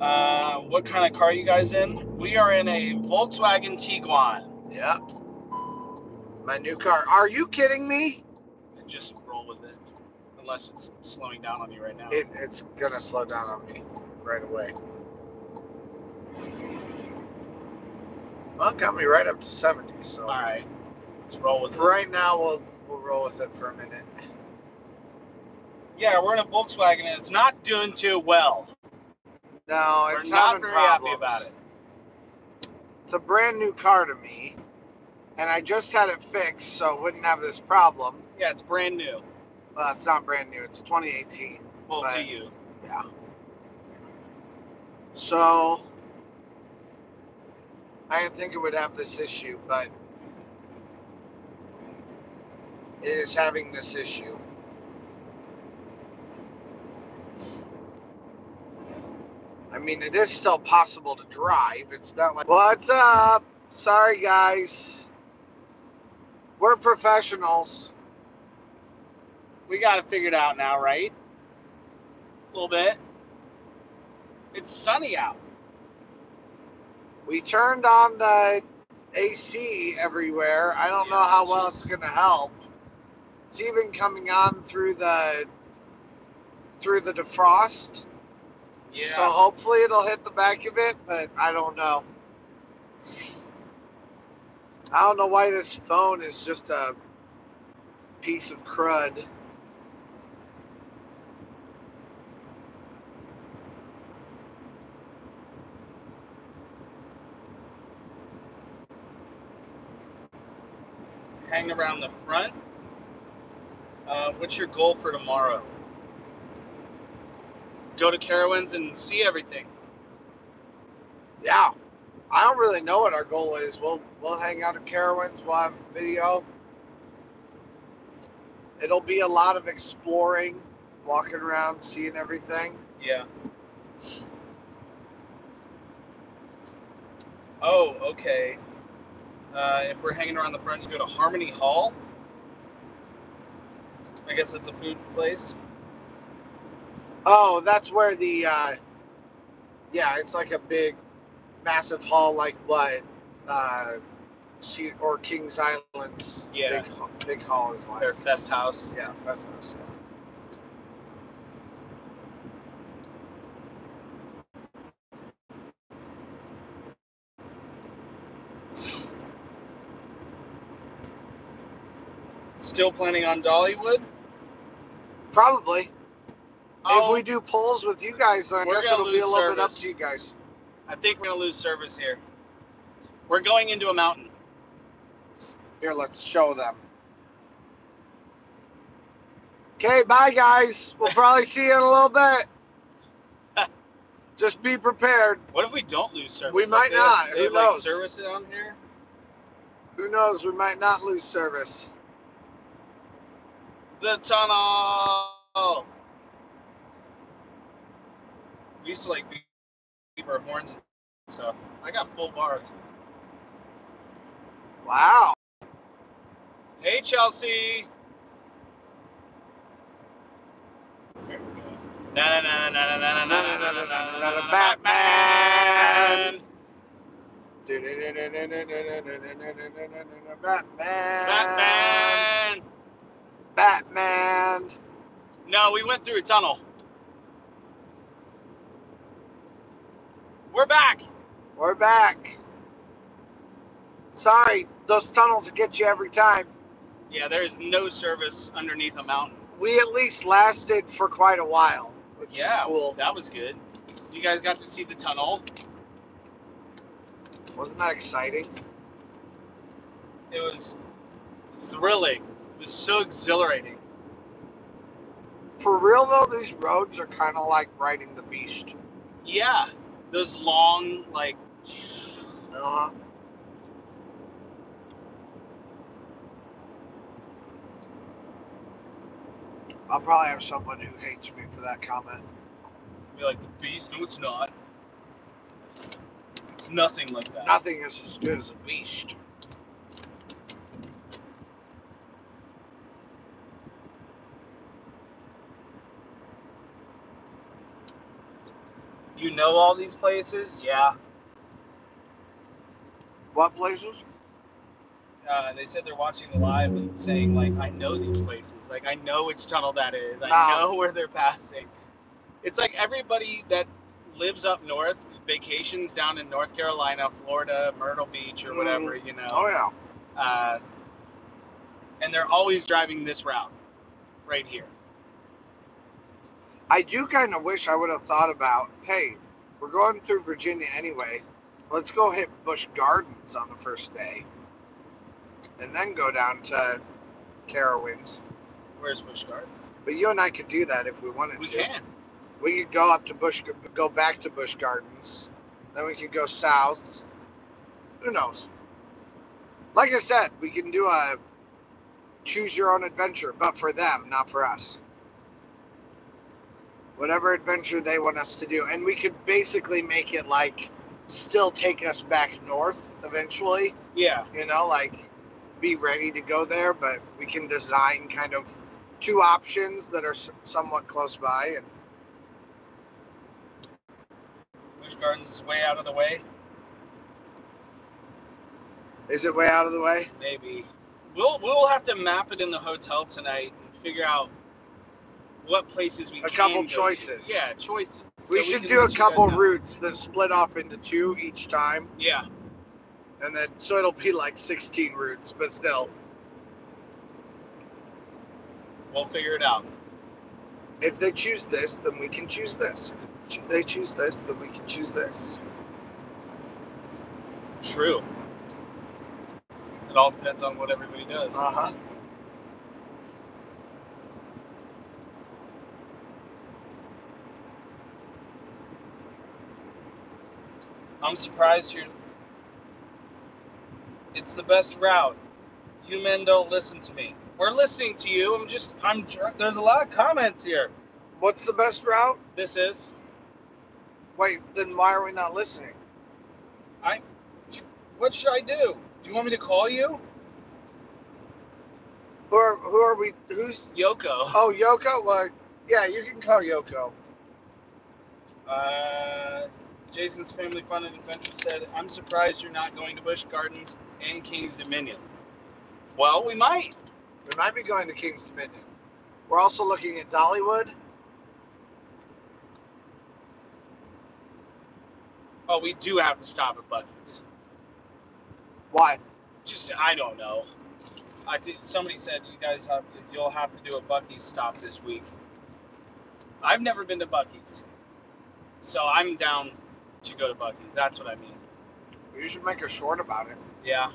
B: Uh, what kind of car are you guys in? We are in a Volkswagen Tiguan.
A: Yeah. My new car. Are you kidding me?
B: Just roll with it, unless it's slowing down on you right now.
A: It, it's gonna slow down on me right away. Well, it got me right up to 70, so
B: All right, let's roll with
A: for
B: it.
A: right now, we'll we'll roll with it for a minute.
B: Yeah, we're in a Volkswagen and it's not doing too well.
A: No, it's We're
B: not
A: having
B: very
A: problems.
B: happy about it.
A: It's a brand new car to me, and I just had it fixed, so it wouldn't have this problem.
B: Yeah, it's brand new.
A: Well, it's not brand new. It's 2018.
B: Well, to you.
A: Yeah. So I didn't think it would have this issue, but it is having this issue. I mean, it is still possible to drive. It's not like, what's up? Sorry, guys. We're professionals.
B: We got it figured out now, right? A little bit. It's sunny out.
A: We turned on the AC everywhere. I don't know how well it's gonna help. It's even coming on through the through the defrost.
B: Yeah.
A: So hopefully it'll hit the back of it, but I don't know. I don't know why this phone is just a piece of crud.
B: Around the front. Uh, what's your goal for tomorrow? Go to Carowinds and see everything.
A: Yeah. I don't really know what our goal is. We'll we'll hang out at Carowinds, we'll have video. It'll be a lot of exploring, walking around, seeing everything.
B: Yeah. Oh, okay. Uh, if we're hanging around the front, you go to Harmony Hall. I guess it's a food place.
A: Oh, that's where the uh yeah, it's like a big massive hall like what uh or Kings Island's
B: Yeah.
A: big, big hall is like.
B: Their Festhaus.
A: Yeah, Festivus. Yeah.
B: Still planning on Dollywood.
A: Probably.
B: Oh,
A: If we oh. do polls with you guys, then I guess it'll be a little bit up to you guys.
B: I think we're gonna lose service here. We're going into a mountain.
A: Here, let's show them. Okay, bye guys. We'll probably see you in a little bit. <laughs> Just be prepared.
B: What if we don't lose service?
A: We might not.
B: They
A: Who knows?
B: Like, service down here.
A: Who knows? We might not lose service
B: the tunnel. We used to like beep our horns and stuff. I got full bars.
A: Wow.
B: Hey, Chelsea. Batman.
A: Batman.
B: Batman.
A: Batman.
B: No, we went through a tunnel. We're back.
A: We're back. Sorry, those tunnels will get you every time.
B: Yeah, there is no service underneath a mountain.
A: We at least lasted for quite a while, which
B: Yeah,
A: is cool.
B: that was good. You guys got to see the tunnel.
A: Wasn't that exciting?
B: It was thrilling. It was so exhilarating.
A: For real though, these roads are kind of like riding the beast.
B: Yeah, those long like
A: Uh-huh. I'll probably have someone who hates me for that comment.
B: be like the beast. No, it's not. It's nothing like that.
A: Nothing is as good as a beast.
B: You know all these places? Yeah.
A: What places?
B: Uh, they said they're watching the live and saying like, I know these places. Like I know which tunnel that is. I
A: No.
B: know <laughs> where they're passing. It's like everybody that lives up north vacations down in North Carolina, Florida, Myrtle Beach, or whatever, you know.
A: Oh yeah.
B: Uh, and they're always driving this route right here.
A: I do kind of wish I would have thought about, hey, we're going through Virginia anyway. Let's go hit Busch Gardens on the first day, and then go down to Carowinds.
B: Where's Busch Gardens?
A: But you and I could do that if we wanted
B: We
A: to.
B: can.
A: We could go up to Busch, go back to Busch Gardens. Then we could go south. Who knows? Like I said, we can do a choose your own adventure, but for them, not for us. Whatever adventure they want us to do. And we could basically make it like still take us back north eventually,
B: Yeah.
A: you know, like be ready to go there, but we can design kind of two options that are s- somewhat close by and
B: Busch Gardens is way out of the way.
A: Is it way out of the way?
B: Maybe. We'll we'll have to map it in the hotel tonight and figure out what places we
A: A
B: can
A: couple
B: go to.
A: choices.
B: Yeah, choices.
A: We
B: So
A: should
B: can
A: do a
B: let you guys
A: couple routes that split off into two each time.
B: Yeah.
A: and then so it'll be like 16 routes, but still,
B: We'll figure it out.
A: if they choose this, then we can choose this. If they choose this, then we can choose this.
B: True. It all depends on what everybody does.
A: Uh huh.
B: I'm surprised you're. It's the best route. You men don't listen to me. We're listening to you. I'm just. I'm. There's a lot of comments here.
A: What's the best route?
B: This is.
A: Wait, then why are we not listening? I.
B: What should I do? Do you want me to call you?
A: Who are who are we? Who's?
B: Yoko.
A: Oh, Yoko. Well, yeah, you can call Yoko.
B: Uh, Jason's Family Fun and Adventure said, I'm surprised you're not going to Busch Gardens and Kings Dominion. Well, we might.
A: We might be going to Kings Dominion. We're also looking at Dollywood.
B: Oh, we do have to stop at Buc-ee's.
A: Why?
B: Just, I don't know. I think somebody said you guys have to, you'll have to do a Buc-ee's stop this week. I've never been to Buc-ee's. So I'm down to go to Buc-ee's. That's what I mean.
A: You should make a short about it.
B: Yeah.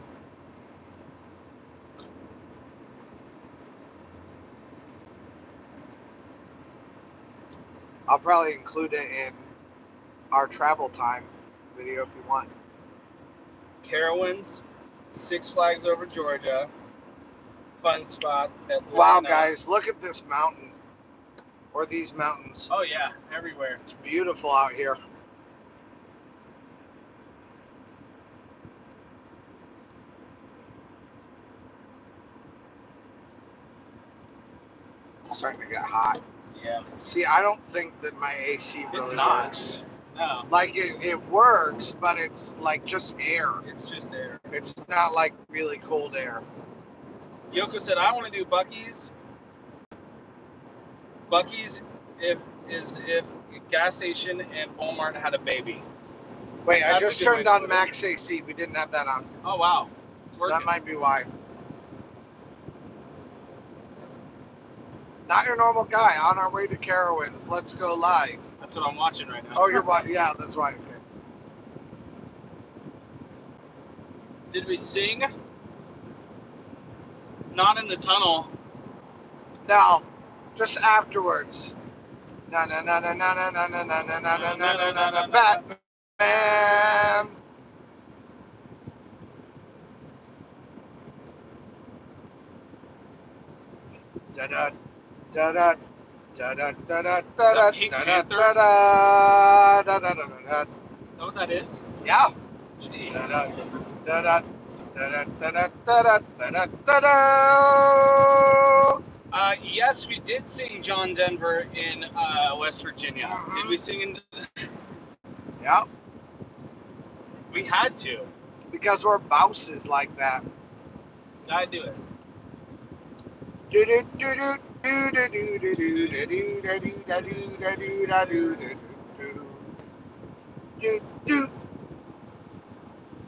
A: I'll probably include it in our travel time video if you want.
B: Carowinds, Six Flags over Georgia, Fun Spot, Atlanta.
A: Wow, guys, look at this mountain. Or these mountains.
B: Oh yeah, everywhere.
A: It's beautiful out here. Starting to get hot.
B: Yeah.
A: See, I don't think that my AC really
B: It's not.
A: works.
B: No,
A: Like it, it works, but it's like just air.
B: it's just air.
A: It's not like really cold air.
B: Yoko said, "I want to do Buc-ee's. Buc-ee's if is if gas station and Walmart had a baby.
A: Wait, I
B: That's a
A: just turned on max AC. We didn't have that on.
B: Oh wow,
A: So that might be why. Not your normal guy. On our way to Carowinds. Let's go live.
B: That's what I'm watching right now.
A: Oh, you're wa- yeah. That's why. Okay.
B: Did we sing? Not in the tunnel.
A: Now, just afterwards. Na na na na na na na na na na na na na na na Batman. Da da da da da da da da da da da da da da da da da da da.
B: What that is?
A: Yeah.
B: Jeez.
A: Da da da da da da da da da da da.
B: Uh, yes, we did sing John Denver in uh, West Virginia.
A: Mhm.
B: Did we sing in? <laughs>
A: Yeah,
B: We had to.
A: because we're bouses like that.
B: Gotta do it.
A: Do do do do
B: is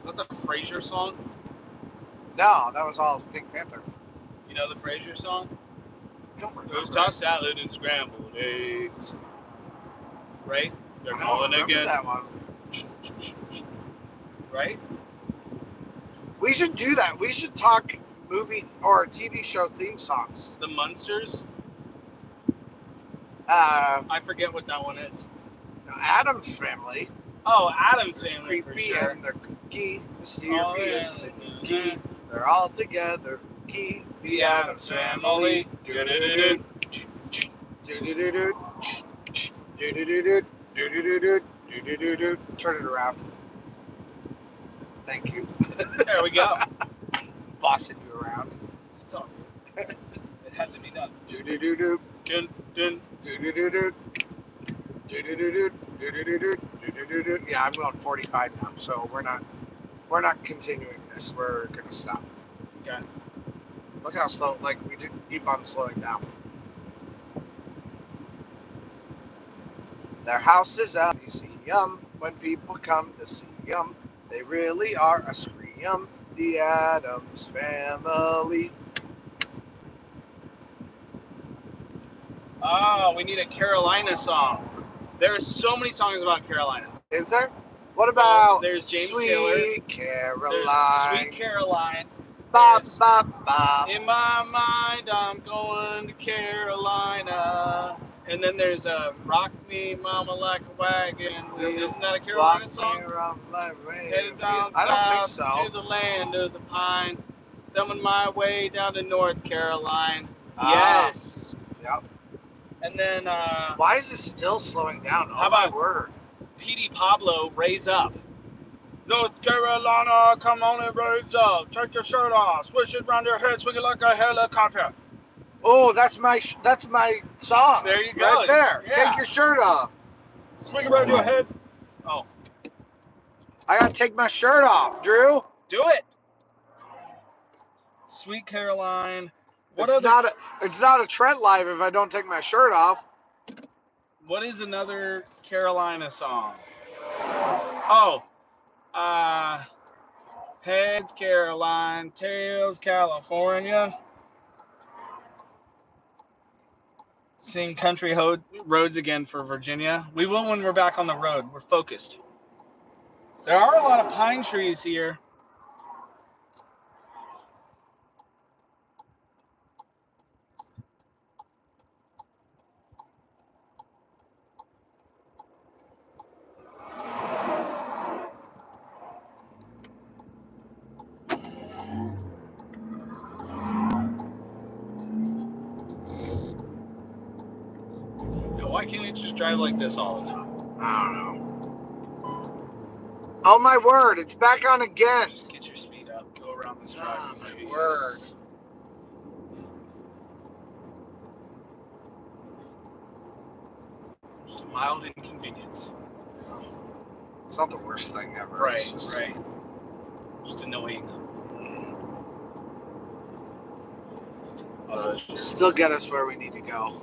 B: that the Frasier song?
A: No, that was all Pink Panther.
B: You know the Frasier song?
A: Don't.
B: It was tossed salad and scrambled eggs. Right? They're calling again.
A: That one.
B: Right?
A: We should do that. We should talk movie or TV show theme songs.
B: The Munsters.
A: Uh,
B: I forget what that one is.
A: Addams family.
B: Oh, Addams
A: There's
B: family
A: creepy
B: sure.
A: and they're kooky,
B: Oh,
A: mysterious
B: yeah.
A: and kooky. They're all together. Kooky, the Addams family.
B: Do-do-do-do.
A: Do-do-do-do. Do-do-do-do. Do-do-do-do. Do-do-do-do. Turn it around. Thank you.
B: There we go. <laughs>
A: Bossing you around.
B: It's all good. <laughs> It had to be done.
A: Do-do-do-do.
B: Dun, dun.
A: Do-do-do-do. Do-do-do-do. Do-do-do-do. Do-do-do-do. Yeah, I'm going 45 now, so we're not we're not continuing this. We're gonna stop.
B: Okay.
A: Look how slow. Like we did keep on slowing down. Their house is a museum. When people come to see them, they really are a scream. The Addams family.
B: Oh, we need a Carolina song. There are so many songs about Carolina.
A: Is there? What about oh,
B: There's James
A: Sweet
B: Taylor. There's
A: Caroline?
B: Sweet Caroline.
A: Bop, bop, bop.
B: In my mind, I'm going to Carolina. And then there's a Rock Me Mama Like a Wagon. Isn't that a Carolina
A: Walk
B: song?
A: me around my way.
B: Headed down
A: I don't think
B: south to
A: so.
B: the land of the pine. Thumbing my way down to North Carolina.
A: Ah.
B: yes.
A: Yep.
B: And then uh,
A: Why is it still slowing down? Oh
B: How
A: my
B: about-
A: word.
B: Petey Pablo, Raise Up. North Carolina, come on and raise up. Take your shirt off. Swish it round your head, swing it like a helicopter.
A: Oh, that's my sh- that's my song.
B: There you go.
A: Right there.
B: Yeah.
A: Take your shirt off.
B: Swing around your head. Oh,
A: I gotta take my shirt off, Drew.
B: do it. Sweet Caroline. What
A: it's
B: other?
A: not a it's not a Trent live if I don't take my shirt off.
B: What is another Carolina song? Oh, uh, heads Caroline, tails California. Sing country ho- roads again for Virginia. We will when we're back on the road. We're focused. There are a lot of pine trees here. Why can't you just drive like this all the time?
A: I don't know. Oh my word, it's back on again.
B: Just get your speed up, go around this
A: Oh,
B: drive.
A: my word.
B: Just a mild inconvenience.
A: It's not the worst thing ever.
B: Right,
A: just-
B: right. Just annoying. Uh,
A: Still get us where we need to go.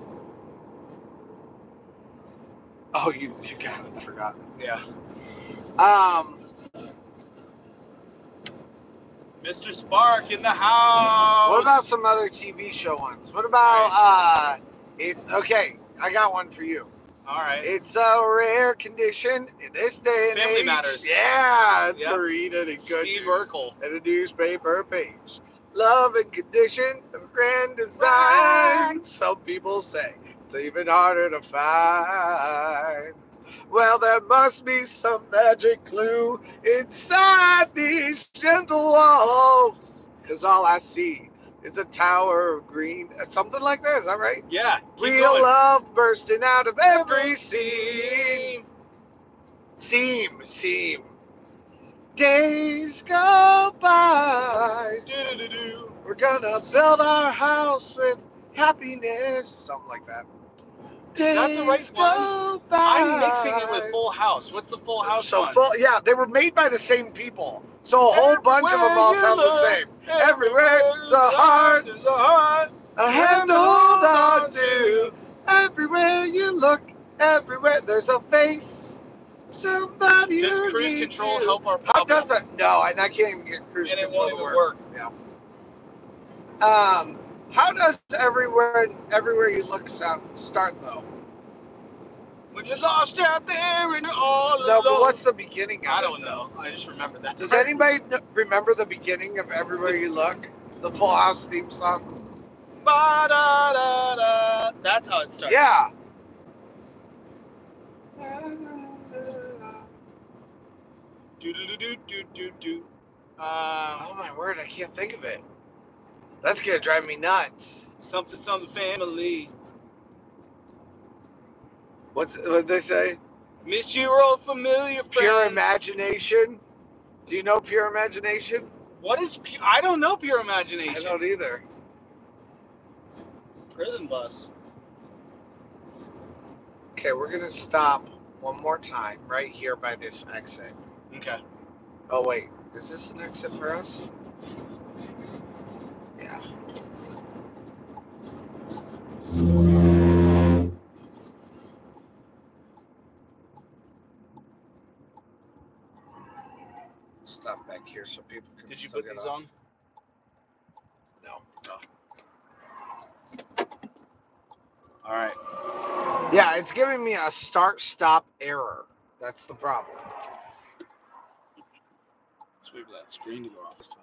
A: Oh, you you got it. I forgot.
B: yeah.
A: Um,
B: Mr. Spark in the house.
A: what about some other TV show ones? What about uh, it's okay. I got one for you.
B: All right.
A: It's a rare condition in this day and
B: Family
A: age.
B: Matters.
A: Yeah,
B: Yep.
A: to read it in good
B: Steve
A: news
B: Urkel.
A: and a newspaper page. Love and condition of grand design. Some people say it's even harder to find. Well, there must be some magic clue inside these gentle walls. Cause all I see is a tower of green. uh, Something like that, is that right?
B: Yeah.
A: Real
B: going.
A: love bursting out of every seam. Seam, seam. Days go by. We're gonna build our house with happiness. Something like that.
B: That the right
A: go by.
B: I'm mixing it with Full House. What's the Full House
A: So
B: one?
A: full, yeah, they were made by the same people. So a whole bunch of them all
B: Everywhere
A: sound
B: you
A: the
B: look,
A: same. Everywhere there's a heart.
B: There's a heart.
A: A hand to hold on to. Everywhere you look, everywhere there's a face. Somebody
B: Does
A: you
B: cruise
A: need
B: control
A: to.
B: help our
A: How
B: problem?
A: does that? No, and I can't even get cruise
B: And it
A: control
B: won't
A: to
B: even
A: work.
B: work.
A: Um, how does everywhere everywhere you look sound start though?
B: When you're lost out there and you're all
A: No,
B: alone.
A: but what's the beginning of
B: I don't
A: though?
B: know. I just remember that.
A: Does anybody remember the beginning of Everywhere You Look? The Full House theme song?
B: Ba-da-da-da. That's how it starts.
A: Yeah.
B: Do-do-do-do-do-do. Um,
A: Oh my word, I can't think of it. That's gonna drive me nuts.
B: something, something family.
A: What's what they say?
B: Miss your old familiar friend.
A: Pure imagination. Do you know pure imagination?
B: What is? pu- I don't know pure imagination.
A: I don't either.
B: Prison bus.
A: Okay, we're gonna stop one more time right here by this exit.
B: Okay.
A: Oh wait, is this an exit for us? Yeah. Stop back here so people can
B: Did you
A: still
B: put
A: get
B: these
A: off.
B: on?
A: No. Oh.
B: All right.
A: Yeah, it's giving me a start stop error. That's the problem.
B: Let's wait for that screen to go off this time.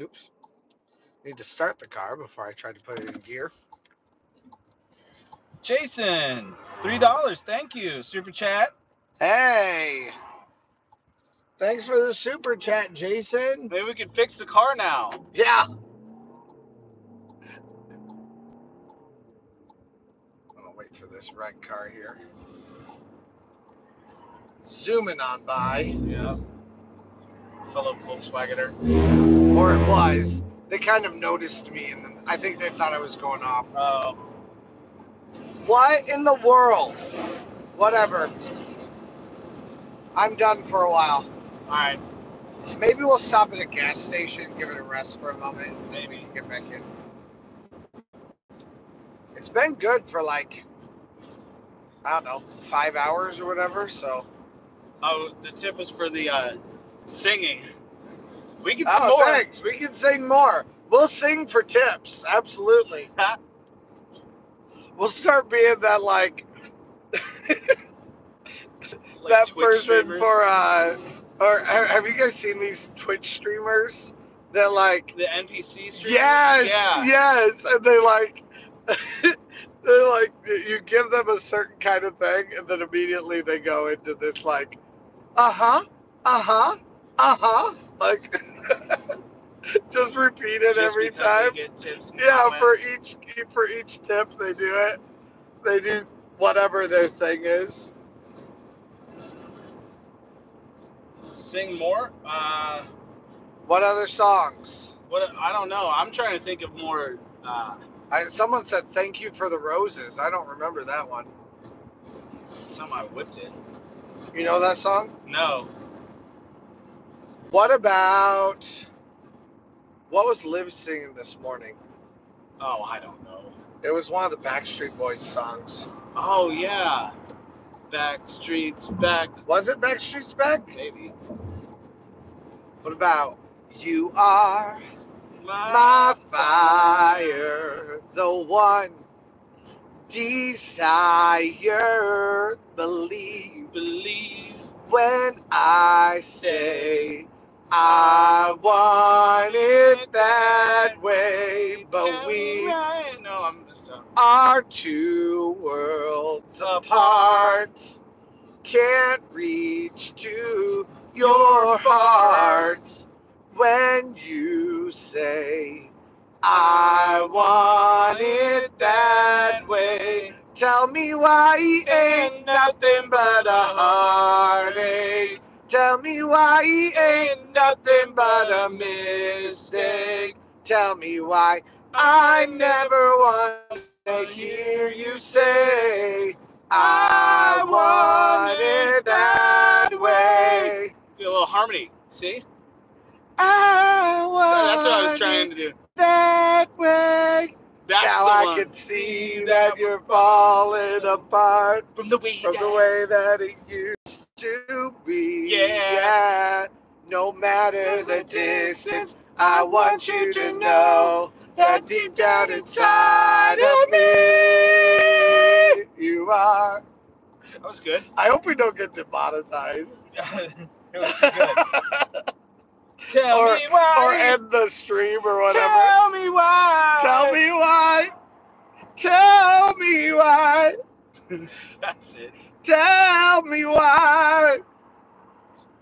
A: Oops. Need to start the car before I try to put it in gear.
B: Jason, three dollars. Thank you. Super chat.
A: Hey! Thanks for the super chat, Jason.
B: Maybe we can fix the car now.
A: Yeah. I'm gonna wait for this red car here. Zooming on by.
B: Yeah. Fellow Volkswagener.
A: Or it was. They kind of noticed me and then I think they thought I was going off.
B: Oh.
A: What in the world? Whatever. I'm done for a while.
B: All right.
A: Maybe we'll stop at a gas station, give it a rest for a moment,
B: Maybe.
A: get back in. It's been good for like, I don't know, five hours or whatever. So,
B: Oh, the tip was for the uh, singing. We can sing
A: oh,
B: more.
A: thanks. We can sing more. We'll sing for tips. Absolutely. <laughs> we'll start being that like
B: Like
A: that
B: Twitch
A: person
B: streamers.
A: for uh, or have you guys seen these Twitch streamers that like
B: the NPC streamers.
A: Yes,
B: Yeah.
A: yes, and they like, <laughs> they're like, you give them a certain kind of thing, and then immediately they go into this like, uh huh, uh huh, uh huh, like, <laughs> <laughs> just repeat it
B: Just
A: every time. Yeah, for each for each tip they do it. They do whatever their thing is.
B: Sing more. Uh,
A: What other songs?
B: what? I don't know. I'm trying to think of more. Uh,
A: I, someone said thank you for the roses. I don't remember that one.
B: some I whipped it.
A: You know that song?
B: No.
A: What about what was Liv singing this morning?
B: Oh, I don't know.
A: It was one of the Backstreet Boys songs.
B: Oh yeah. Back streets back.
A: Was it Backstreet's Back?
B: Maybe.
A: What about You Are My Fire, the one desire, believe
B: Believe.
A: when I say I want it that way, but we
B: No, I'm just.
A: Are two worlds apart. Can't reach to your heart when you say, I want it that way. Tell me why he ain't nothing but a heartache. Tell me why he ain't nothing but a mistake. Tell me why I never want to hear you say, I want it that way.
B: Get a little harmony. See?
A: I want
B: That's what I was trying to do.
A: that way.
B: That's
A: now I
B: one.
A: can see that you're falling apart
B: from the way
A: from
B: that-
A: the way that it used to be.
B: Yeah.
A: Yeah. No matter the distance, I want you to know that deep down inside of me, you are.
B: That was good.
A: I hope we don't get demonetized. <laughs>
B: it was good. <laughs> Tell
A: Or-
B: me why.
A: or end the stream or whatever.
B: Tell me why.
A: Tell me why. Tell me why. <laughs>
B: That's it.
A: Tell me why.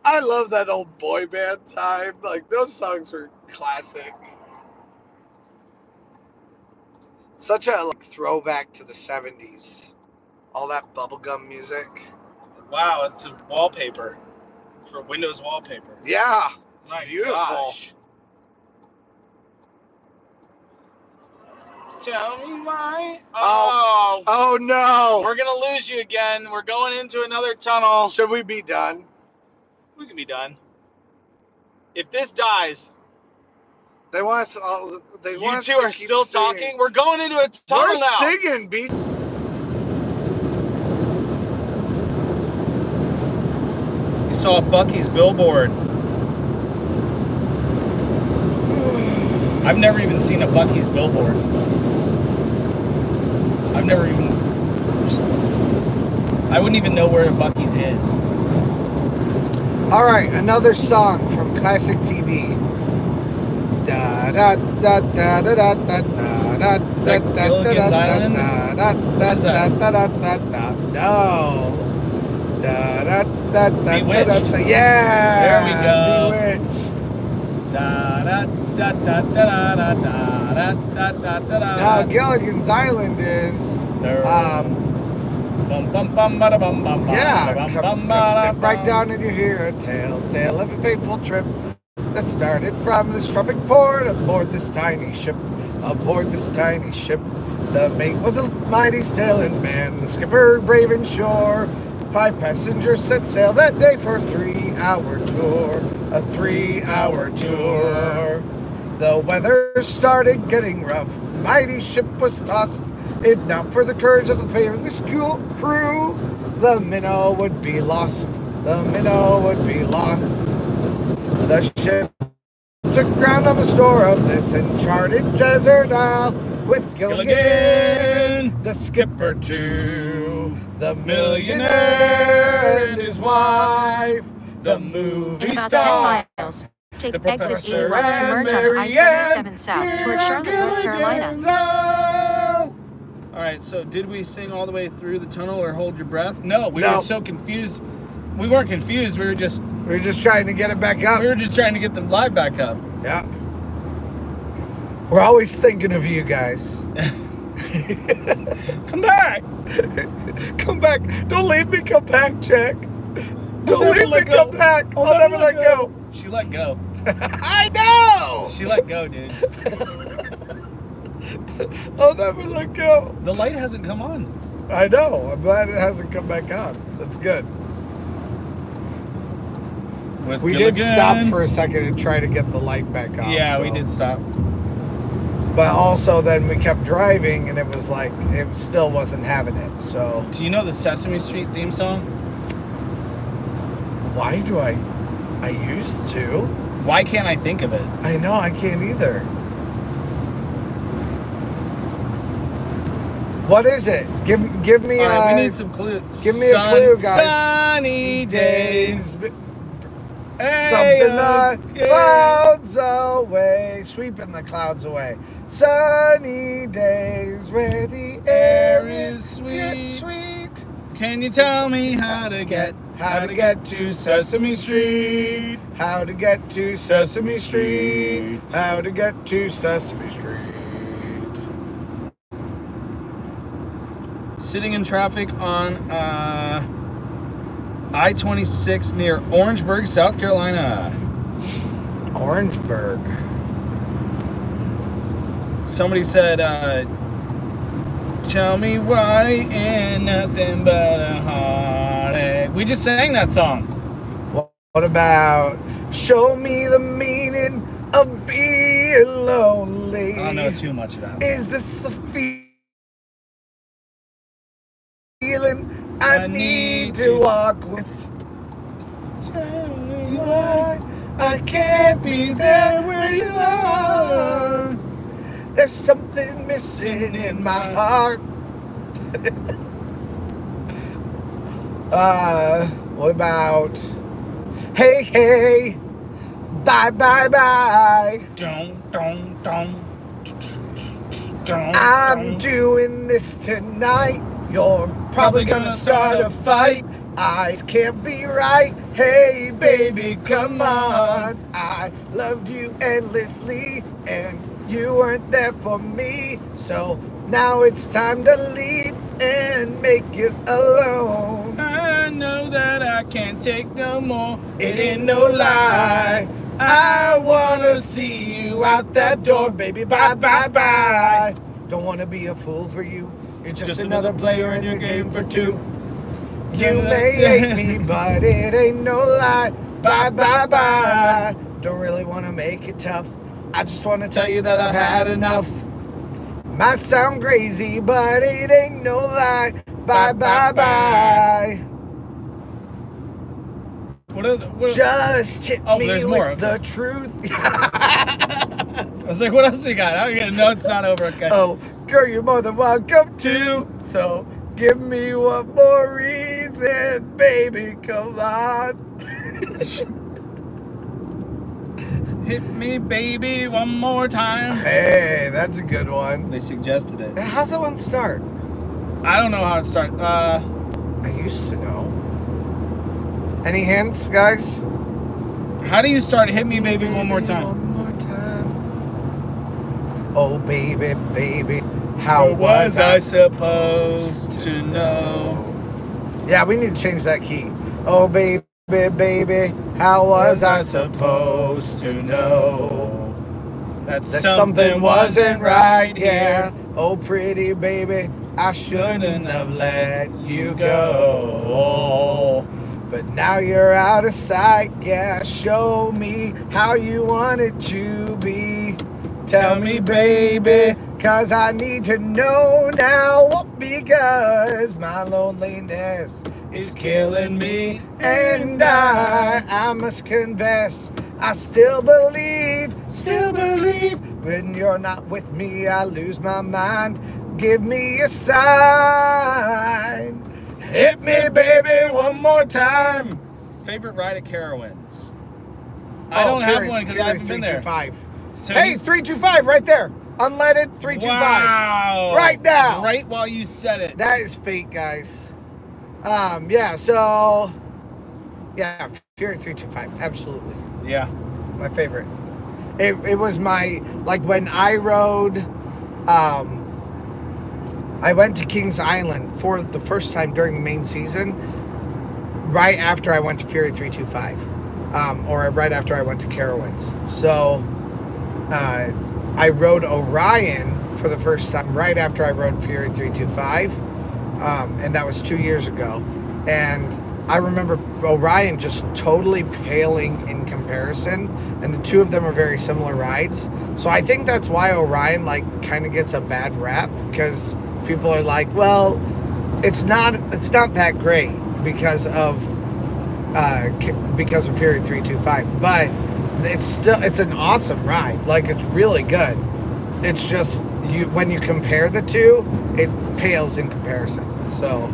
A: I love that old boy band time. Like those songs were classic. Such a like, throwback to the 70s. All that bubblegum music.
B: Wow, it's a wallpaper for Windows wallpaper.
A: Yeah, it's
B: My
A: beautiful.
B: gosh. Tell me why.
A: Oh.
B: Oh,
A: Oh no.
B: we're gonna lose you again. We're going into another tunnel.
A: Should we be done?
B: We can be done. If this dies,
A: They want us all they
B: you
A: want us
B: two
A: to
B: are still
A: singing.
B: talking. We're going into a tunnel
A: We're
B: now.
A: singing, B.
B: saw Buc-ee's billboard. I've never even seen a Buc-ee's billboard. I've never even. I wouldn't even know where a Buc-ee's is.
A: All right, another song from classic TV. Da da da da da da da da da da da da da da da da da da da da no. Da da da da da da yeah.
B: There we go.
A: Bewitched. Now Gilligan's Island is um yeah,
B: bum
A: come,
B: bum
A: come
B: bada
A: sit right down and you hear a tale, tale of a fateful trip that started from this tropic port aboard this tiny ship. Aboard this tiny ship, the mate was a mighty sailing man, the skipper brave and sure. Five passengers set sail that day for a three-hour tour, a three-hour tour. The weather started getting rough. Mighty ship was tossed. If not for the courage of the fearless crew, crew, the minnow would be lost. The minnow would be lost. The ship took ground on the shore of this uncharted desert isle with Gilligan,
B: Gilligan.
A: the skipper too, the millionaire and his wife, the movie
C: In about
A: star.
C: 10 miles, take
A: The
C: exit
A: professor
C: 81 to merge onto I-77 south
A: here
C: towards
A: on
C: Charlotte, North Carolina.
B: All right, so did we sing all the way through the tunnel or hold your breath? No, we
A: No.
B: were so confused. We weren't confused. We were just
A: We were just trying to get it back up.
B: we were just trying to get the live back up.
A: Yeah. We're always thinking of you guys. <laughs> <laughs>
B: Come back. <laughs>
A: come back. Don't leave me. Come back, Jack. Don't
B: never
A: leave me.
B: go.
A: Come back. I'll, never let go.
B: She let go. <laughs>
A: I know.
B: She let go, dude.
A: I'll never let go.
B: The light hasn't come on.
A: I know. I'm glad it hasn't come back on. That's good.
B: With
A: We did stop for a second and try to get the light back on.
B: Yeah, we did stop.
A: But also, then we kept driving, and it was like it still wasn't having it. So
B: Do you know the Sesame Street theme song?
A: why do I? I used to.
B: Why can't I think of it?
A: I know I can't either. What is it? Give give me
B: All right,
A: uh,
B: we need some clues.
A: give me a clue, guys.
B: Sunny days.
A: days,
B: Hey,
A: something the clouds away, sweeping the clouds away. Sunny days where the air is sweet. sweet.
B: Can you tell me how to get
A: How to get to Sesame Street? How to get to Sesame Street? How to get to Sesame Street?
B: Sitting in traffic on uh, I-26 near Orangeburg, South Carolina.
A: Orangeburg.
B: Somebody said, uh, "Tell me why ain't nothing but a heartache." We just sang that song.
A: What about show me the meaning of being lonely?
B: I don't know too much of that.
A: Is this the feeling I,
B: I
A: need
B: need
A: to walk with? Tell me why I can't be there where you are. There's something missing in my heart. <laughs> uh, what about? Hey, hey, bye, bye, bye.
B: Dun, dun. Dun,
A: I'm doing this tonight. You're probably gonna start a fight. Eyes can't be right. Hey, baby, come on. I loved you endlessly, and you weren't there for me. So now it's time to leave and make it alone.
B: I know that I can't take no more.
A: It ain't no lie. I wanna see you out that door, baby. Bye, bye, bye. Don't wanna be a fool for you. You're just, another player in your game for two. You may hate me, but it ain't no lie. Bye, bye, bye. Don't really wanna make it tough. I just wanna tell you that I've had enough. Might sound crazy, but it ain't no lie. Bye, bye, bye.
B: What are the, what are,
A: Just hit
B: Oh,
A: me with the truth. <laughs>
B: I was like, what else we got? I get no, it's not over. Okay.
A: oh, girl, you're more than welcome to. So give me one more reason, baby. Come on. <laughs>
B: Hit me, baby, one more time.
A: hey, that's a good one.
B: They suggested it.
A: How's that one start?
B: I don't know how to start. Uh,
A: I used to know. Any hints, guys?
B: how do you start? Hit me, baby, one more time.
A: One more time. Oh, baby, baby. How was I
B: supposed to know?
A: Yeah, we need to change that key. Oh, baby, baby. How was I supposed to know
B: that
A: that something wasn't right here? Oh, pretty baby. I shouldn't have let you go. But now you're out of sight, yeah. Show me how you want it to be. Tell me, baby, cause I need to know now. Because my loneliness is killing me. And I, I must confess, I still believe, still believe. When you're not with me, I lose my mind. Give me a sign. Hit me, baby, one more time.
B: Favorite ride at Carowinds? I
A: Oh,
B: don't have one because I haven't been there.
A: 325.
B: So
A: Hey,
B: you-
A: 325 right there. Unleaded 325.
B: Wow!
A: Right now.
B: Right while you said it.
A: That is fake, guys. Um, yeah, so yeah, Fury 325, absolutely.
B: yeah.
A: My favorite. It, it was my like when I rode um I went to Kings Island for the first time during the main season, right after I went to Fury 325. Um, or right after I went to Carowinds. So uh, I rode Orion for the first time right after I rode Fury 325. Um, and that was two years ago. And I remember Orion just totally paling in comparison. And the two of them are very similar rides. So I think that's why Orion like kind of gets a bad rap because people are like, well, it's not it's not that great because of uh, because of Fury 325, but it's still it's an awesome ride. Like it's really good. It's just you when you compare the two, it pales in comparison. So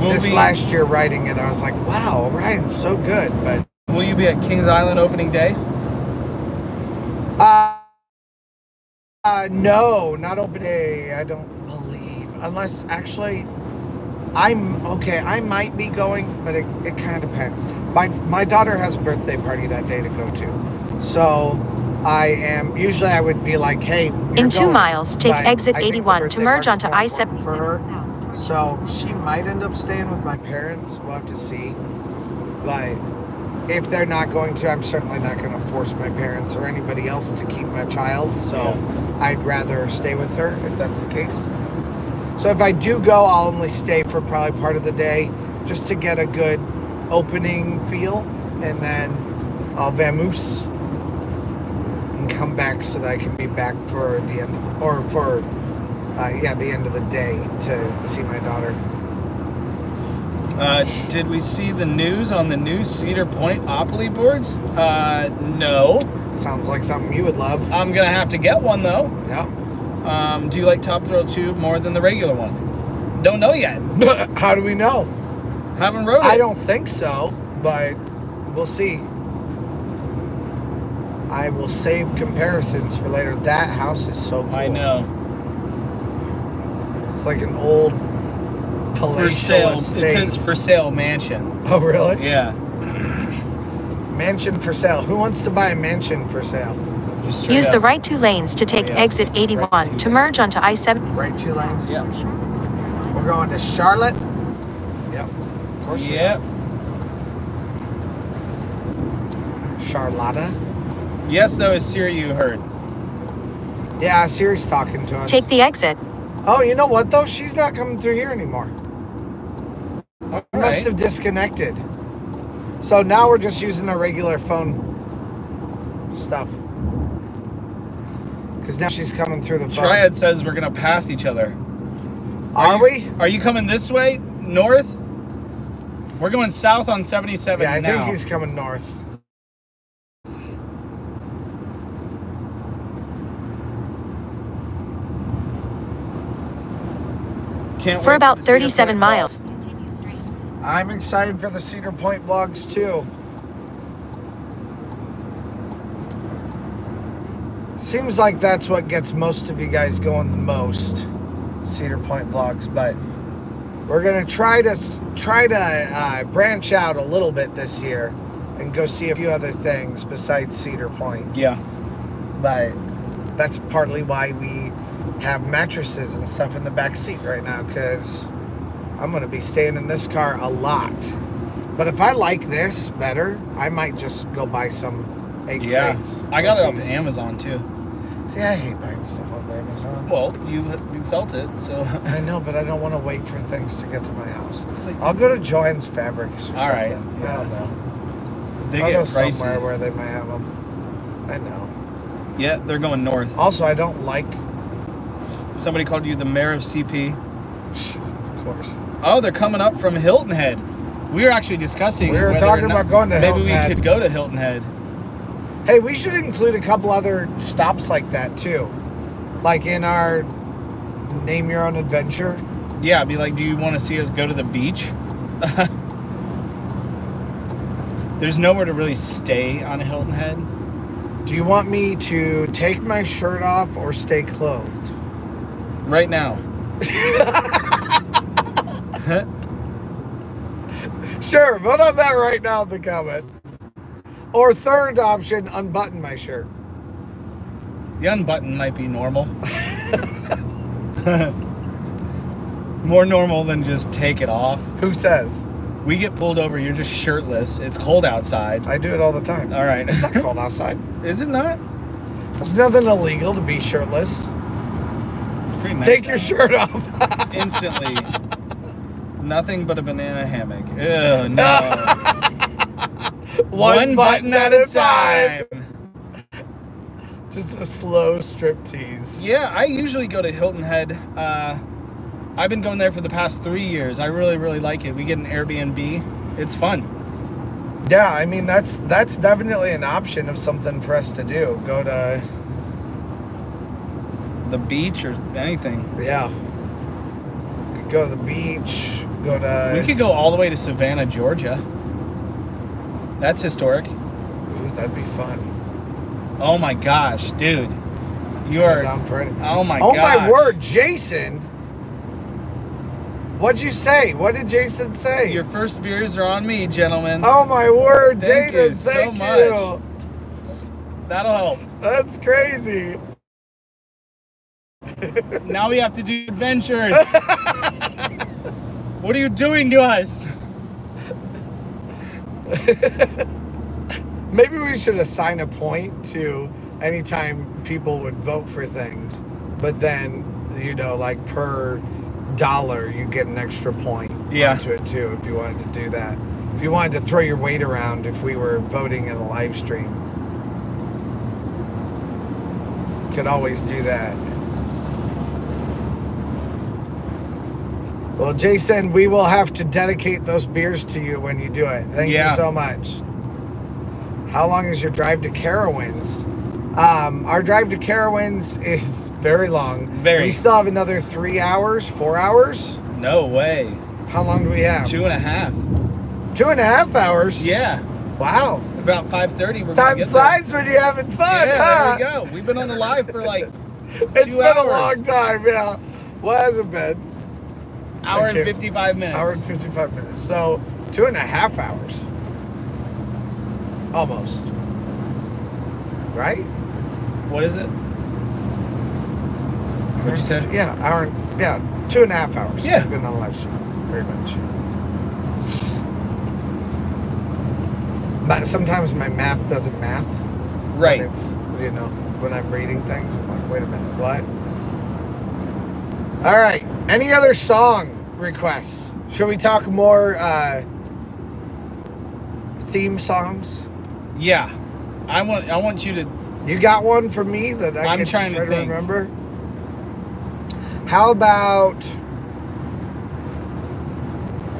B: Will,
A: this
B: be,
A: last year riding it, I was like, wow, Orion's so good. But
B: will you be at Kings Island opening day?
A: uh, uh no, not open day. I don't believe unless actually. I'm okay. I might be going, but it, it kind of depends. My my daughter has a birthday party that day to go to, so I am usually I would be like, hey,
C: In two
A: going.
C: miles, take
A: but
C: exit
A: I
C: 81 to merge onto I
A: important for her. So she might end up staying with my parents. We'll have to see. But if they're not going to, I'm certainly not going to force my parents or anybody else to keep my child. So I'd rather stay with her if that's the case. So if I do go, I'll only stay for probably part of the day just to get a good opening feel. And then I'll vamoose and come back so that I can be back for the end of the, or for uh, yeah, the end of the day to see my daughter.
B: Uh, did we see the news on the new Cedar Point Opoly boards? Uh, no.
A: Sounds like something you would love.
B: I'm gonna have to get one though.
A: Yeah.
B: Um, do you like Top Thrill 2 more than the regular one? Don't know yet. <laughs>
A: How do we know?
B: Haven't rode it.
A: I don't think so, but we'll see. I will save comparisons for later. That house is so cool.
B: I know.
A: It's like an old palatial For
B: sale. It says for sale mansion.
A: oh, really?
B: Yeah. <clears throat>
A: Mansion for sale. Who wants to buy a mansion for sale?
B: Just
C: Use
B: up.
C: the right two lanes to take oh,
B: yes.
C: exit 81
B: two
C: to merge onto I-7.
A: Right two lanes.
B: Yeah.
A: We're going to Charlotte. Yep. Of course. we
B: Yep.
A: are. Charlotta.
B: Yes, that was Siri you heard.
A: Yeah, Siri's talking to us.
C: Take the exit.
A: Oh, you know what though? She's not coming through here anymore.
B: All
A: Must have disconnected. So now we're just using our regular phone stuff. Because now she's coming through the phone.
B: Triad says we're gonna pass each other.
A: Are
B: you-
A: we?
B: Are you coming this way, north? We're going south on 77
A: Yeah, I
B: now.
A: think he's coming north.
B: Can't
C: For about 37 miles.
A: I'm excited for the Cedar Point vlogs too. Seems like that's what gets most of you guys going the most, Cedar Point vlogs. But we're gonna try to try to uh, branch out a little bit this year and go see a few other things besides Cedar Point.
B: Yeah.
A: But that's partly why we have mattresses and stuff in the back seat right now because I'm gonna be staying in this car a lot. But if I like this better, I might just go buy some
B: Yeah.
A: crates.
B: I got it off
A: these.
B: of Amazon too.
A: See, I hate buying stuff off Amazon.
B: Well, you you felt it, so <laughs>
A: I know, but I don't want to wait for things to get to my house.
B: like
A: I'll go to Joann's Fabrics or
B: All right,
A: something.
B: yeah.
A: I don't know.
B: they
A: I'll
B: get
A: go somewhere where they might have them. I know.
B: Yeah, they're going north.
A: Also, I don't like.
B: Somebody called you the mayor of CP. <laughs>
A: of course.
B: Oh, they're coming up from Hilton Head. We were actually discussing.
A: We were talking about going to
B: maybe
A: Hilton
B: we
A: Head.
B: could go to Hilton Head.
A: Hey, we should include a couple other stops like that too. Like in our name your own adventure.
B: Yeah, be like, do you want to see us go to the beach? <laughs> There's nowhere to really stay on Hilton Head.
A: Do you want me to take my shirt off or stay clothed?
B: Right now. <laughs>
A: sure, vote on that right now in the comments. Or third option, unbutton my shirt.
B: the unbutton might be normal. <laughs> More normal than just take it off.
A: Who says?
B: We get pulled over, you're just shirtless. It's cold outside.
A: I do it all the time.
B: All right.
A: It's not <laughs> cold outside.
B: Is it not?
A: There's nothing illegal to be shirtless.
B: It's pretty nice.
A: Take your shirt off.
B: Instantly. <laughs> Nothing but a banana hammock. Ew, no.
A: One, button, at a time.
B: time. <laughs>
A: Just a slow strip tease.
B: Yeah, I usually go to Hilton Head. Uh, I've been going there for the past three years. I really, really like it. We get an Airbnb. It's fun.
A: Yeah, I mean that's that's definitely an option of something for us to do. Go to
B: The beach or anything.
A: yeah. Go to the beach. Go to.
B: we could go all the way to Savannah, Georgia. That's historic.
A: Ooh, that'd be fun.
B: Oh my gosh, dude. You are
A: down for it.
B: Oh my
A: oh
B: gosh.
A: my word, Jason. What'd you say? What did Jason say?
B: Your first beers are on me, gentlemen.
A: oh my word,
B: Thank
A: Jason!
B: you so
A: thank
B: much. That'll help.
A: That's crazy.
B: Now we have to do adventures. <laughs> what are you doing to us? <laughs>
A: Maybe we should assign a point to anytime people would vote for things, but then you know, like per dollar, you get an extra point
B: Yeah.
A: to it too. If you wanted to do that, if you wanted to throw your weight around, if we were voting in a live stream, could always do that. Well, Jason, we will have to dedicate those beers to you when you do it. Thank
B: Yeah.
A: you so much. How long is your drive to Carowinds? Um, our drive to Carowinds is very long.
B: Very.
A: We still have another three hours, four hours.
B: No way.
A: How long do we have?
B: Two and a half.
A: Two and a half hours.
B: Yeah.
A: Wow.
B: About 5:30. We're gonna
A: Time flies when you're having fun,
B: Yeah,
A: huh?
B: there we go. We've been on the live for like <laughs>
A: It's been a long time, yeah. What has it been?
B: Hour and 55 minutes.
A: Hour and 55 minutes. So, two and a half hours. Almost. Right?
B: What is it? What'd you say?
A: Yeah, hour. and- Yeah, two and a half hours.
B: Yeah.
A: Been on live stream. Very much. But sometimes my math doesn't math.
B: Right.
A: It's you know when I'm reading things, I'm like, wait a minute, what? All right. Any other song requests? Should we talk more uh, theme songs?
B: Yeah. I want I want you to
A: You got one for me that I
B: I'm
A: can
B: trying to
A: try to,
B: think.
A: remember? How about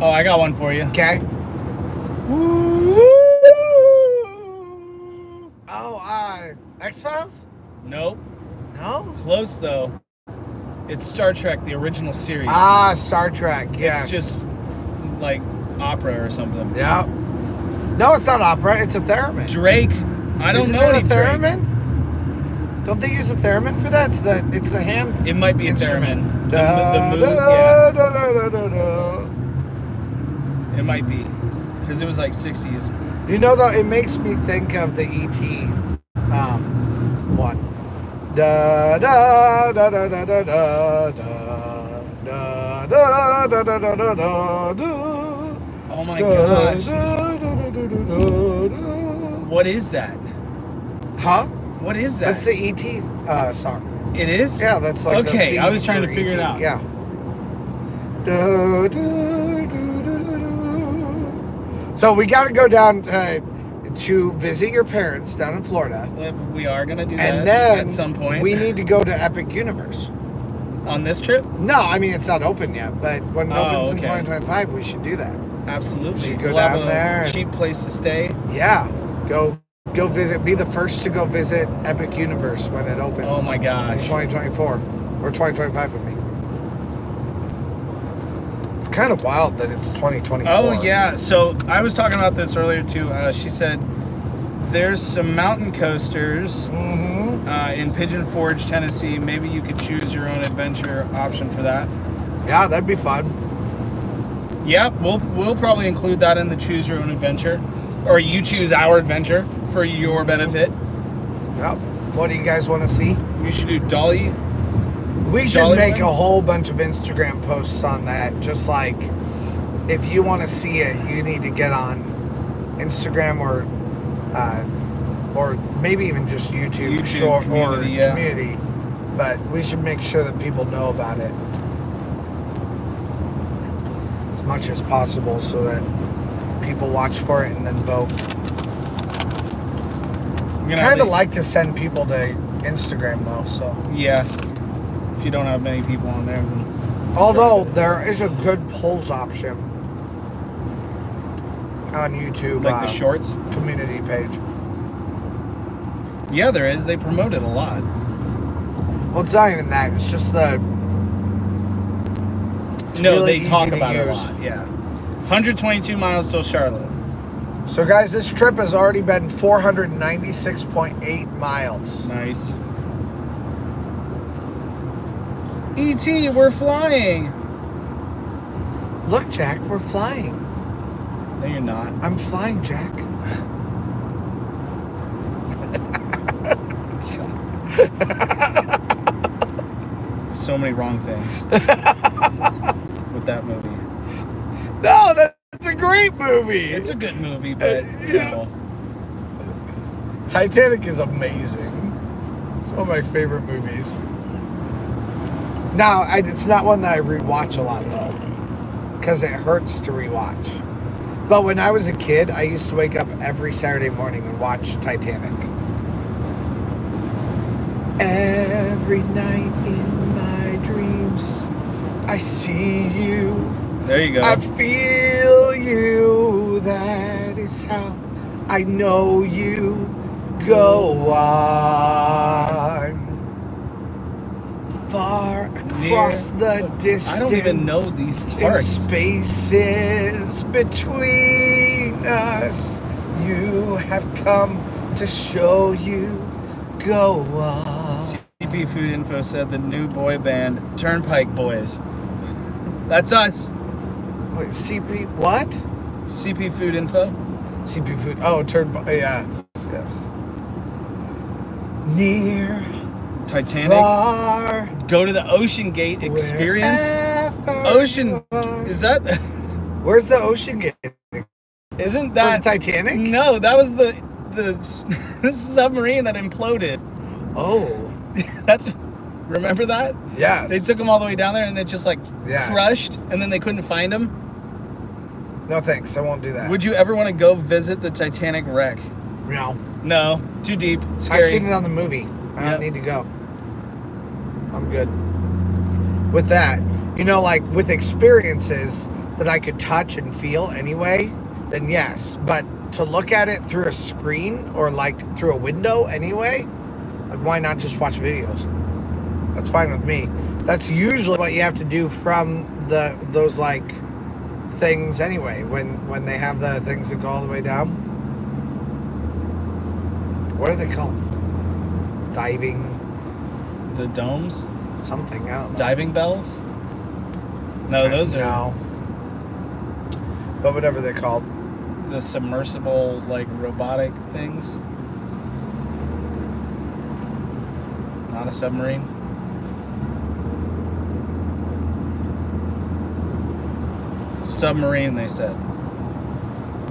B: Oh, I got one for you.
A: okay? Oh, uh, X Files?
B: Nope.
A: No.
B: Close though. It's Star Trek, the original series.
A: Ah, Star Trek. Yes.
B: It's just like opera or something.
A: Yeah. No, it's not opera. It's a theremin.
B: Drake. I don't
A: Isn't
B: know
A: it
B: any
A: a
B: Drake.
A: theremin? Don't they use a theremin for that? It's the it's the hand
B: It might be a theremin. The,
A: Da,
B: the, the mood,
A: da,
B: yeah.
A: da.
B: It might be. Because it was like 60s.
A: You know though, it makes me think of the ET um. Da da da da da da da da da da da da da da da da.
B: Oh my gosh. What is that?
A: Huh?
B: What is that?
A: That's the ET uh, song.
B: it is?
A: Yeah, that's like the
B: Okay, I
A: theme
B: was trying to
A: for
B: figure it
A: ET.
B: out.
A: Yeah. Da, da, da, da, da. So we got to go down uh, to visit your parents down in Florida,
B: Uh, We are going to do that
A: and then
B: at some point.
A: we need to go to Epic Universe.
B: On this trip?
A: No, I mean it's not open yet, but when it
B: Oh,
A: opens in 2025, we should do that.
B: Absolutely.
A: Should go
B: we'll have
A: down
B: a
A: there and-
B: cheap place to stay.
A: Yeah, go go visit. Be the first to go visit Epic Universe when it opens.
B: Oh my gosh.
A: 2024 or 2025 with me. It's kind of wild that it's 2024.
B: Oh yeah. So I was talking about this earlier too. Uh, she said there's some mountain coasters
A: Mm-hmm.
B: uh, in Pigeon Forge, Tennessee. Maybe you could choose your own adventure option for that.
A: Yeah, that'd be fun.
B: Yeah, we'll we'll probably include that in the choose your own adventure, or you choose our adventure for your benefit.
A: Yep. What do you guys want to see?
B: You should do Dolly.
A: We should
B: Dolly
A: make a whole bunch of Instagram posts on that. Just like if you want to see it, you need to get on Instagram or uh, or maybe even just YouTube,
B: YouTube
A: short
B: community,
A: or
B: yeah.
A: community. But we should make sure that people know about it as much as possible so that people watch for it and then vote.
B: We're gonna have
A: Kind of like to send people to Instagram though, so.
B: Yeah. You don't have many people on there,
A: Although there is a good polls option on YouTube
B: like
A: uh,
B: the shorts.
A: community page.
B: Yeah, there is. They promote it a lot.
A: Well, it's not even that. It's just the. It's
B: no,
A: really
B: they talk about it a lot. Yeah. 122 miles till Charlotte.
A: So, guys, this trip has already been 496.8 miles.
B: Nice. ET, we're flying.
A: Look, Jack, we're flying.
B: No, you're not.
A: I'm flying, Jack. <laughs>
B: So many wrong things with that movie.
A: no, that's a great movie.
B: It's a good movie, but you
A: Yeah.
B: know,
A: Titanic is amazing. It's one of my favorite movies. Now, I, it's not one that I rewatch a lot though, because it hurts to rewatch. But when I was a kid, I used to wake up every Saturday morning and watch Titanic. Every night in my dreams, I see you.
B: there you go.
A: I feel you. That is how I know you. Go on. Far across
B: Near-
A: the distance.
B: I don't even know these
A: In spaces between us, you have come to show you. Go on.
B: CP Food Info said the new boy band Turnpike Boys. <laughs> That's us.
A: Wait, CP, what?
B: CP Food Info.
A: CP food. Oh, Turnpike. Yeah. Yes. Near,
B: Titanic.
A: far,
B: Go to the OceanGate experience. Ocean- Is that?
A: Where's the OceanGate?
B: Isn't that?
A: Titanic?
B: No, that was the the <laughs> submarine that imploded.
A: Oh, <laughs>
B: That's remember that?
A: yes.
B: They took them all the way down there and it just like
A: Yes.
B: crushed, and then they couldn't find them.
A: No thanks. I won't do that.
B: Would you ever want to go visit the Titanic wreck?
A: No.
B: No, too deep,
A: I've seen it on the movie. I
B: Yep.
A: don't need to go. I'm good. With that, you know, like with experiences that I could touch and feel anyway, then yes. But to look at it through a screen or like through a window anyway, like why not just watch videos? That's fine with me. That's usually what you have to do from the those like things anyway when when they have the things that go all the way down. What are they called? Diving
B: The domes,
A: something. I don't know.
B: diving bells. No, those are
A: no. But whatever they're called.
B: the submersible like robotic things. Not a submarine. Submarine, they said.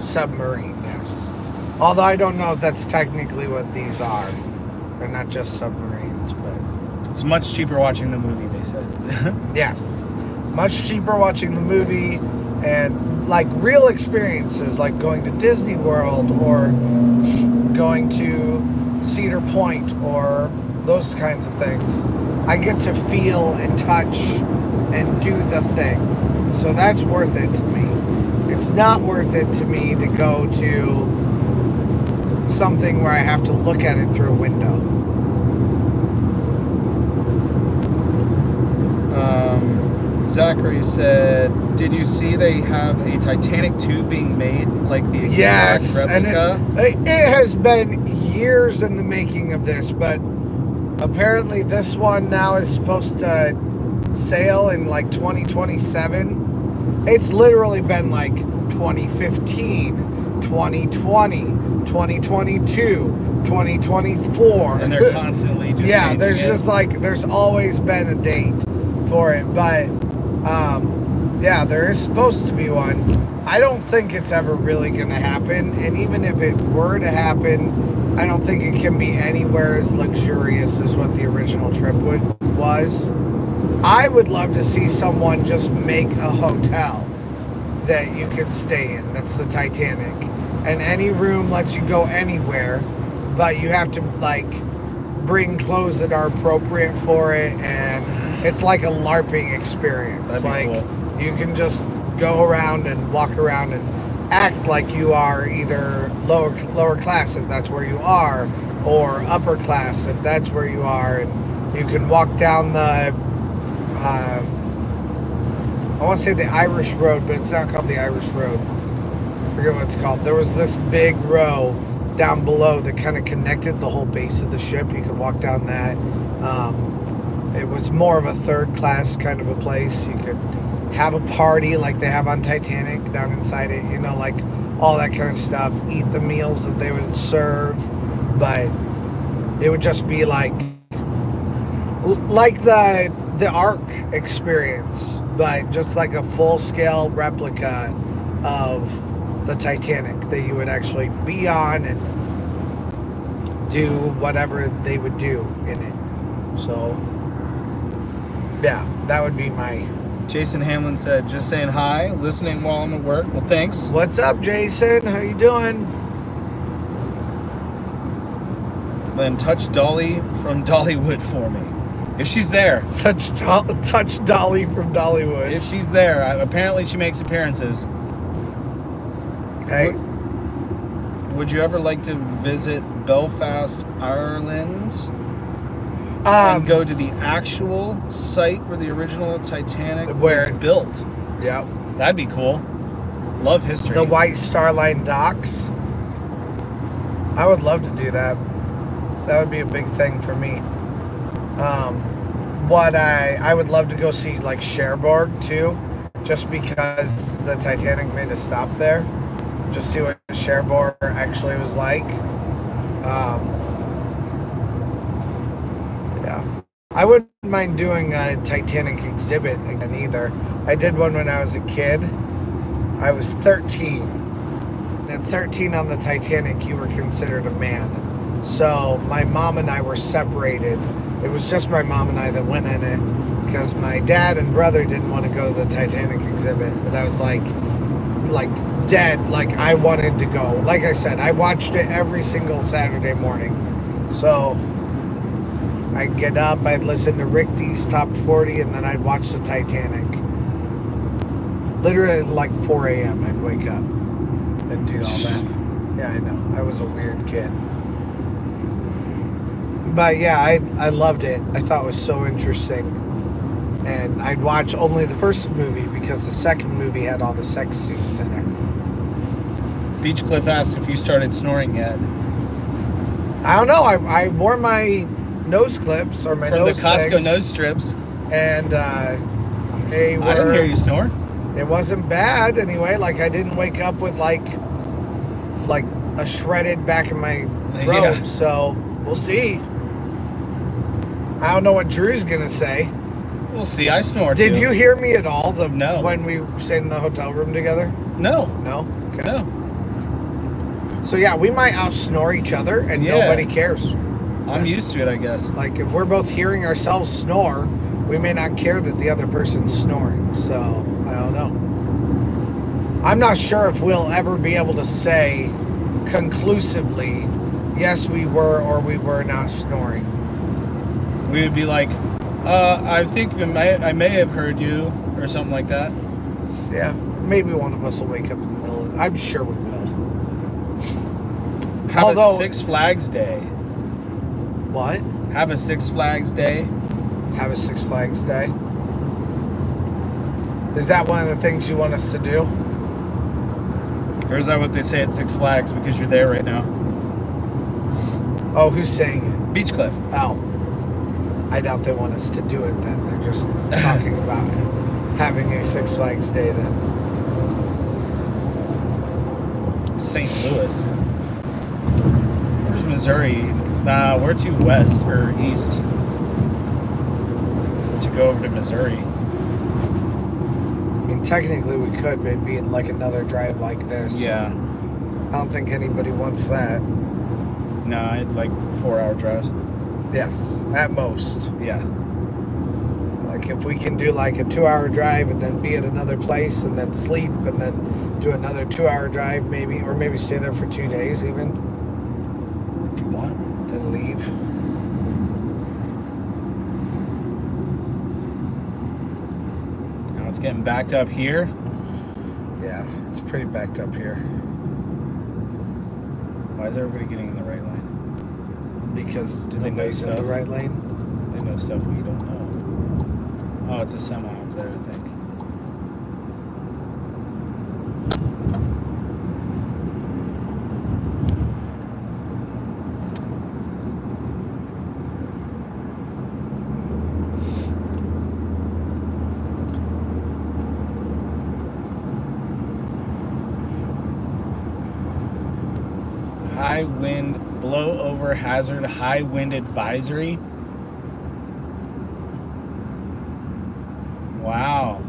A: Submarine, yes. Although I don't know if that's technically what these are. They're not just submarines,
B: It's much cheaper watching the movie, they said. <laughs>
A: yes. Much cheaper watching the movie and like real experiences like going to Disney World or going to Cedar Point or those kinds of things. I get to feel and touch and do the thing. So that's worth it to me. It's not worth it to me to go to something where I have to look at it through a window.
B: um, Zachary said, "Did you see they have a Titanic 2 being made, like the exact
A: Yes, and? It, it has been years in the making of this, but apparently this one now is supposed to sail in like 2027. It's literally been like 2015, 2020, 2022, 2024.
B: and they're constantly <laughs> just
A: yeah, there's
B: it.
A: just like there's always been a date for it, but um, yeah, there is supposed to be one. I don't think it's ever really going to happen, and even if it were to happen, I don't think it can be anywhere as luxurious as what the original trip would was. I would love to see someone just make a hotel that you could stay in. That's the Titanic, and any room lets you go anywhere, but you have to like bring clothes that are appropriate for it, and it's like a LARPing experience.
B: That'd
A: like
B: cool.
A: you can just go around and walk around and act like you are either lower lower class if that's where you are, or upper class if that's where you are, and you can walk down the. Uh, I want to say the Irish Road, but it's not called the Irish Road. I forget what it's called. There was this big row down below that kind of connected the whole base of the ship. You could walk down that. Um, it was more of a third class kind of a place. You could have a party like they have on Titanic down inside it, you know, like all that kind of stuff. Eat the meals that they would serve, but it would just be like like the the Ark experience, but just like a full scale replica of the Titanic that you would actually be on and do whatever they would do in it. So yeah, that would be my
B: Jason Hamlin said, "Just saying hi, listening while I'm at work." Well, thanks.
A: What's up, Jason? How you doing?
B: Then touch Dolly from Dollywood for me, if she's there. <laughs>
A: Such do- touch Dolly from Dollywood.
B: If she's there, I, apparently she makes appearances.
A: Hey,
B: Would you ever like to visit Belfast, Ireland,
A: um,
B: and go to the actual site where the original Titanic
A: Where-
B: was built?
A: yeah,
B: That'd be cool. Love history.
A: the White Star Line docks. I would love to do that. That would be a big thing for me. Um, what I I would love to go see like Cherbourg too, just because the Titanic made a stop there. Just see what Cherbourg actually was like. Um, yeah, I wouldn't mind doing a Titanic exhibit again either. I did one when I was a kid. I was 13. And at 13 on the Titanic, you were considered a man. So my mom and I were separated. It was just my mom and I that went in it because my dad and brother didn't want to go to the Titanic exhibit. But I was like, like dead. Like I wanted to go. Like I said, I watched it every single Saturday morning. So I'd get up, I'd listen to Rick Dees Top 40, and then I'd watch the Titanic. Literally like 4 a.m. I'd wake up. and do all that. <laughs> Yeah, I know. I was a weird kid. But yeah, I I loved it. I thought it was so interesting. And I'd watch only the first movie because the second movie had all the sex scenes in it.
B: Beachcliff asked if you started snoring yet.
A: I don't know. I, I wore my nose clips or my
B: From the
A: nose
B: Costco
A: things,
B: nose strips.
A: and uh, they were.
B: I didn't hear you snore.
A: It wasn't bad anyway. Like I didn't wake up with like like a shredded back in my throat.
B: Yeah.
A: So we'll see. I don't know what Drew's gonna say.
B: We'll see. I snore
A: Did
B: too.
A: you hear me at all? The
B: No.
A: when we stayed in the hotel room together.
B: No.
A: No. Okay.
B: No.
A: So yeah, we might out snore each other, and
B: Yeah.
A: nobody cares.
B: I'm used to it, I guess.
A: Like if we're both hearing ourselves snore, we may not care that the other person's snoring. So I don't know. I'm not sure if we'll ever be able to say conclusively, yes, we were or we were not snoring.
B: We would be like, uh, I think I may, I may have heard you, or something like that.
A: Yeah, maybe one of us will wake up in the middle. Of, I'm sure we will.
B: Have
A: Although-
B: a Six Flags Day.
A: What?
B: Have a Six Flags Day.
A: Have a Six Flags day? Is that one of the things you want us to do?
B: Or is that what they say at Six Flags because you're there right now?
A: Oh, who's saying it?
B: Beachcliff.
A: Oh. I doubt they want us to do it then. They're just <laughs> talking about having a Six Flags day then.
B: St. Louis. Where's Missouri? Nah, we're too west or east to go over to Missouri.
A: I mean, technically we could, but it'd be like another drive like this.
B: Yeah.
A: I don't think anybody wants that.
B: No, I'd like four hour drives.
A: Yes, at most.
B: Yeah.
A: Like if we can do like a two-hour drive and then be at another place and then sleep and then do another two-hour drive maybe, or maybe stay there for two days even,
B: If you want.
A: then leave.
B: Now it's getting backed up here.
A: Yeah, it's pretty backed up here
B: Why is everybody getting in the right lane?
A: because
B: Do they know
A: in the right lane.
B: They know stuff we don't know. Oh, it's a semi up there, I think. High wind, blow over hazard, high wind advisory. Wow.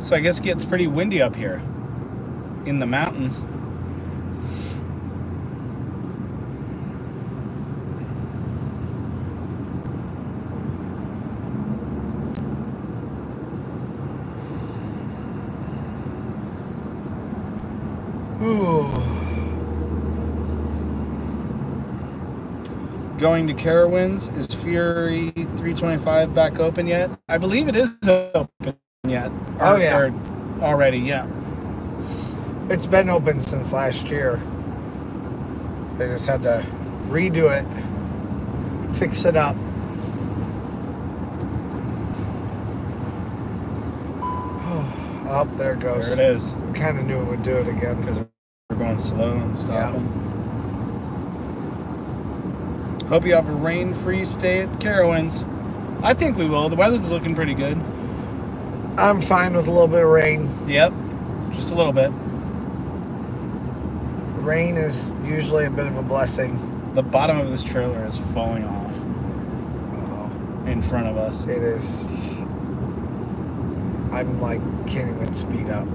B: So I guess it gets pretty windy up here in the mountains.
A: Ooh.
B: Going to Carowinds. Is Fury 325 back open yet? I believe it is open yet.
A: Oh, yeah.
B: or already, yeah.
A: It's been open since last year. They just had to redo it, fix it up. <sighs> Oh, there it goes.
B: There it is.
A: Kind of knew it would do it again.
B: Because we're going slow and stopping. Hope you have a rain-free stay at the Carowinds. I think we will. The weather's looking pretty good.
A: I'm fine with a little bit of rain.
B: Yep, just a little bit.
A: Rain is usually a bit of a blessing.
B: The bottom of this trailer is falling off
A: Oh,
B: in front of us.
A: it is. I'm like can't even speed up.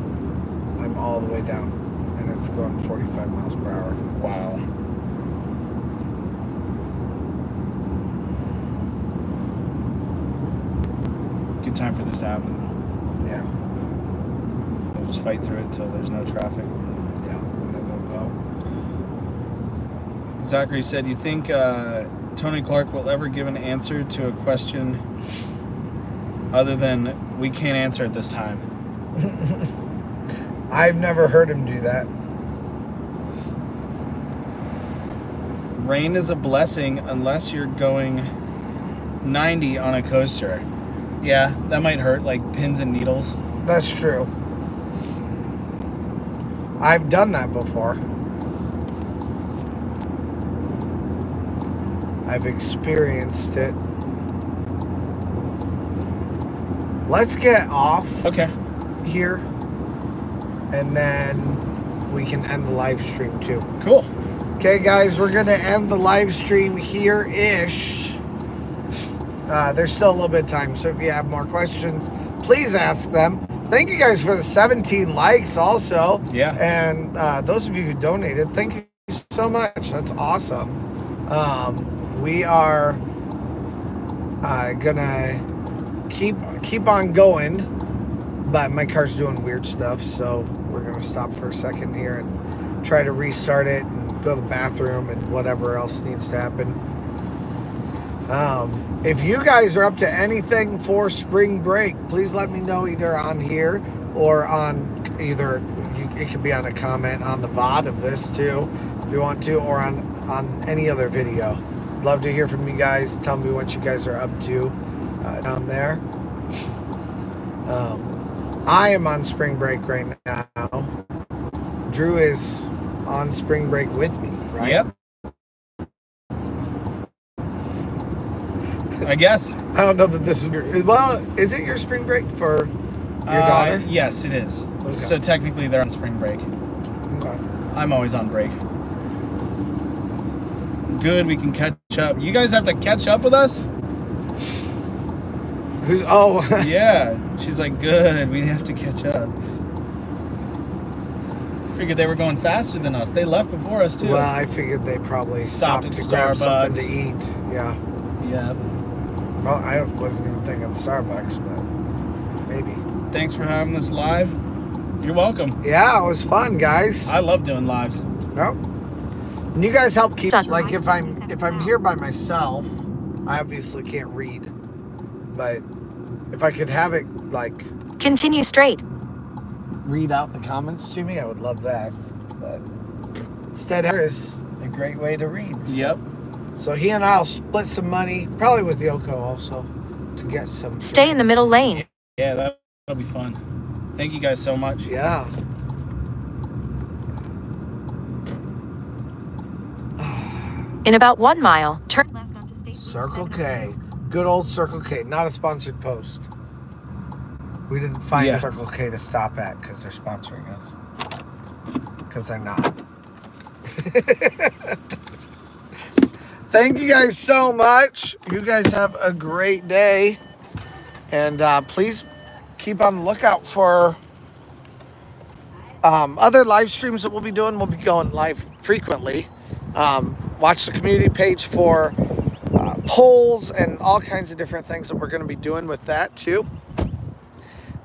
A: I'm all the way down, and it's going 45 miles per hour.
B: Wow. Good time for this to happen.
A: Yeah,
B: We'll just fight through it until there's no traffic.
A: yeah, and then we'll go.
B: Zachary said, "You think uh, Tony Clark will ever give an answer to a question other than we can't answer at this time?" <laughs>
A: I've never heard him do that.
B: Rain is a blessing unless you're going 90 on a coaster. Yeah, that might hurt like pins and needles.
A: That's true. I've done that before. I've experienced it. Let's get off
B: Okay.
A: here and then we can end the live stream too.
B: Cool.
A: Okay, guys, we're gonna end the live stream here ish. Uh, there's still a little bit of time, so if you have more questions, please ask them. Thank you guys for the 17 likes, also,
B: Yeah.
A: and uh, those of you who donated, thank you so much. That's awesome. Um, we are uh, gonna keep keep on going, but my car's doing weird stuff, so we're gonna stop for a second here and try to restart it and go to the bathroom and whatever else needs to happen. Um, if you guys are up to anything for spring break, please let me know either on here or on either you, it could be on a comment on the VOD of this too, if you want to, or on on any other video. Love to hear from you guys. Tell me what you guys are up to uh, down there. Um, I am on spring break right now. Drew is on spring break with me, right?
B: Yep. I guess.
A: I don't know that this is your. Well, is it your spring break for your
B: Uh,
A: daughter?
B: Yes, it is.
A: Okay.
B: So technically they're on spring break.
A: Okay.
B: I'm always on break. Good, we can catch up. You guys have to catch up with us?
A: Who's? Oh, <laughs>
B: yeah. She's like, good, we have to catch up. Figured they were going faster than us. They left before us too.
A: well, I figured they probably
B: Stopped
A: stopped, to grab something to eat. Yeah.
B: yeah.
A: Well, I wasn't even thinking Starbucks, but maybe.
B: Thanks for having us live. You're welcome.
A: Yeah, it was fun, guys.
B: I love doing lives.
A: Yep. And you guys help keep
C: Shut
A: like if I'm if I'm here by myself, I obviously can't read. But if I could have it like
C: Continue straight.
A: read out the comments to me, I would love that. But instead here is a great way to read. So,
B: Yep.
A: So he and I'll split some money, probably with Yoko also, to get some
C: Stay in the middle lane.
B: Yeah, that, that'll be fun. Thank you guys so much.
A: Yeah.
C: In about one mile, turn left onto State Road
A: Circle K. Oh Good old Circle K. Not a sponsored post. We didn't find
B: Yeah.
A: a Circle K to stop at because they're sponsoring us. Because they're not. <laughs> Thank you guys so much. You guys have a great day. And uh, please keep on the lookout for um, other live streams that we'll be doing. We'll be going live frequently. Um, watch the community page for uh, polls and all kinds of different things that we're going to be doing with that too.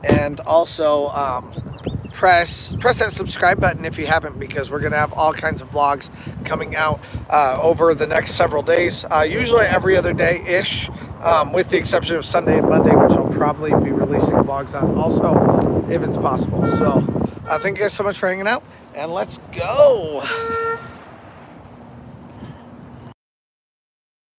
A: And also um, press press that subscribe button if you haven't, because we're going to have all kinds of vlogs coming out uh, over the next several days. Uh, usually every other day ish, um, with the exception of Sunday and Monday, which I'll probably be releasing vlogs on also, if it's possible. So uh, thank you guys so much for hanging out, and let's go.